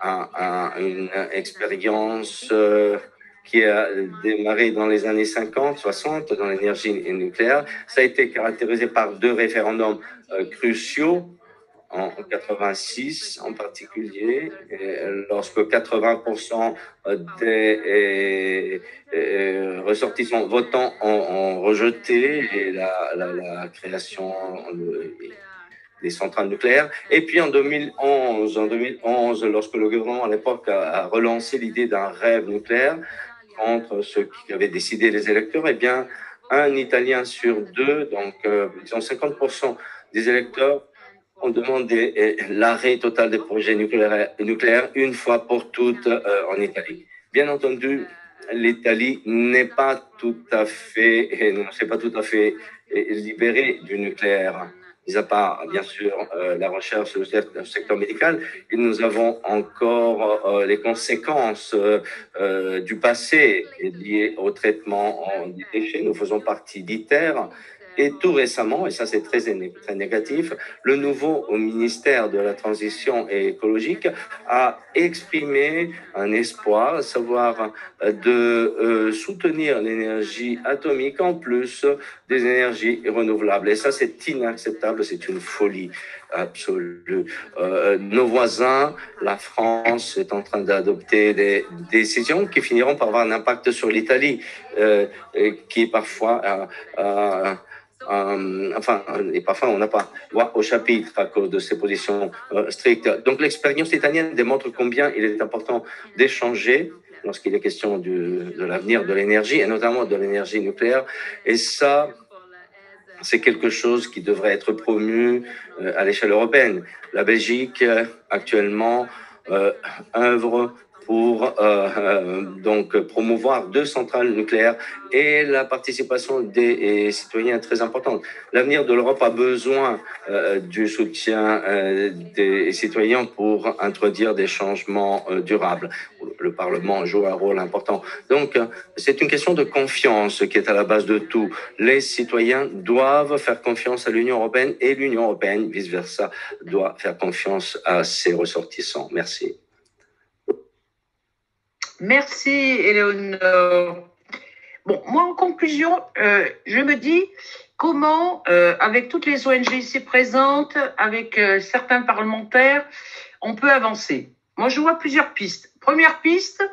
a, une expérience qui a démarré dans les années 50, 60 dans l'énergie nucléaire. Ça a été caractérisé par deux référendums euh, cruciaux en 86 en particulier, lorsque 80% des euh, euh, ressortissants votants ont, rejeté et la, la, création de- des centrales nucléaires. Et puis en 2011, en 2011, lorsque le gouvernement à l'époque a relancé l'idée d'un rêve nucléaire contre ce qu'avaient décidé les électeurs, eh bien, un Italien sur deux, donc euh, disons 50% des électeurs ont demandé euh, l'arrêt total des projets nucléaires, nucléaires une fois pour toutes euh, en Italie. Bien entendu, l'Italie n'est pas tout à fait, ne s'est pas tout à fait euh, libérée du nucléaire. Mis à part bien sûr euh, la recherche dans le secteur médical, et nous avons encore euh, les conséquences euh, du passé liées au traitement des déchets. Nous faisons partie d'ITER et tout récemment, et ça c'est très, très négatif, le nouveau ministère de la Transition écologique a exprimé un espoir, à savoir euh, de euh, soutenir l'énergie atomique en plus des énergies renouvelables. Et ça c'est inacceptable, c'est une folie absolue. Euh, nos voisins, la France, est en train d'adopter des décisions qui finiront par avoir un impact sur l'Italie, euh, qui parfois euh, euh, enfin, on n'a pas au chapitre à cause de ces positions euh, strictes. Donc l'expérience italienne démontre combien il est important d'échanger lorsqu'il est question de l'avenir de l'énergie, et notamment de l'énergie nucléaire. Et ça, c'est quelque chose qui devrait être promu euh, à l'échelle européenne. La Belgique, actuellement, œuvre pour euh, euh, donc promouvoir deux centrales nucléaires et la participation des citoyens est très importante. L'avenir de l'Europe a besoin euh, du soutien des citoyens pour introduire des changements durables. Le Parlement joue un rôle important. Donc, c'est une question de confiance qui est à la base de tout. Les citoyens doivent faire confiance à l'Union européenne et l'Union européenne, vice-versa, doit faire confiance à ses ressortissants. Merci. Merci, Éléonore. Bon, moi, en conclusion, euh, je me dis comment, euh, avec toutes les ONG ici présentes, avec euh, certains parlementaires, on peut avancer. Moi, je vois plusieurs pistes. Première piste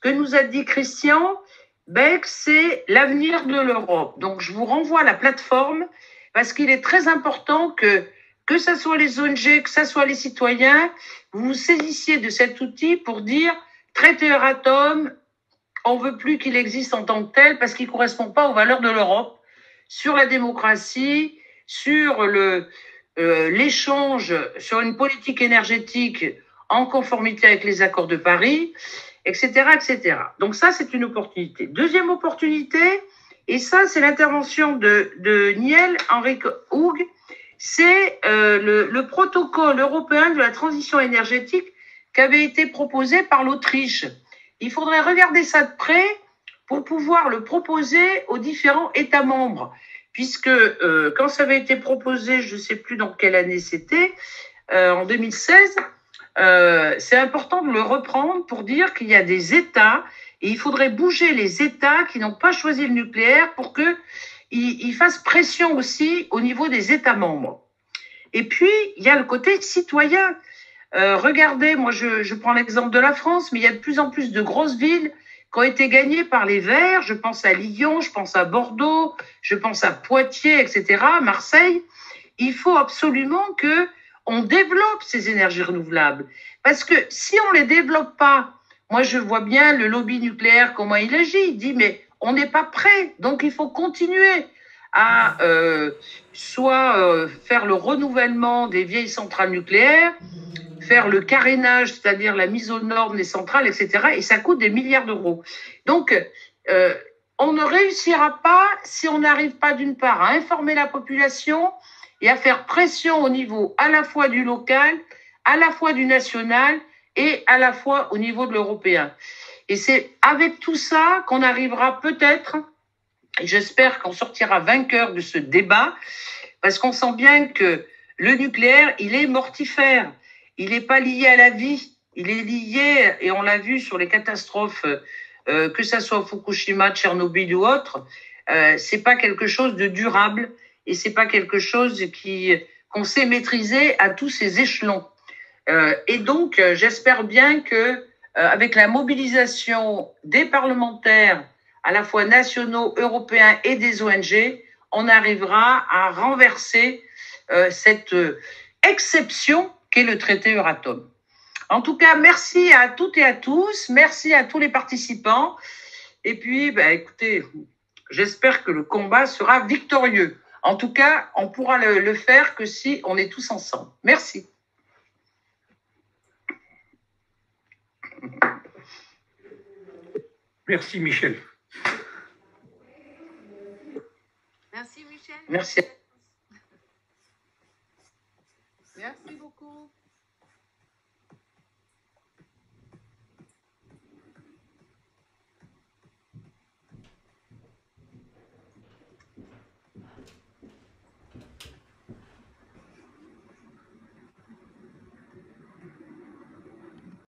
que nous a dit Christian, Beck, c'est l'avenir de l'Europe. Donc, je vous renvoie à la plateforme parce qu'il est très important que, que ce soit les ONG, que ce soit les citoyens, vous vous saisissiez de cet outil pour dire Traité Euratom, on veut plus qu'il existe en tant que tel parce qu'il correspond pas aux valeurs de l'Europe sur la démocratie, sur euh, l'échange, sur une politique énergétique en conformité avec les accords de Paris, etc., etc. Donc ça, c'est une opportunité. Deuxième opportunité, et ça, c'est l'intervention de, de Niel Henrik Houg, c'est euh, le protocole européen de la transition énergétique qui avait été proposé par l'Autriche. Il faudrait regarder ça de près pour pouvoir le proposer aux différents États membres, puisque euh, quand ça avait été proposé, je ne sais plus dans quelle année c'était, euh, en 2016, euh, c'est important de le reprendre pour dire qu'il y a des États et il faudrait bouger les États qui n'ont pas choisi le nucléaire pour que ils fassent pression aussi au niveau des États membres. Et puis, il y a le côté citoyen. Euh, regardez, moi je, prends l'exemple de la France, mais il y a de plus en plus de grosses villes qui ont été gagnées par les Verts. Je pense à Lyon, je pense à Bordeaux, je pense à Poitiers, etc., Marseille. Il faut absolument que on développe ces énergies renouvelables, parce que si on les développe pas, moi je vois bien le lobby nucléaire comment il agit. Il dit mais on n'est pas prêt, donc il faut continuer à euh, soit euh, faire le renouvellement des vieilles centrales nucléaires, faire le carénage, c'est-à-dire la mise aux normes des centrales, etc. Et ça coûte des milliards d'euros. Donc, euh, on ne réussira pas si on n'arrive pas d'une part à informer la population et à faire pression au niveau à la fois du local, à la fois du national et à la fois au niveau de l'européen. Et c'est avec tout ça qu'on arrivera peut-être, et j'espère qu'on sortira vainqueur de ce débat, parce qu'on sent bien que le nucléaire, il est mortifère il n'est pas lié à la vie. Il est lié, et on l'a vu sur les catastrophes, euh, que ça soit Fukushima, Tchernobyl ou autre, euh, c'est pas quelque chose de durable et c'est pas quelque chose qui qu'on sait maîtriser à tous ces échelons. Euh, et donc, j'espère bien que euh, avec la mobilisation des parlementaires, à la fois nationaux, européens et des ONG, on arrivera à renverser cette exception le traité Euratom. En tout cas, merci à toutes et à tous, merci à tous les participants. Et puis, ben, écoutez, j'espère que le combat sera victorieux. En tout cas, on pourra le, le faire que si on est tous ensemble. Merci. Merci Michel. Merci Michel. Merci.